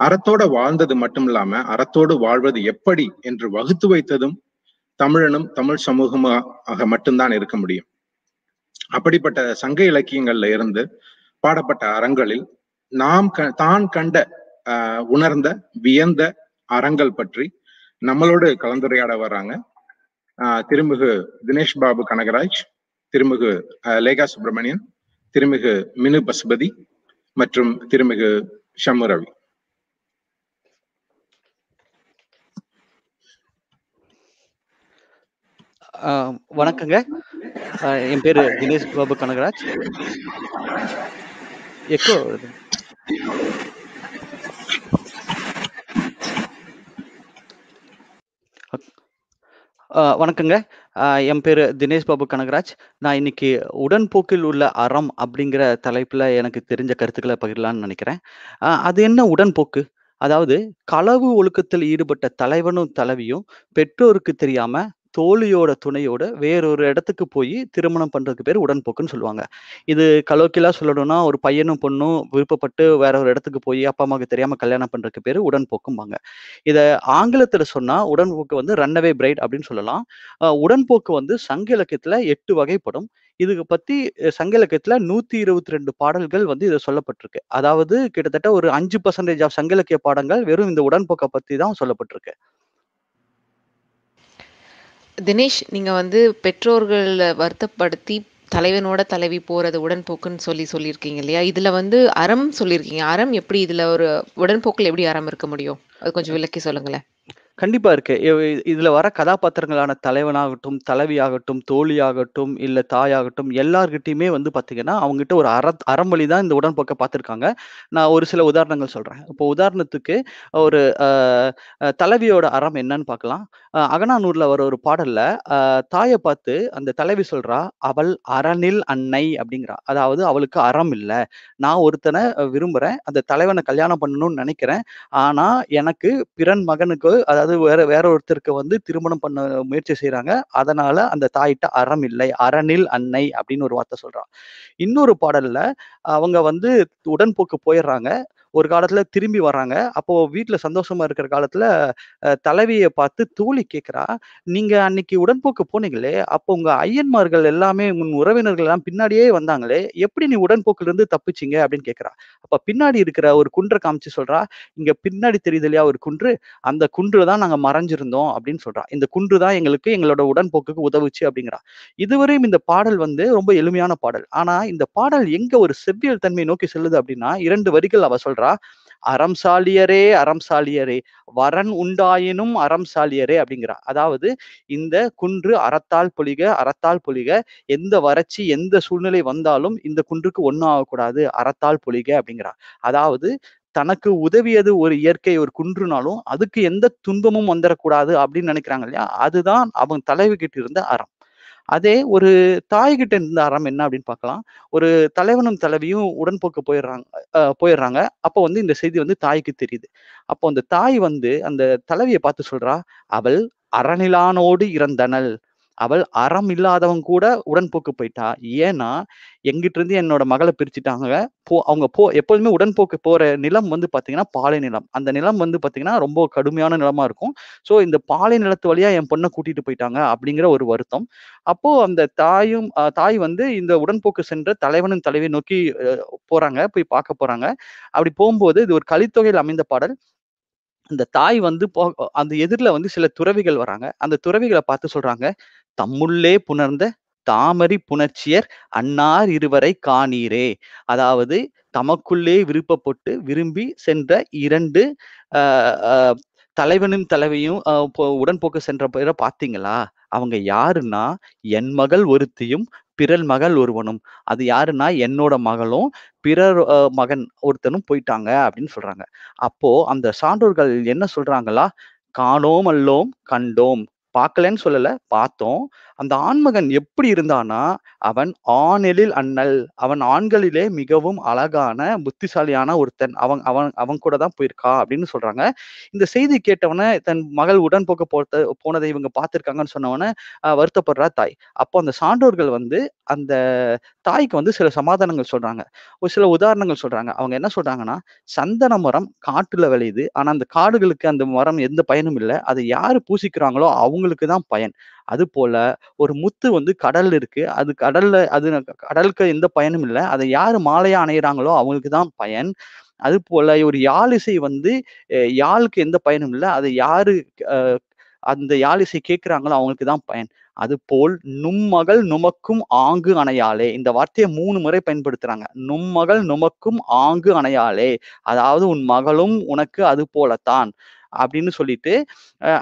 அறத்தோட வாழ்ந்தது மட்டும் இல்லாம அறத்தோடு வாழ்வது எப்படி என்று வகுத்து வைத்ததும் தமிழனும் தமிழ் சமூகமாக மட்டும்தான் இருக்க முடியும். அப்படிப்பட்ட சங்க இலக்கியங்கள்ல இருந்து பாடப்பட்ட அறங்களில் நாம் க- தான் கண்ட ஆஹ், உணர்ந்த வியந்த அறங்கள் பற்றி நம்மளோடு கலந்துரையாட வர்றாங்க. ஆஹ், திருமிகு தினேஷ் பாபு கனகராஜ் திருமிகு லேகா சுப்பிரமணியன் திருமிகு மினு பசுபதி மற்றும் திருமிகு ஷம்மு ரவி. வணக்கங்க. என் பேரு தினேஷ் பாபு கனகராஜ். எக்கோ வணக்கங்க. என் பேர் தினேஷ் பாபு கனகராஜ். நான் இன்னைக்கு உடன்போக்கில் உள்ள அறம் அப்படிங்கிற தலைப்பில் எனக்கு தெரிஞ்ச கருத்துக்களை பகிரலான்னு நினைக்கிறேன். அது என்ன உடன்போக்கு அதாவது களவு ஒழுக்கத்தில் ஈடுபட்ட தலைவனும் தலைவியும் பெற்றோருக்கு தெரியாம தோழியோட துணையோட வேறொரு இடத்துக்கு போய் திருமணம் பண்றதுக்கு பேர் உடன்போக்குன்னு சொல்லுவாங்க. இது கலோக்கிலா சொல்லணும்னா ஒரு பையனும் பொண்ணும் விருப்பப்பட்டு வேற ஒரு இடத்துக்கு போய் அப்பா அம்மாவுக்கு தெரியாம கல்யாணம் பண்றதுக்கு பேர் உடன்போக்கும்பாங்க. இத ஆங்கிலத்துல சொன்னா உடன்போக்கு வந்து ரன்னவே பிரைட் அப்படின்னு சொல்லலாம். உடன்போக்கு வந்து சங்க இலக்கியத்துல எட்டு வகைப்படும். இதுக்கு பத்தி சங்க இலக்கியத்துல நூத்தி இருபத்தி ரெண்டு பாடல்கள் வந்து இதை சொல்லப்பட்டிருக்கு. அதாவது கிட்டத்தட்ட ஒரு அஞ்சு பர்சன்டேஜ் ஆஃப் சங்க இலக்கிய பாடங்கள் வெறும் இந்த உடன்போக்கை பத்தி தான் சொல்லப்பட்டிருக்கு. தினேஷ் நீங்கள் வந்து பெற்றோர்களை வருத்தப்படுத்தி தலைவனோட தலைவி போகிறது உடன்போக்குன்னு சொல்லி சொல்லியிருக்கீங்க இல்லையா? இதில் வந்து அறம் சொல்லியிருக்கீங்க. அறம் எப்படி இதில் ஒரு உடன்போக்கில் எப்படி அறம் இருக்க முடியும்? அது கொஞ்சம் விளக்கி சொல்லுங்களேன். கண்டிப்பா இருக்கு. இ- இதுல வர கதாபாத்திரங்களான தலைவனாகட்டும் தலைவியாகட்டும் தோழியாகட்டும் இல்ல தாயாகட்டும் எல்லார்கிட்டயுமே வந்து பாத்தீங்கன்னா அவங்ககிட்ட ஒரு அற அறமொழி தான் இந்த உடன்போக்கை பார்த்திருக்காங்க நான் ஒரு சில உதாரணங்கள் சொல்றேன். இப்போ உதாரணத்துக்கு ஒரு தலைவியோட அறம் என்னன்னு பார்க்கலாம் அஹ், அகநானூர்ல வர ஒரு பாடல்ல தாயை பார்த்து அந்த தலைவி சொல்றா அவள் அரணில் அன்னை அப்படிங்கிறா. அதாவது அவளுக்கு அறம் இல்ல. நான் ஒருத்தனை விரும்புறேன் அந்த தலைவனை கல்யாணம் பண்ணணும்னு நினைக்கிறேன். ஆனா எனக்கு பிறன் மகனுக்கு அதாவது வேற வேற ஒருத்தருக்கு வந்து திருமணம் பண்ண முயற்சி செய்கிறாங்க அதனால அந்த தாயிட்ட அறம் இல்லை. அறனில் அன்னை அப்படின்னு ஒரு வார்த்தை சொல்றான். இன்னொரு பாடல்ல அவங்க வந்து உடன்போக்கு போயிடுறாங்க. ஒரு காலத்துல திரும்பி வர்றாங்க. அப்போ வீட்டுல சந்தோஷமா இருக்கிற காலத்துல தலைவியை பார்த்து தோழி கேட்கிறா நீங்க அன்னைக்கு உடன்போக்கு போனீங்களே அப்போ உங்க ஐயன்மார்கள் எல்லாமே உன் உறவினர்கள் எல்லாம் பின்னாடியே வந்தாங்களே எப்படி நீ உடன்போக்குல இருந்து தப்பிச்சிங்க? அப்படின்னு கேட்கிறா. அப்ப பின்னாடி இருக்கிற ஒரு குன்றை காமிச்சு சொல்றா இங்க பின்னாடி தெரியுது இல்லையா ஒரு குன்று? அந்த குன்று தான் நாங்க மறைஞ்சிருந்தோம் அப்படின்னு சொல்றா. இந்த குன்று தான் எங்களுக்கு எங்களோட உடன்போக்குக்கு உதவுச்சு அப்படிங்கிறா. இதுவரையும் இந்த பாடல் வந்து ரொம்ப எளிமையான பாடல். ஆனா இந்த பாடல் எங்க ஒரு செவ்வியல் தன்மை நோக்கி செல்லுது அப்படின்னா இரண்டு வரிகள் அவ சொல்ற. அறம் சாலியரே அறம் சாலியரே வரன் உண்டாயினும் அறம் சாலியரே அப்படிங்கிறா. அதாவது இந்த குன்று அறத்தால் பொலிக அறத்தால் பொலிக எந்த வறட்சி எந்த சூழ்நிலை வந்தாலும் இந்த குன்றுக்கு ஒன்றும் ஆகக்கூடாது அறத்தால் பொலிக அப்படிங்கிறா. அதாவது தனக்கு உதவியது ஒரு இயற்கை ஒரு குன்றுனாலும் அதுக்கு எந்த துன்பமும் வந்துடக்கூடாது அப்படின்னு நினைக்கிறாங்க இல்லையா? அதுதான் அவங்க தலைவி கிட்ட இருந்த அறம். அதே ஒரு தாய்கிட்ட இருந்த அறம் என்ன அப்படின்னு பார்க்கலாம். ஒரு தலைவனும் தலைவியும் உடன்போக்கு போயிடுறாங்க போயிடுறாங்க. அப்போ வந்து இந்த செய்தி வந்து தாய்க்கு தெரியுது. அப்போ அந்த தாய் வந்து அந்த தலைவியை பார்த்து சொல்றா அவள் அறநிலானோடு இறந்தனள். அவள் அறம் இல்லாதவன் கூட உடன்போக்கு போயிட்டா. ஏன்னா எங்கிட்ட இருந்து என்னோட மகளை பிரிச்சுட்டாங்க. போ அவங்க போ எப்போதுமே உடன்போக்கு போற நிலம் வந்து பாத்தீங்கன்னா பாலை நிலம். அந்த நிலம் வந்து பாத்தீங்கன்னா ரொம்ப கடுமையான நிலமா இருக்கும். சோ இந்த பாலை நிலத்து வழியா என் பொண்ணை கூட்டிட்டு போயிட்டாங்க அப்படிங்கிற ஒரு வருத்தம். அப்போ அந்த தாயும் தாய் வந்து இந்த உடன்போக்கு சென்ற தலைவனும் தலைவியை நோக்கி போறாங்க. போய் பார்க்க போறாங்க. அப்படி போகும்போது இது ஒரு கலித்தொகையில் அமைந்த பாடல். அந்த தாய் வந்து போ அந்த எதிரில் வந்து சில துறவிகள் வராங்க. அந்த துறவிகளை பார்த்து சொல்றாங்க தம்முள்ளே புணர்ந்த தாமரை புணர்ச்சியர் அன்னார் இருவரை காணீரே. அதாவது தமக்குள்ளே விருப்பப்பட்டு விரும்பி சென்ற இரண்டு ஆஹ் ஆஹ் தலைவனும் தலைவியும் ஆஹ் உடன்போக்கு சென்ற பேரை பார்த்தீங்களா? அவங்க யாருன்னா என் மகள் ஒருத்தியும் பிறர் மகள் ஒருவனும். அது யாருன்னா என்னோட மகளும் பிறர் மகன் ஒருத்தனும் போயிட்டாங்க அப்படின்னு சொல்றாங்க. அப்போ அந்த சான்றோர்கள் என்ன சொல்றாங்களா? காணோம் அல்லோம் கண்டோம். பார்க்கலன்னு சொல்லல பார்த்தோம். அந்த ஆண்மகன் எப்படி இருந்தானா அவன் ஆணெழில் அண்ணல். அவன் ஆண்களிலே மிகவும் அழகான புத்திசாலியான ஒருத்தன். அவன் அவன் அவன் கூட தான் போயிருக்கா அப்படின்னு சொல்றாங்க. இந்த செய்தி கேட்டவன தன் மகள் உடன்போக்க போத்த போனதை இவங்க பார்த்திருக்காங்கன்னு சொன்னவன வருத்தப்படுறா தாய். அப்போ அந்த சான்றோர்கள் வந்து அந்த தாய்க்கு வந்து சில சமாதானங்கள் சொல்றாங்க. ஒரு சில உதாரணங்கள் சொல்றாங்க. அவங்க என்ன சொல்றாங்கன்னா சந்தன மரம் காட்டுல விளையுது. ஆனா அந்த காடுகளுக்கு அந்த மரம் எந்த பயனும் இல்லை. அதை யாரு பூசிக்கிறாங்களோ அவங்களுக்கு தான் பயன். அது போல ஒரு முத்து வந்து கடல் இருக்கு. அது கடல்ல அது கடலுக்கு எந்த பயனும் இல்லை. அதை யார் மாலையா அணையிறாங்களோ அவங்களுக்கு தான் பயன். அது போல ஒரு யாழிசை வந்து யாழுக்கு எந்த பயனும் இல்லை. அதை யாரு அஹ், அந்த யாழிசை கேட்கிறாங்களோ அவங்களுக்கு தான் பயன். அதுபோல் நும்மகள் நுமக்கும் ஆங்கு அணையாளே. இந்த வார்த்தையை மூணு முறை பயன்படுத்துறாங்க. நும்மகள் நுமக்கும் ஆங்கு அணையாளே. அதாவது உன் மகளும் உனக்கு அது போலத்தான் அப்படின்னு சொல்லிட்டு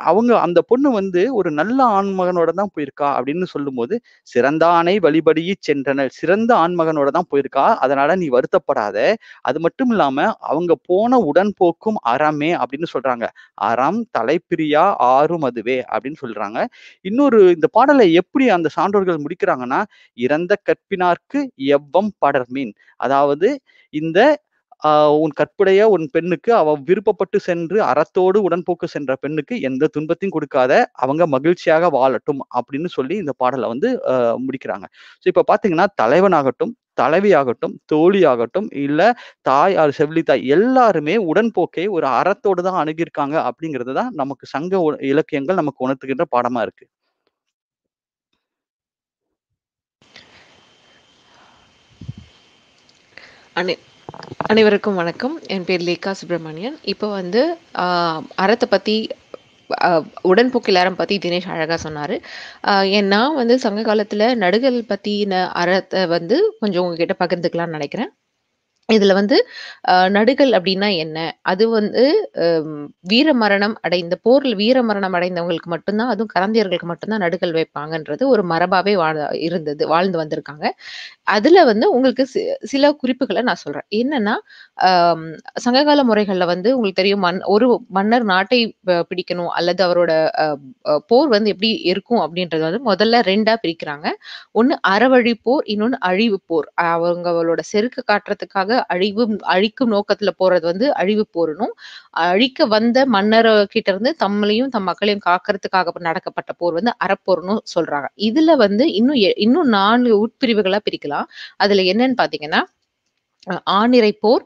அவங்க அந்த பொண்ணு வந்து ஒரு நல்ல ஆண்மகனோட தான் போயிருக்கா அப்படின்னு சொல்லும்போது சிறந்த ஆணை வழிபடியி சென்றனர் சிறந்த ஆண்மகனோட தான் போயிருக்கா. அதனால நீ வருத்தப்படாத. அது மட்டும் இல்லாம அவங்க போன உடன்போக்கும் அறமே அப்படின்னு சொல்றாங்க. அறம் தலைப்பிரியா ஆறும் அதுவே அப்படின்னு சொல்றாங்க. இன்னொரு இந்த பாடலை எப்படி அந்த சான்றோர்கள் முடிக்கிறாங்கன்னா இறந்த கற்பினார்க்கு எவ்வம் படர்மீன் அதாவது இந்த உன் கற்புடைய உன் பெண்ணுக்கு அவ விருப்பப்பட்டு சென்று அறத்தோடு உடன்போக்கு சென்ற பெண்ணுக்கு எந்த துன்பத்தையும் கொடுக்காத அவங்க மகிழ்ச்சியாக வாழட்டும் அப்படின்னு சொல்லி இந்த பாடலை வந்து முடிக்கிறாங்க. ஸோ இப்போ பார்த்தீங்கன்னா தலைவனாகட்டும் தலைவியாகட்டும் தோழியாகட்டும் இல்ல தாய் ஆர் செவிலி தாய் எல்லாருமே உடன்போக்கை ஒரு அறத்தோடு தான் அணுகியிருக்காங்க அப்படிங்கிறது தான் நமக்கு சங்க உ- இலக்கியங்கள் நமக்கு உணர்த்துகின்ற பாடமா இருக்கு. அண்ணே அனைவருக்கும் வணக்கம். என் பேர் லேகா சுப்பிரமணியன். இப்போ வந்து அறத்தை பற்றி உடன்போக்கில் பற்றி தினேஷ் அழகாக சொன்னார். நான் வந்து சங்க காலத்தில் நடுகள் பற்றின அறத்தை வந்து கொஞ்சம் உங்ககிட்ட பகிர்ந்துக்கலாம்னு நினைக்கிறேன். இதில் வந்து நடுகள் அப்படின்னா என்ன? அது வந்து வீர மரணம் அடைந்த போரில் வீர மரணம் அடைந்தவங்களுக்கு மட்டும்தான் அதுவும் கரந்தியர்களுக்கு மட்டும்தான் நடுகள் வைப்பாங்கன்றது ஒரு மரபாவே வாழ இருந்தது வாழ்ந்து வந்திருக்காங்க. அதுல வந்து உங்களுக்கு சி- சில குறிப்புகளை நான் சொல்றேன். என்னன்னா சங்ககால முறைகள்ல வந்து உங்களுக்கு தெரியும் மன் ஒரு மன்னர் நாட்டை பிடிக்கணும் அல்லது அவரோட போர் வந்து எப்படி இருக்கும் அப்படின்றது வந்து முதல்ல ரெண்டா பிரிக்கிறாங்க. ஒன்று அறவழி போர் இன்னொன்னு அழிவு போர் அவங்களோட செருக்கு காட்டுறதுக்காக அழிவு அழிக்கும் நோக்கத்துல போறது வந்து அழிவு போரணும். அழிக்க வந்த மன்னர் கிட்ட இருந்து தம்மளையும் தம் மக்களையும் காக்கிறதுக்காக நடக்கப்பட்ட போர் வந்து அறப்போர்னு சொல்றாங்க. இதுல வந்து இன்னும் இன்னும் நான்கு உட்பிரிவுகளா பிரிக்கலாம். அதுல என்னன்னு பாத்தீங்கன்னா ஆணிரை போர்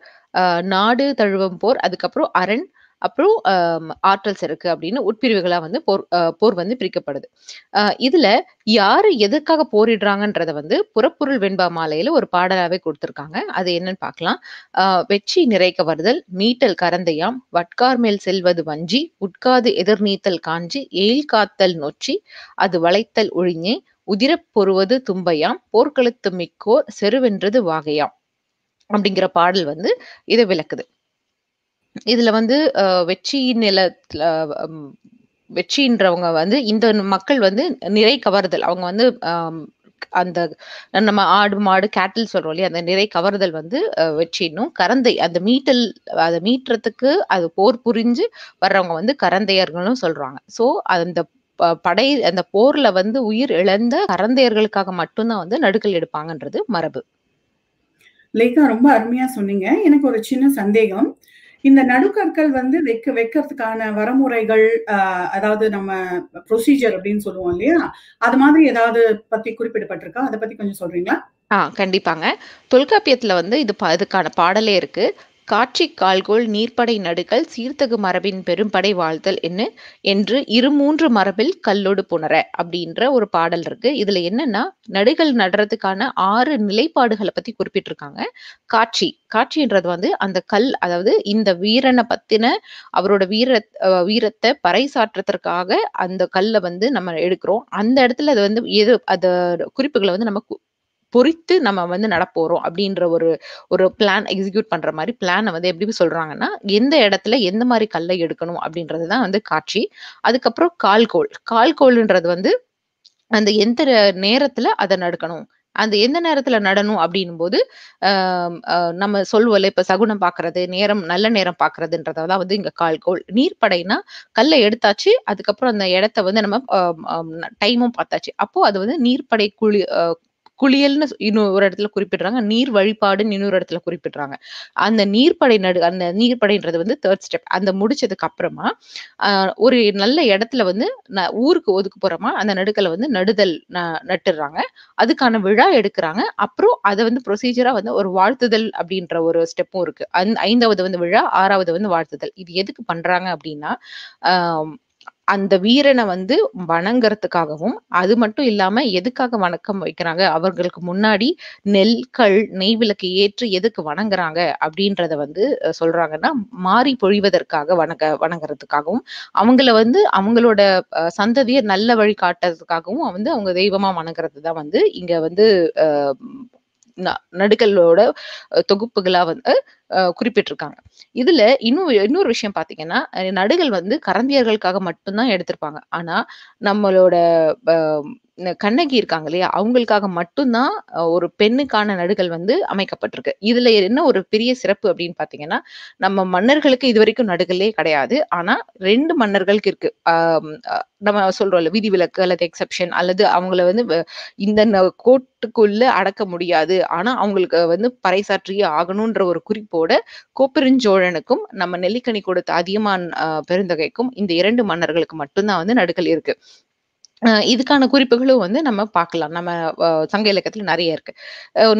நாடு தழுவும் போர் அதுக்கப்புறம் அரண் அப்புறம் ஆற்றல்ஸ் ஆற்றல் செருக்கு அப்படின்னு உட்பிரிவுகளா வந்து போர் அஹ் போர் வந்து பிரிக்கப்படுது. இதுல யாரு எதுக்காக போரிடுறாங்கன்றத வந்து புறப்பொருள் வெண்பா மாலையில ஒரு பாடலாவே கொடுத்திருக்காங்க. அது என்னன்னு பார்க்கலாம். ஆஹ் வெற்றி நிறைக்க வருதல் மீட்டல் கரந்தையாம் வட்கார் மேல் செல்வது வஞ்சி உட்காது எதிர்நீத்தல் காஞ்சி எயில் காத்தல் நொச்சி அது வளைத்தல் ஒழிஞே உதிரப் பொறுவது தும்பையாம் போர்க்களத்து மிக்கோர் செருவென்றது வாகையாம் அப்படிங்கிற பாடல் வந்து இதை விளக்குது. இதுல வந்து அஹ், வெற்றி நிலத்துல வெற்றின்றவங்க வந்து இந்த மக்கள் வந்து நிறை கவர்தல். அவங்க வந்து அந்த நம்ம ஆடு மாடு கேட்டில் சொல்றோம் இல்லையா? அந்த நிறை கவர்தல் வந்து வெற்றினும் கரந்தை அந்த மீட்டல் அதை மீட்டுறதுக்கு அது போர் புரிஞ்சு வர்றவங்க வந்து கரந்தையர்களும் சொல்றாங்க. சோ அந்த படை அந்த போர்ல வந்து உயிர் இழந்த கரந்தையர்களுக்காக மட்டும்தான் வந்து நடுக்கல் எடுப்பாங்கன்றது மரபு. லேகா ரொம்ப அருமையா சொன்னீங்க. எனக்கு ஒரு சின்ன சந்தேகம். இந்த நடுக்கற்கள் வந்து வைக்க வைக்கிறதுக்கான வரமுறைகள் ஆஹ், அதாவது நம்ம ப்ரொசீஜர் அப்படின்னு சொல்லுவோம் இல்லையா? அது மாதிரி ஏதாவது பத்தி குறிப்பிடப்பட்டிருக்கா? அதை பத்தி கொஞ்சம் சொல்றீங்களா? ஆ கண்டிப்பாங்க. தொல்காப்பியத்துல வந்து இது இதுக்கான பாடலே இருக்கு. காட்சி கால்கோள் நீர்ப்படை நடுகள் சீர்த்தகு மரபின் பெரும்படை வாழ்த்தல் என்ன? என்று இரு மூன்று மரபில் கல்லோடு புணர அப்படின்ற ஒரு பாடல் இருக்கு. இதுல என்னன்னா நடுகள் நடுறதுக்கான ஆறு நிலைப்பாடுகளை பத்தி குறிப்பிட்டிருக்காங்க. காட்சி. காட்சின்றது வந்து அந்த கல் அதாவது இந்த வீரனை பத்தின அவரோட வீர வீரத்தை பறைசாற்றுறதுக்காக அந்த கல்லை வந்து நம்ம எடுக்கிறோம். அந்த இடத்துல அது வந்து எது அத குறிப்புகளை வந்து நம்ம கு- பொறித்து நம்ம வந்து நடப்போறோம் அப்படின்ற ஒரு ஒரு பிளான் எக்ஸிக்யூட் பண்ற மாதிரி பிளானை வந்து எப்படி சொல்றாங்கன்னா எந்த இடத்துல எந்த மாதிரி கல்லை எடுக்கணும் அப்படின்றது தான் வந்து காட்சி. அதுக்கப்புறம் கால்கோள். கால்கோள்ன்றது வந்து அந்த எந்த நேரத்துல அதை நடக்கணும். அந்த எந்த நேரத்துல நடணும் அப்படின்னும் போது ஆஹ் நம்ம சொல்வோம்ல இப்ப சகுனம் பாக்குறது நேரம் நல்ல நேரம் பாக்குறதுன்றதான் வந்து இங்க கால்கோள். நீர்ப்படைனா கல்லை எடுத்தாச்சு அதுக்கப்புறம் அந்த இடத்த வந்து நம்ம டைமும் பார்த்தாச்சு. அப்போ அது வந்து நீர்ப்படை குழி குளியல்னு இன்னொரு இடத்துல குறிப்பிடுறாங்க. நீர் வழிபாடுன்னு இன்னொரு இடத்துல குறிப்பிடுறாங்க. அந்த நீர்ப்படை நடு அந்த நீர்ப்படைன்றது வந்து தேர்ட் ஸ்டெப் அந்த முடிச்சதுக்கு அப்புறமா ஒரு நல்ல இடத்துல வந்து ந- ஊருக்கு போறோமா அந்த நடுக்கலை வந்து நடுதல் ந- நட்டுடுறாங்க அதுக்கான விழா எடுக்கிறாங்க. அப்புறம் அதை வந்து ப்ரொசீஜரா வந்து ஒரு வாழ்த்துதல் அப்படின்ற ஒரு ஸ்டெப்பும் இருக்கு. அந் ஐந்தாவது வந்து விழா ஆறாவது வந்து வாழ்த்துதல். இது எதுக்கு பண்றாங்க அப்படின்னா அந்த வீரனை வந்து வணங்குறதுக்காகவும் அது மட்டும் இல்லாம எதுக்காக வணக்கம் வைக்கிறாங்க? அவர்களுக்கு முன்னாடி நெல் கல் நெய் விளக்கு ஏற்று எதுக்கு வணங்குறாங்க? அப்படின்றத வந்து சொல்றாங்கன்னா மாறி பொழிவதற்காக வணங்க வணங்குறதுக்காகவும் அவங்கள வந்து அவங்களோட சந்ததியை நல்ல வழி காட்டுறதுக்காகவும் வந்து அவங்க தெய்வமா வணங்குறது தான் வந்து இங்க வந்து ந- நடுக்கல்லோட தொகுப்புகளா வந்து குறிப்பிட்டிருக்காங்க. இதுல இன்னும் இன்னொரு விஷயம் பாத்தீங்கன்னா நடுகள் வந்து கரந்தியர்களுக்காக மட்டும்தான் எடுத்திருப்பாங்க. ஆனா நம்மளோட கண்ணகி இருக்காங்க இல்லையா அவங்களுக்காக மட்டும்தான் ஒரு பெண்ணுக்கான நடுகள் வந்து அமைக்கப்பட்டிருக்கு. இதுல என்ன ஒரு பெரிய சிறப்பு அப்படின்னு பாத்தீங்கன்னா நம்ம மன்னர்களுக்கு இது வரைக்கும் நடுகளே கிடையாது. ஆனா ரெண்டு மன்னர்களுக்கு இருக்கு. நம்ம சொல்றோம்ல விதிவிலக்கு அல்லது எக்ஸப்ஷன் அல்லது அவங்கள வந்து வ- இந்த கோட்டுக்குள்ள அடக்க முடியாது. ஆனா அவங்களுக்கு வந்து பறைசாற்றியே ஆகணும்ன்ற ஒரு குறிப்போட கோப்பெருஞ்சோழனுக்கும் நம்ம நெல்லிக்கனி கொடுத்த அதியமான் பெருந்தகைக்கும் இந்த இரண்டு மன்னர்களுக்கு மட்டும்தான் வந்து நடுக்கல் இருக்கு. இதுக்கான குறிப்புகளும் வந்து நம்ம பார்க்கலாம். நம்ம சங்க இலக்கியத்துல நிறைய இருக்கு.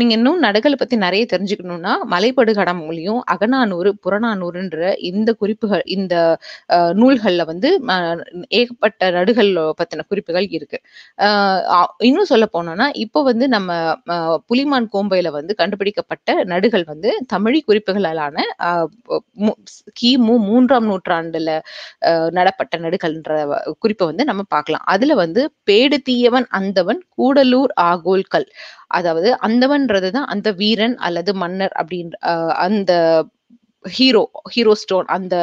நீங்க இன்னும் நடுகளை பத்தி நிறைய தெரிஞ்சுக்கணும்னா மலைப்படுகடம் மூலியம் அகநானூறு புறநானூறுன்ற இந்த குறிப்புகள் இந்த நூல்களில் நூல்கள்ல வந்து ஏகப்பட்ட நடுகள் பத்தின குறிப்புகள் இருக்கு. இன்னும் சொல்ல போனோம்னா இப்போ வந்து நம்ம புலிமான் கோம்பையில வந்து கண்டுபிடிக்கப்பட்ட நடுகள் வந்து தமிழ் குறிப்புகளாலான கிமு மூன்றாம் நூற்றாண்டுல நடப்பட்ட நடுகள்ன்ற குறிப்பை வந்து நம்ம பார்க்கலாம். அதுல வந்து பேடு தீயவன் அந்தவன் கூடலூர் ஆகோல்கள். அதாவது அந்தவன்றதுதான் அந்த வீரன் அல்லது மன்னர் அப்படின்ற அந்த ஹீரோ ஹீரோ ஸ்டோன் அந்த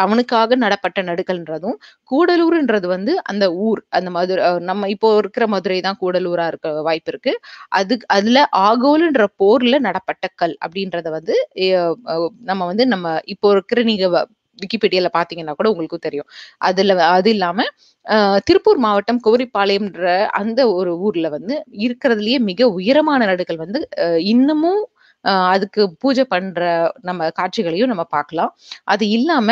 அவனுக்காக நடப்பட்ட நடுக்கல்ன்றதும் கூடலூர்ன்றது வந்து அந்த ஊர் அந்த மதுரை நம்ம இப்போ இருக்கிற மதுரை தான் கூடலூரா இருக்க வாய்ப்பு இருக்கு. அது அதுல ஆகோல்ன்ற போர்ல நடப்பட்ட கல் அப்படின்றத வந்து நம்ம வந்து நம்ம இப்போ இருக்கிற நீங்க விக்கிபீடியால பாத்தீங்கன்னா கூட உங்களுக்கு தெரியும். அதுல அது இல்லாம திருப்பூர் மாவட்டம் குமரிப்பாளையம்ன்ற அந்த ஒரு ஊர்ல வந்து இருக்கிறதுலயே மிக உயரமான நடுகள் வந்து இன்னமும் அதுக்கு பூஜை பண்ற நம்ம காட்சிகளையும் நம்ம பார்க்கலாம். அது இல்லாம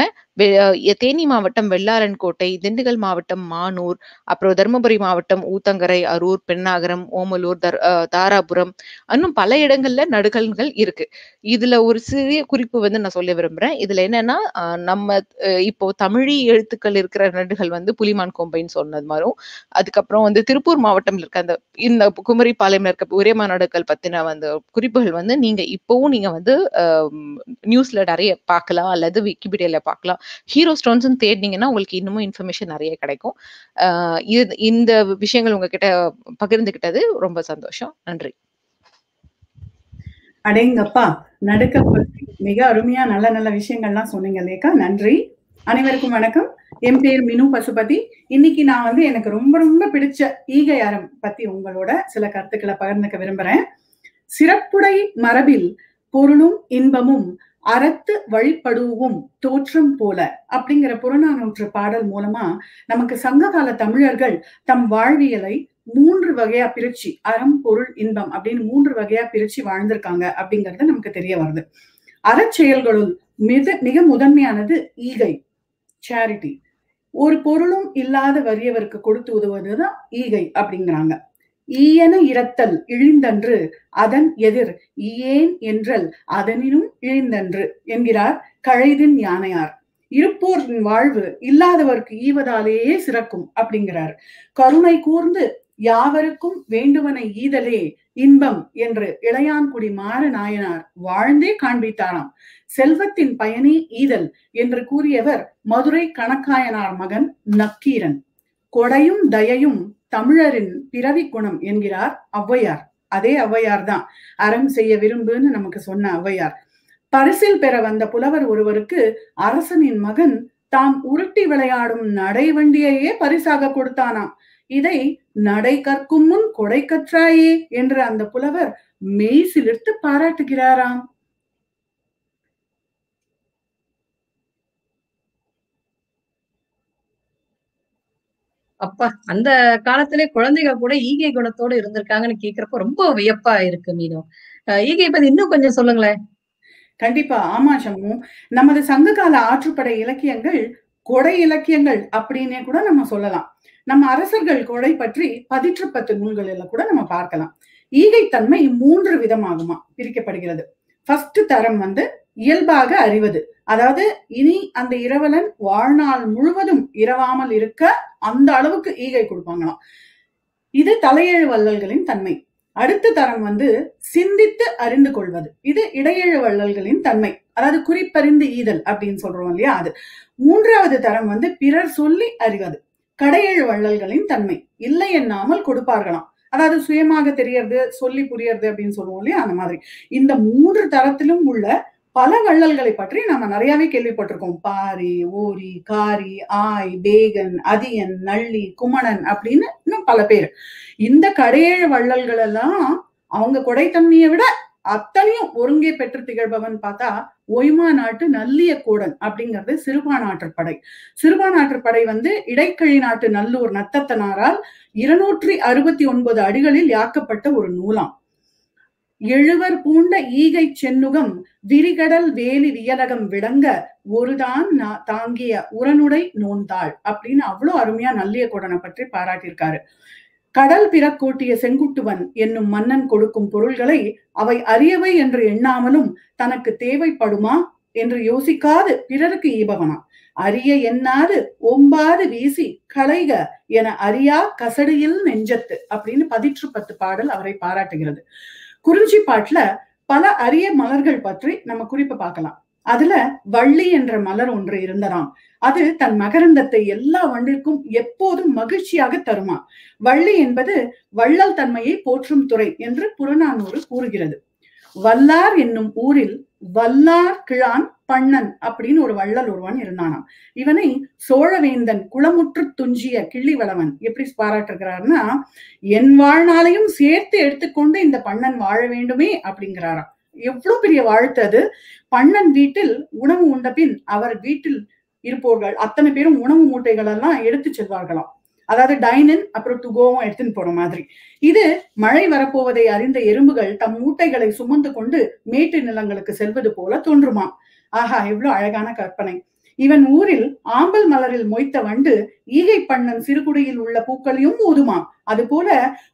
தேனி மாவட்டம் வெள்ளாரன் கோட்டை திண்டுக்கல் மாவட்டம் மானூர் அப்புறம் தருமபுரி மாவட்டம் ஊத்தங்கரை அரூர் பெண்ணாகரம் ஓமலூர் தர் தாராபுரம் இன்னும் பல இடங்கள்ல நடுகல்கள் இருக்கு. இதுல ஒரு சிறிய குறிப்பு வந்து நான் சொல்ல விரும்புறேன். இதுல என்னன்னா நம்ம இப்போ தமிழி எழுத்துக்கள் இருக்கிற நடுகள் வந்து புலிமான் கோம்பைன்னு சொன்னது மாதிரும் அதுக்கப்புறம் வந்து திருப்பூர் மாவட்டம்ல இருக்க அந்த இந்த குமரிப்பாளையம்ல இருக்க ஒரே மாநாடுகள் பத்தின அந்த குறிப்புகள் வந்து நீங்க இப்பவும் நீங்க வந்து நியூஸ்ல நிறைய பார்க்கலாம் அல்லது விக்கிபீடியால பார்க்கலாம். ஹீரோ ஸ்டோன்ஸ்னு தேடினீங்கன்னா உங்களுக்கு இன்னமும் இன்ஃபர்மேஷன் நிறைய கிடைக்கும். இது இந்த விஷயங்கள் உங்ககிட்ட பகிர்ந்துகிட்டது ரொம்ப சந்தோஷம். நன்றி. அடேங்கப்பா நடுக்க மிக அருமையா நல்ல நல்ல விஷயங்கள்லாம் சொன்னீங்க லேக்கா நன்றி. அனைவருக்கும் வணக்கம். என் பேர் மினு பசுபதி. இன்னைக்கு நான் வந்து எனக்கு ரொம்ப ரொம்ப பிடிச்ச ஈகையாரம் பத்தி உங்களோட சில கருத்துக்களை பகிர்ந்துக்க விரும்புறேன். சிறப்புடை மரபில் பொருளும் இன்பமும் அறத்து வழிபடுவும் தோற்றம் போல அப்படிங்கிற புறநானூற்று பாடல் மூலமா நமக்கு சங்ககால தமிழர்கள் தம் வாழ்வியலை மூன்று வகையா பிரிச்சு அறம் பொருள் இன்பம் அப்படின்னு மூன்று வகையா பிரிச்சு வாழ்ந்திருக்காங்க அப்படிங்கறது நமக்கு தெரிய வருது. அறச்செயல்களுள் மிக மிக முதன்மையானது ஈகை சேரிட்டி ஒரு பொருளும் இல்லாத வறியவருக்கு கொடுத்து உதவுவதுதான் ஈகை அப்படிங்கிறாங்க. ஈயன இரத்தல் இழிந்தன்று அதன் எதிர் ஈயேன் என்றல் அதனினும் இழிந்தன்று என்கிறார் கழைதின் யானையார். இருப்போரின் வாழ்வு இல்லாதவர்க்கு ஈவதாலேயே சிறக்கும் அப்படிங்கிறார். கருணை கூர்ந்து யாவருக்கும் வேண்டுவனை ஈதலே இன்பம் என்று இளையான்குடி மாற நாயனார் வாழ்ந்தே காண்பித்தாராம். செல்வத்தின் பயனே ஈதல் என்று கூறியவர் மதுரை கணக்காயனார் மகன் நக்கீரன். கொடையும் தயையும் தமிழரின் பிறவி குணம் என்கிறார் ஔவையார். அதே ஔவையார் தான் அறம் செய்ய விரும்புன்னு நமக்கு சொன்ன ஔவையார். பரிசில் பெற வந்த புலவர் ஒருவருக்கு அரசனின் மகன் தாம் உருட்டி விளையாடும் நடைவண்டியையே பரிசாக கொடுத்தானாம். இதை நடை கற்கும் முன் கொடை கற்றாயே என்று அந்த புலவர் மெய் சிலிர்த்து பாராட்டுகிறாராம். அப்பா அந்த காலத்திலே குழந்தைகள் கூட ஈகை குணத்தோடு இருந்திருக்காங்கன்னு கேக்குறப்ப ரொம்ப வியப்பா இருக்கு மீனு. ஈகை பத்தி இன்னும் கொஞ்சம் சொல்லுங்களேன். கண்டிப்பா. ஆமா சம்மு நமது சங்ககால ஆற்றுப்படை இலக்கியங்கள் கொடை இலக்கியங்கள் அப்படின்னே கூட நம்ம சொல்லலாம். நம்ம அரசர்கள் கொடை பற்றி பதிற்று பத்து நூல்களில் கூட நம்ம பார்க்கலாம். ஈகைத்தன்மை மூன்று விதமாகுமா பிரிக்கப்படுகிறது. ஃபர்ஸ்ட் தரம் வந்து இயல்பாக அறிவது. அதாவது இனி அந்த இரவலன் வாழ்நாள் முழுவதும் இரவாமல் இருக்க அந்த அளவுக்கு ஈகை கொடுப்பாங்களாம். இது தலையேழு வள்ளல்களின் தன்மை. அடுத்த தரம் வந்து சிந்தித்து அறிந்து கொள்வது. இது இடையேழு வள்ளல்களின் தன்மை. அதாவது குறிப்பறிந்து ஈதல் அப்படின்னு சொல்றோம் இல்லையா அது. மூன்றாவது தரம் வந்து பிறர் சொல்லி அறிவது. கடையேழு வள்ளல்களின் தன்மை. இல்லை என்னாமல் கொடுப்பார்களாம். அதாவது சுயமாக தெரியறது சொல்லி புரியறது அப்படின்னு சொல்லுவோம் இல்லையா அந்த மாதிரி. இந்த மூன்று தரத்திலும் உள்ள பல வள்ளல்களை பற்றி நம்ம நிறையவே கேள்விப்பட்டிருக்கோம். பாரி ஓரி காரி ஆய் பேகன் அதியன் நள்ளி குமணன் அப்படின்னு இன்னும் பல பேர். இந்த கடையேழு வள்ளல்கள் எல்லாம் அவங்க கொடைத்தன்மையை விட அத்தனையும் ஒருங்கே பெற்று திகழ்பவன் பார்த்தா ஒய்மா நாட்டு நல்லிய கூடன் அப்படிங்கிறது சிறுபானாற்றுப்படை சிறுபானாற்றுப்படை வந்து இடைக்கழி நாட்டு நல்லூர் நத்தத்தனாரால் இருநூற்றி அறுபத்தி ஒன்பது அடிகளில் யாக்கப்பட்ட ஒரு நூலாம். எழுவர் பூண்ட ஈகை சென்னுகம் விரிகடல் வேலி வியலகம் விளங்க ஒருதான் தாங்கிய உரனுடை நோந்தாள் அப்படின்னு அவ்வளவு அருமையா நல்லிய கொடனை பற்றி பாராட்டியிருக்காரு. கடல் பிறக்கூட்டிய செங்குட்டுவன் என்னும் மன்னன் கொடுக்கும் பொருள்களை அவை அரியவை என்று எண்ணாமலும் தனக்கு தேவைப்படுமா என்று யோசிக்காது பிறருக்கு ஈபவனா அரிய எண்ணாது ஒம்பாது வீசி களைக என அறியா கசடியில் நெஞ்சத்து அப்படின்னு பதிற்று பத்து பாடல் அவரை பாராட்டுகிறது. குறிஞ்சி பாட்டுல பல அரிய மலர்கள் பற்றி நம்ம குறிப்பு பார்க்கலாம். அதுல வள்ளி என்ற மலர் ஒன்று இருந்ததாம். அது தன் மகரந்தத்தை எல்லா வண்டிற்கும் எப்போதும் மகிழ்ச்சியாக தருமா வள்ளி என்பது வள்ளல் தன்மையை போற்றும் துறை என்று புறநானூறு கூறுகிறது. வல்லார் என்னும் ஊரில் வல்லார் கிழான் பண்ணன் அப்படின்னு ஒரு வள்ளல் ஒருவன் இருந்தானாம். இவனை சோழவேந்தன் குளமுற்று துஞ்சிய கிள்ளிவளவன் எப்படி பாராட்டுகிறார்னா என் வாழ்நாளையும் சேர்த்து எடுத்துக்கொண்டு இந்த பண்ணன் வாழ வேண்டுமே அப்படிங்கிறாராம். எவ்வளவு பெரிய வாழ்த்து அது. பண்ணன் வீட்டில் உணவு உண்ட பின் அவர் வீட்டில் இருப்பவர்கள் அத்தனை பேரும் உணவு மூட்டைகள் எல்லாம் எடுத்து செல்வார்களாம். அதாவது டைனின் அப்புறம் துகோவும் எடுத்துன்னு போற மாதிரி. இது மழை வரப்போவதை அறிந்த எறும்புகள் தம் மூட்டைகளை சுமந்து கொண்டு மேட்டு நிலங்களுக்கு செல்வது போல தோன்றுமாம். ஆஹா எவ்வளவு அழகான கற்பனை. இவன் ஊரில் ஆம்பல் மலரில் மொய்த்த வண்டு ஈகை பண்ணன் சிறுகுடியில் உள்ள பூக்களையும் ஊதுமாம். அதுபோல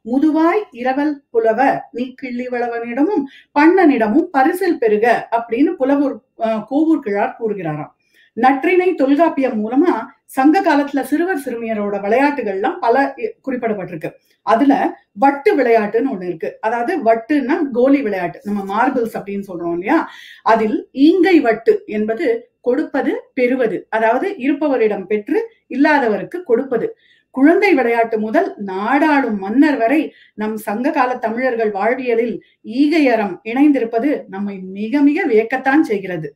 முதுவாய் இரவல் புலவ நீ கிள்ளிவளவனிடமும் பண்ணனிடமும் பரிசில் பெருக அப்படின்னு புலவூர் அஹ், கோவூர் கிழார் கூறுகிறாராம். நற்றினை தொல்காப்பியம் மூலமா சங்க காலத்துல சிறுவர் சிறுமியரோட விளையாட்டுகள்லாம் பல இ- குறிப்பிடப்பட்டிருக்கு. அதுல வட்டு விளையாட்டுன்னு ஒண்ணு இருக்கு. அதாவது வட்டுன்னா கோலி விளையாட்டு. நம்ம மார்பிள்ஸ் அப்படின்னு சொல்றோம் இல்லையா? அதில் ஈங்கை வட்டு என்பது கொடுப்பது பெறுவது. அதாவது இருப்பவரிடம் பெற்று இல்லாதவருக்கு கொடுப்பது. குழந்தை விளையாட்டு முதல் நாடாளும் மன்னர் வரை நம் சங்க கால தமிழர்கள் வாழ்வியலில் ஈகையரம் இணைந்திருப்பது நம்மை மிக மிக வியக்கத்தான் செய்கிறது.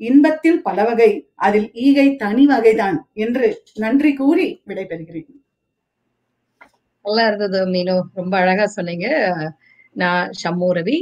இன்பத்தில் பல வகை அதில் ஈகை தனி வகைதான் என்று நன்றி கூறி விடைபெறுகிறேன். நல்லா இருந்தது மீனோ ரொம்ப அழகா சொன்னீங்க. நான் ஷம்மு ரவி.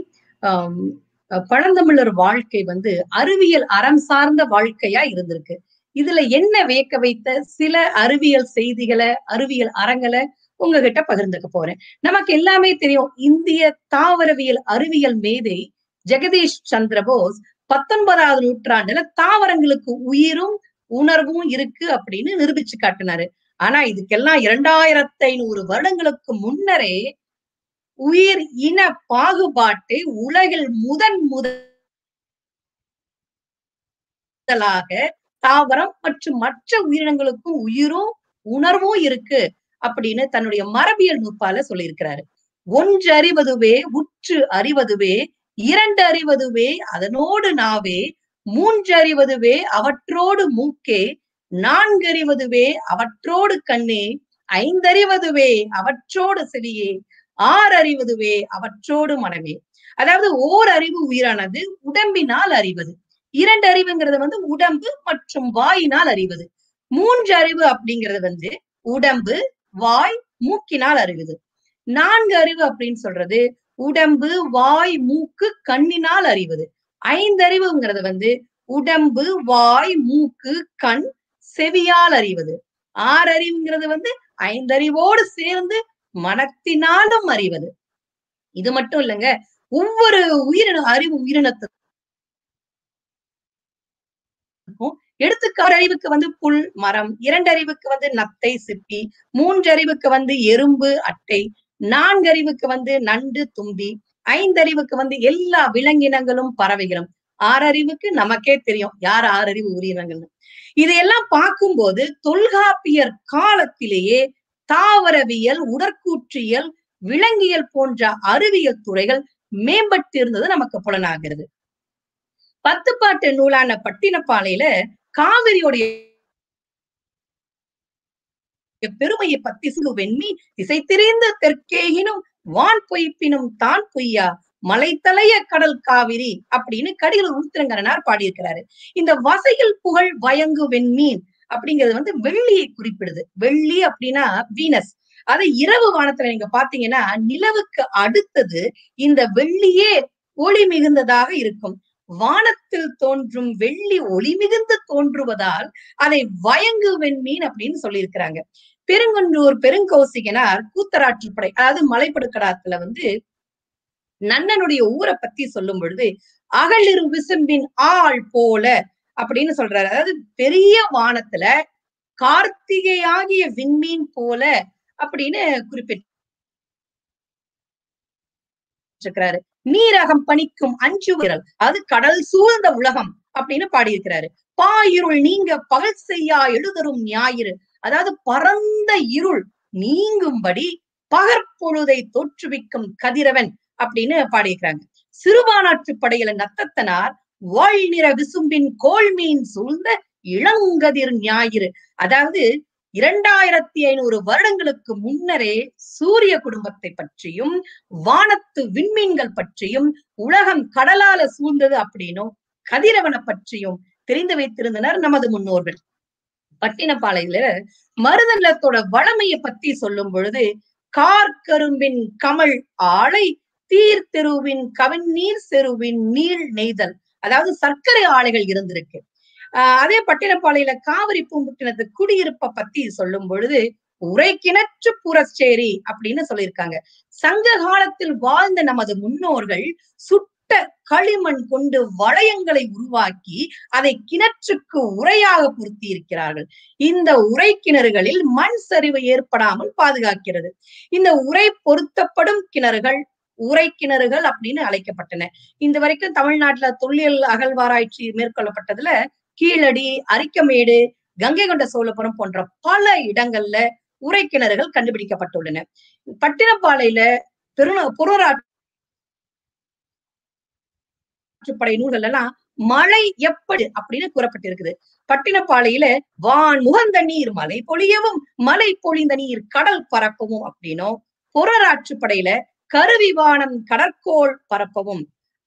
பழந்தமிழர் வாழ்க்கை வந்து அறிவியல் அறம் சார்ந்த வாழ்க்கையா இருந்திருக்கு. இதுல என்ன வியக்க வைத்த சில அறிவியல் செய்திகளை அறிவியல் அறங்களை உங்ககிட்ட பகிர்ந்துக்க போறேன். நமக்கு எல்லாமே தெரியும் இந்திய தாவரவியல் அறிவியல் மேதை ஜெகதீஷ் சந்திர போஸ் பத்தொன்பதாவது நூற்றாண்டுல தாவரங்களுக்கு உயிரும் உணர்வும் இருக்கு அப்படின்னு நிரூபிச்சு காட்டினாரு. ஆனா இதுக்கெல்லாம் இரண்டாயிரத்தி ஐநூறு வருடங்களுக்கு முன்னரே உயிர் இன பாகுபாட்டை உலகில் முதன் முதலாக தாவரம் மற்றும் மற்ற உயிரினங்களுக்கும் உயிரும் உணர்வும் இருக்கு அப்படின்னு தன்னுடைய மரபியல் நூற்பால சொல்லியிருக்கிறாரு. ஒன்றறிவதுவே உற்று அறிவதுவே இரண்டு அறிவதுவே அதனோடு நாவே மூன்றறிவதுவே அவற்றோடு மூக்கே நான்கறிவதுவே அவற்றோடு கண்ணே ஐந்தறிவதுவே அவற்றோடு செவியே ஆறறிவதுவே அவற்றோடு மனமே. அதாவது ஓர் அறிவு உயிரானது உடம்பினால் அறிவது. இரண்டு அறிவுங்கிறது வந்து உடம்பு மற்றும் வாயினால் அறிவது. மூன்று அறிவு அப்படிங்கிறது வந்து உடம்பு வாய் மூக்கினால் அறிவது. நான்கு அறிவு அப்படின்னு சொல்றது உடம்பு வாய் மூக்கு கண்ணினால் அறிவது. ஐந்தறிவுங்கிறது வந்து உடம்பு வாய் மூக்கு கண் செவியால் அறிவது. ஆறறிவுங்கிறது வந்து ஐந்தறிவோடு சேர்ந்து மனத்தினாலும் அறிவது. இது மட்டும் இல்லைங்க ஒவ்வொரு உயிரின அறிவு உயிரினத்துக்கும் எடுத்துக்காட்டு அறிவுக்கு வந்து புல் மரம் இரண்டு அறிவுக்கு வந்து நத்தை சிப்பி மூன்று அறிவுக்கு வந்து எறும்பு அட்டை நான்கறிவுக்கு வந்து நண்டு தும்பி ஐந்தறிவுக்கு வந்து எல்லா விலங்கினங்களும் பறவைகளும். ஆறறிவுக்கு நமக்கே தெரியும் யார் ஆறறிவு உயிரினங்கள்னு. இதையெல்லாம் பார்க்கும்போது தொல்காப்பியர் காலத்திலேயே தாவரவியல் உடற்கூற்றியல் விலங்கியல் போன்ற அறிவியல் துறைகள் மேம்பட்டு இருந்தது நமக்கு புலனாகிறது. பத்துப்பாட்டு நூலான பட்டினப்பாலையில காவிரியோடைய பெருமையை பத்தி சிறு வெண்மி திசை திரிந்த தெற்கேகினும் வான் பொய்ப்பினும் தான் பொய்யா? மலைத்தலைய கடல் காவிரி அப்படின்னு கடிகள் உருத்திரங்கரனார் பாடியிருக்கிறாரு. இந்த வசையில் புகழ் வயங்கு வெண்மீன் அப்படிங்கிறது வந்து வெள்ளியை குறிப்பிடுது. வெள்ளி அப்படின்னா வீனஸ். அது இரவு வானத்துல நீங்க பாத்தீங்கன்னா நிலவுக்கு அடுத்தது இந்த வெள்ளியே ஒளி மிகுந்ததாக இருக்கும். வானத்தில் தோன்றும் வெள்ளி ஒளி மிகுந்து தோன்றுவதால் அதை வயங்கு வெண்மீன் அப்படின்னு சொல்லியிருக்கிறாங்க. பெருங்குன்றூர் பெருங்கௌசிகனார் கூத்தராற்றுப்படை அதாவது மலைப்படுக்கடாத்துல வந்து நன்னனுடைய ஊரை பத்தி சொல்லும் பொழுது அகலிரு விசும்பின் ஆள் போல அப்படின்னு சொல்றாரு. அதாவது பெரிய வானத்துல கார்த்திகையாகிய விண்மீன் போல அப்படின்னு குறிப்பிட்டிருக்கிறாரு. நீரகம் பணிக்கும் அஞ்சு விரல் அது கடல் சூழ்ந்த உலகம் அப்படின்னு பாடியிருக்கிறாரு. பாயிருள் நீங்க பகல் செய்யா எழுதரும் ஞாயிறு அதாவது பரந்த இருள் நீங்கும்படி பகற்பொழுதை தோற்றுவிக்கும் கதிரவன் அப்படின்னு பாடியிருக்கிறாங்க. சிறுபானாற்று படையில நத்தத்தனார் வாழ் நிற விசும்பின் கோள்மீன் சூழ்ந்த இளங்கதிர் ஞாயிறு. அதாவது இரண்டாயிரத்தி ஐநூறு வருடங்களுக்கு முன்னரே சூரிய குடும்பத்தை பற்றியும் வானத்து விண்மீன்கள் பற்றியும் உலகம் கடலால சூழ்ந்தது அப்படின்னும் கதிரவனை பற்றியும் தெரிந்து வைத்திருந்தனர் நமது முன்னோர்கள். பட்டினப்பாளையில மருதநிலத்தோட வளமையை பத்தி சொல்லும் பொழுது கார்கரும்பின் கமல் ஆலை தீர்த்தெருவின் கவிநீர் செருவின் நீள் நெய்தல் அதாவது சர்க்கரை ஆலைகள் இருந்திருக்கு. ஆஹ் அதே பட்டினப்பாளையில காவிரி பூம்புட்டினத்து குடியிருப்ப பத்தி சொல்லும் பொழுது உரை கிணற்று புறச்சேரி அப்படின்னு சொல்லியிருக்காங்க. சங்க காலத்தில் வாழ்ந்த நமது முன்னோர்கள் சுற்று கெட்ட களிமண் கொண்டு வளையங்களை உருவாக்கி அதை கிணற்றுக்கு உரையாக பொருத்தி இருக்கிறார்கள் இந்த உரை கிணறுகளில் மண் சரிவு ஏற்படாமல் பாதுகாக்கிறது. இந்த உரை பொருத்தப்படும் கிணறுகள் உரை கிணறுகள் அப்படின்னு அழைக்கப்பட்டன. இந்த வரைக்கும் தமிழ்நாட்டுல தொல்லியல் அகழ்வாராய்ச்சி மேற்கொள்ளப்பட்டதுல கீழடி அரிக்கமேடு கங்கை கொண்ட சோழபுரம் போன்ற பல இடங்கள்ல உரை கிணறுகள் கண்டுபிடிக்கப்பட்டுள்ளன. பட்டினப்பாளையில பெரு ஆற்றுப்படை நூல்கள் எல்லாம் மழை எப்படி அப்படின்னு கூறப்பட்டிருக்குது. பட்டினப்பாளையில வான் முகந்த நீர் மலை பொழியவும் மலை பொழிந்த நீர் கடல் பரப்பவும் அப்படின்னும். புறராற்றுப்படையில கருவி வானம் கடற்கோள் பரப்பவும்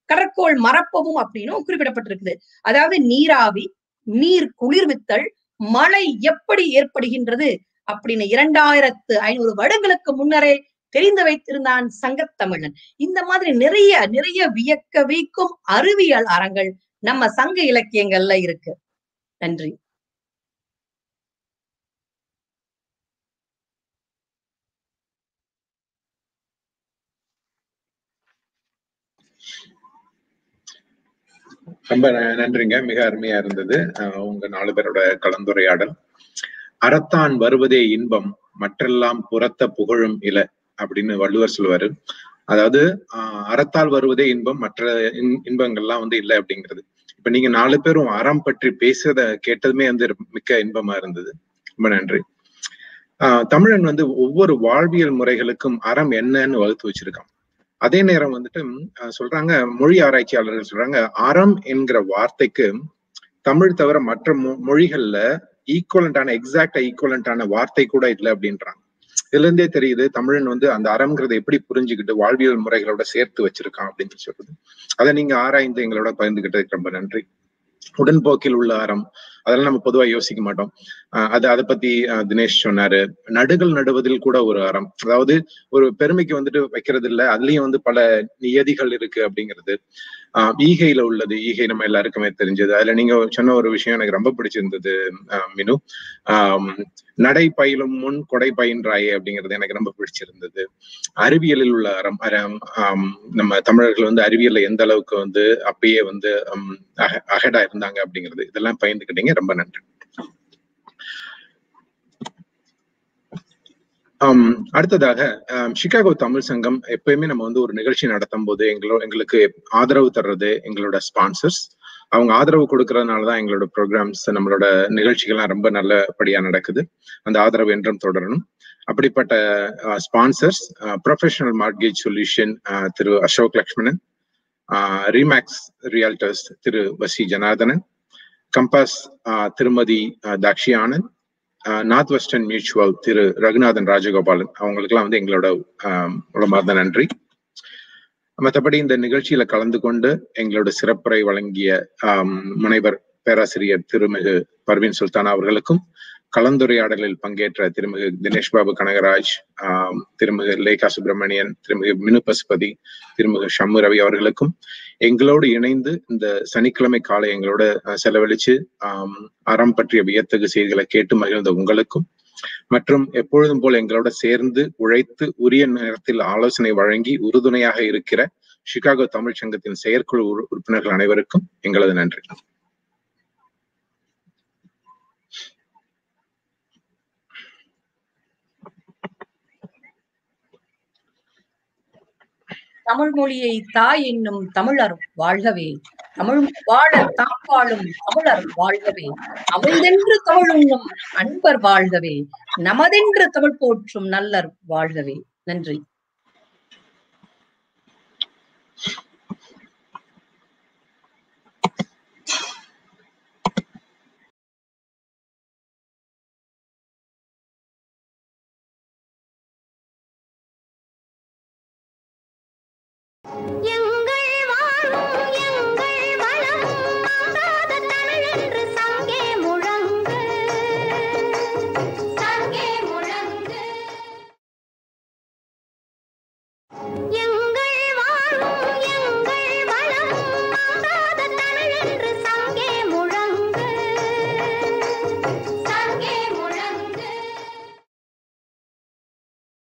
கடற்கோள் மறப்பவும் அப்படின்னும் குறிப்பிடப்பட்டிருக்குது. அதாவது நீராவி நீர் குளிர்வித்தல் மழை எப்படி ஏற்படுகின்றது அப்படின்னு இரண்டாயிரத்து ஐநூறு வருடங்களுக்கு முன்னரே தெரிந்து வைத்திருந்தான் சங்கத்தமிழன். இந்த மாதிரி நிறைய நிறைய வியக்க வைக்கும் அறிவியல் அறங்கள் நம்ம சங்க இலக்கியங்கள்ல இருக்கு. நன்றி. ரொம்ப நன்றிங்க. மிக அருமையா இருந்தது. உங்க நாலு பேரோட கலந்துரையாடல். அறத்தான் வருவதே இன்பம் மற்றெல்லாம் புறத்த புகழும் இல. அப்படின்னு வள்ளுவர் சொல்லுவாரு. அதாவது ஆஹ் அறத்தால் வருவதே இன்பம் மற்ற இன்- இன்பங்கள்லாம் வந்து இல்லை அப்படிங்கிறது. இப்ப நீங்க நாலு பேரும் அறம் பற்றி பேசுறத கேட்டதுமே வந்து மிக்க இன்பமா இருந்தது. ரொம்ப நன்றி. ஆஹ் தமிழன் வந்து ஒவ்வொரு வாழ்வியல் முறைகளுக்கும் அறம் என்னன்னு வகுத்து வச்சிருக்கான். அதே நேரம் வந்துட்டு சொல்றாங்க மொழி ஆராய்ச்சியாளர்கள் சொல்றாங்க அறம் என்கிற வார்த்தைக்கு தமிழ் தவிர மற்ற மொ- மொழிகள்ல ஈக்குவலண்டான எக்ஸாக்டா ஈக்குவலண்டான வார்த்தை கூட இல்லை அப்படின்றாங்க. இதுல இருந்தே தெரியுது தமிழன் வந்து அந்த அறம்ங்கிறத எப்படி புரிஞ்சுக்கிட்டு வாழ்வியல் முறைகளோட சேர்த்து வச்சிருக்கான் அப்படின்னு சொல்றது. அதை நீங்க ஆராய்ந்து எங்களோட பகிர்ந்துகிட்டதுக்கு ரொம்ப நன்றி. உடன்போக்கில் உள்ள அறம் அதெல்லாம் நம்ம பொதுவா யோசிக்க மாட்டோம். அது அதை பத்தி தினேஷ் சொன்னாரு. நடுகள் நடுவதில் கூட ஒரு அறம். அதாவது ஒரு பெருமைக்கு வந்துட்டு வைக்கிறது இல்லை அதுலயும் வந்து பல நியதிகள் இருக்கு அப்படிங்கிறது. ஈகையில உள்ளது. ஈகை நம்ம எல்லாருக்குமே தெரிஞ்சது. அதுல நீங்க சொன்ன ஒரு விஷயம் எனக்கு ரொம்ப பிடிச்சிருந்தது ஆஹ் மினு. ஆஹ் நடை பயிலும் முன் கொடை பயின்றாயே அப்படிங்கிறது எனக்கு ரொம்ப பிடிச்சிருந்தது. அறிவியலில் உள்ள அறம் அறம் நம்ம தமிழர்கள் வந்து அறிவியல்ல எந்த அளவுக்கு வந்து அப்பயே வந்து அகடா இருந்தாங்க அப்படிங்கிறது. இதெல்லாம் பகிர்ந்துக்கிட்டீங்க. ரொம்ப நன்றி. அடுத்ததாக சிகாகோ தமிழ் சங்கம் எப்பயுமே நம்ம வந்து ஒரு நிகழ்ச்சி நடத்தும் போது எங்களோ எங்களுக்கு ஆதரவு தர்றது எங்களோட ஸ்பான்சர்ஸ் அவங்க ஆதரவு கொடுக்கறதுனாலதான் எங்களோட ப்ரோக்ராம்ஸ் நம்மளோட நிகழ்ச்சிகள்லாம் ரொம்ப நல்லபடியா நடக்குது. அந்த ஆதரவு என்றும் தொடரணும். அப்படிப்பட்ட sponsors professional mortgage solution Thiru Ashok Lakshmanan Remax realtors Thiru Vasi Janardhanan Compass Thirumathi Dakshi Anand north western mutual Thiru Raghunathan Rajagopalan அவங்களுக்கெல்லாம் வந்து எங்களோட ஆஹ் உளமார்ந்த நன்றி. மற்றபடி இந்த நிகழ்ச்சியில கலந்து கொண்டு எங்களோட சிறப்புரை வழங்கிய முனைவர் பேராசிரியர் திருமிகு பர்வீன் சுல்தானா அவர்களுக்கும் கலந்துரையாடலில் பங்கேற்ற திருமிகு தினேஷ் பாபு கனகராஜ் திருமிகு லேகா சுப்பிரமணியன் திருமிகு மினு பசுபதி திருமிகு ஷம்மு ரவி அவர்களுக்கும் எங்களோடு இணைந்து இந்த சனிக்கிழமை காலை எங்களோட செலவழிச்சு அறம் பற்றிய வியத்தகு செய்திகளை கேட்டு மகிழ்ந்த உங்களுக்கும் மற்றும் எப்பொழுதும் போல் எங்களோட சேர்ந்து உழைத்து உரிய நேரத்தில் ஆலோசனை வழங்கி உறுதுணையாக இருக்கிற சிகாகோ தமிழ் சங்கத்தின் செயற்குழு உறுப்பினர்கள் அனைவருக்கும் எங்களது நன்றி. தமிழ் மொழியை தாய் என்னும் தமிழர் வாழ்கவே. தமிழ் வாழ தாம் வாழும் தமிழர் வாழ்கவே. அமைந்தென்று தமிழும் அன்பர் வாழ்கவே. நமதென்று தமிழ் போற்றும் நல்லர் வாழ்கவே. நன்றி.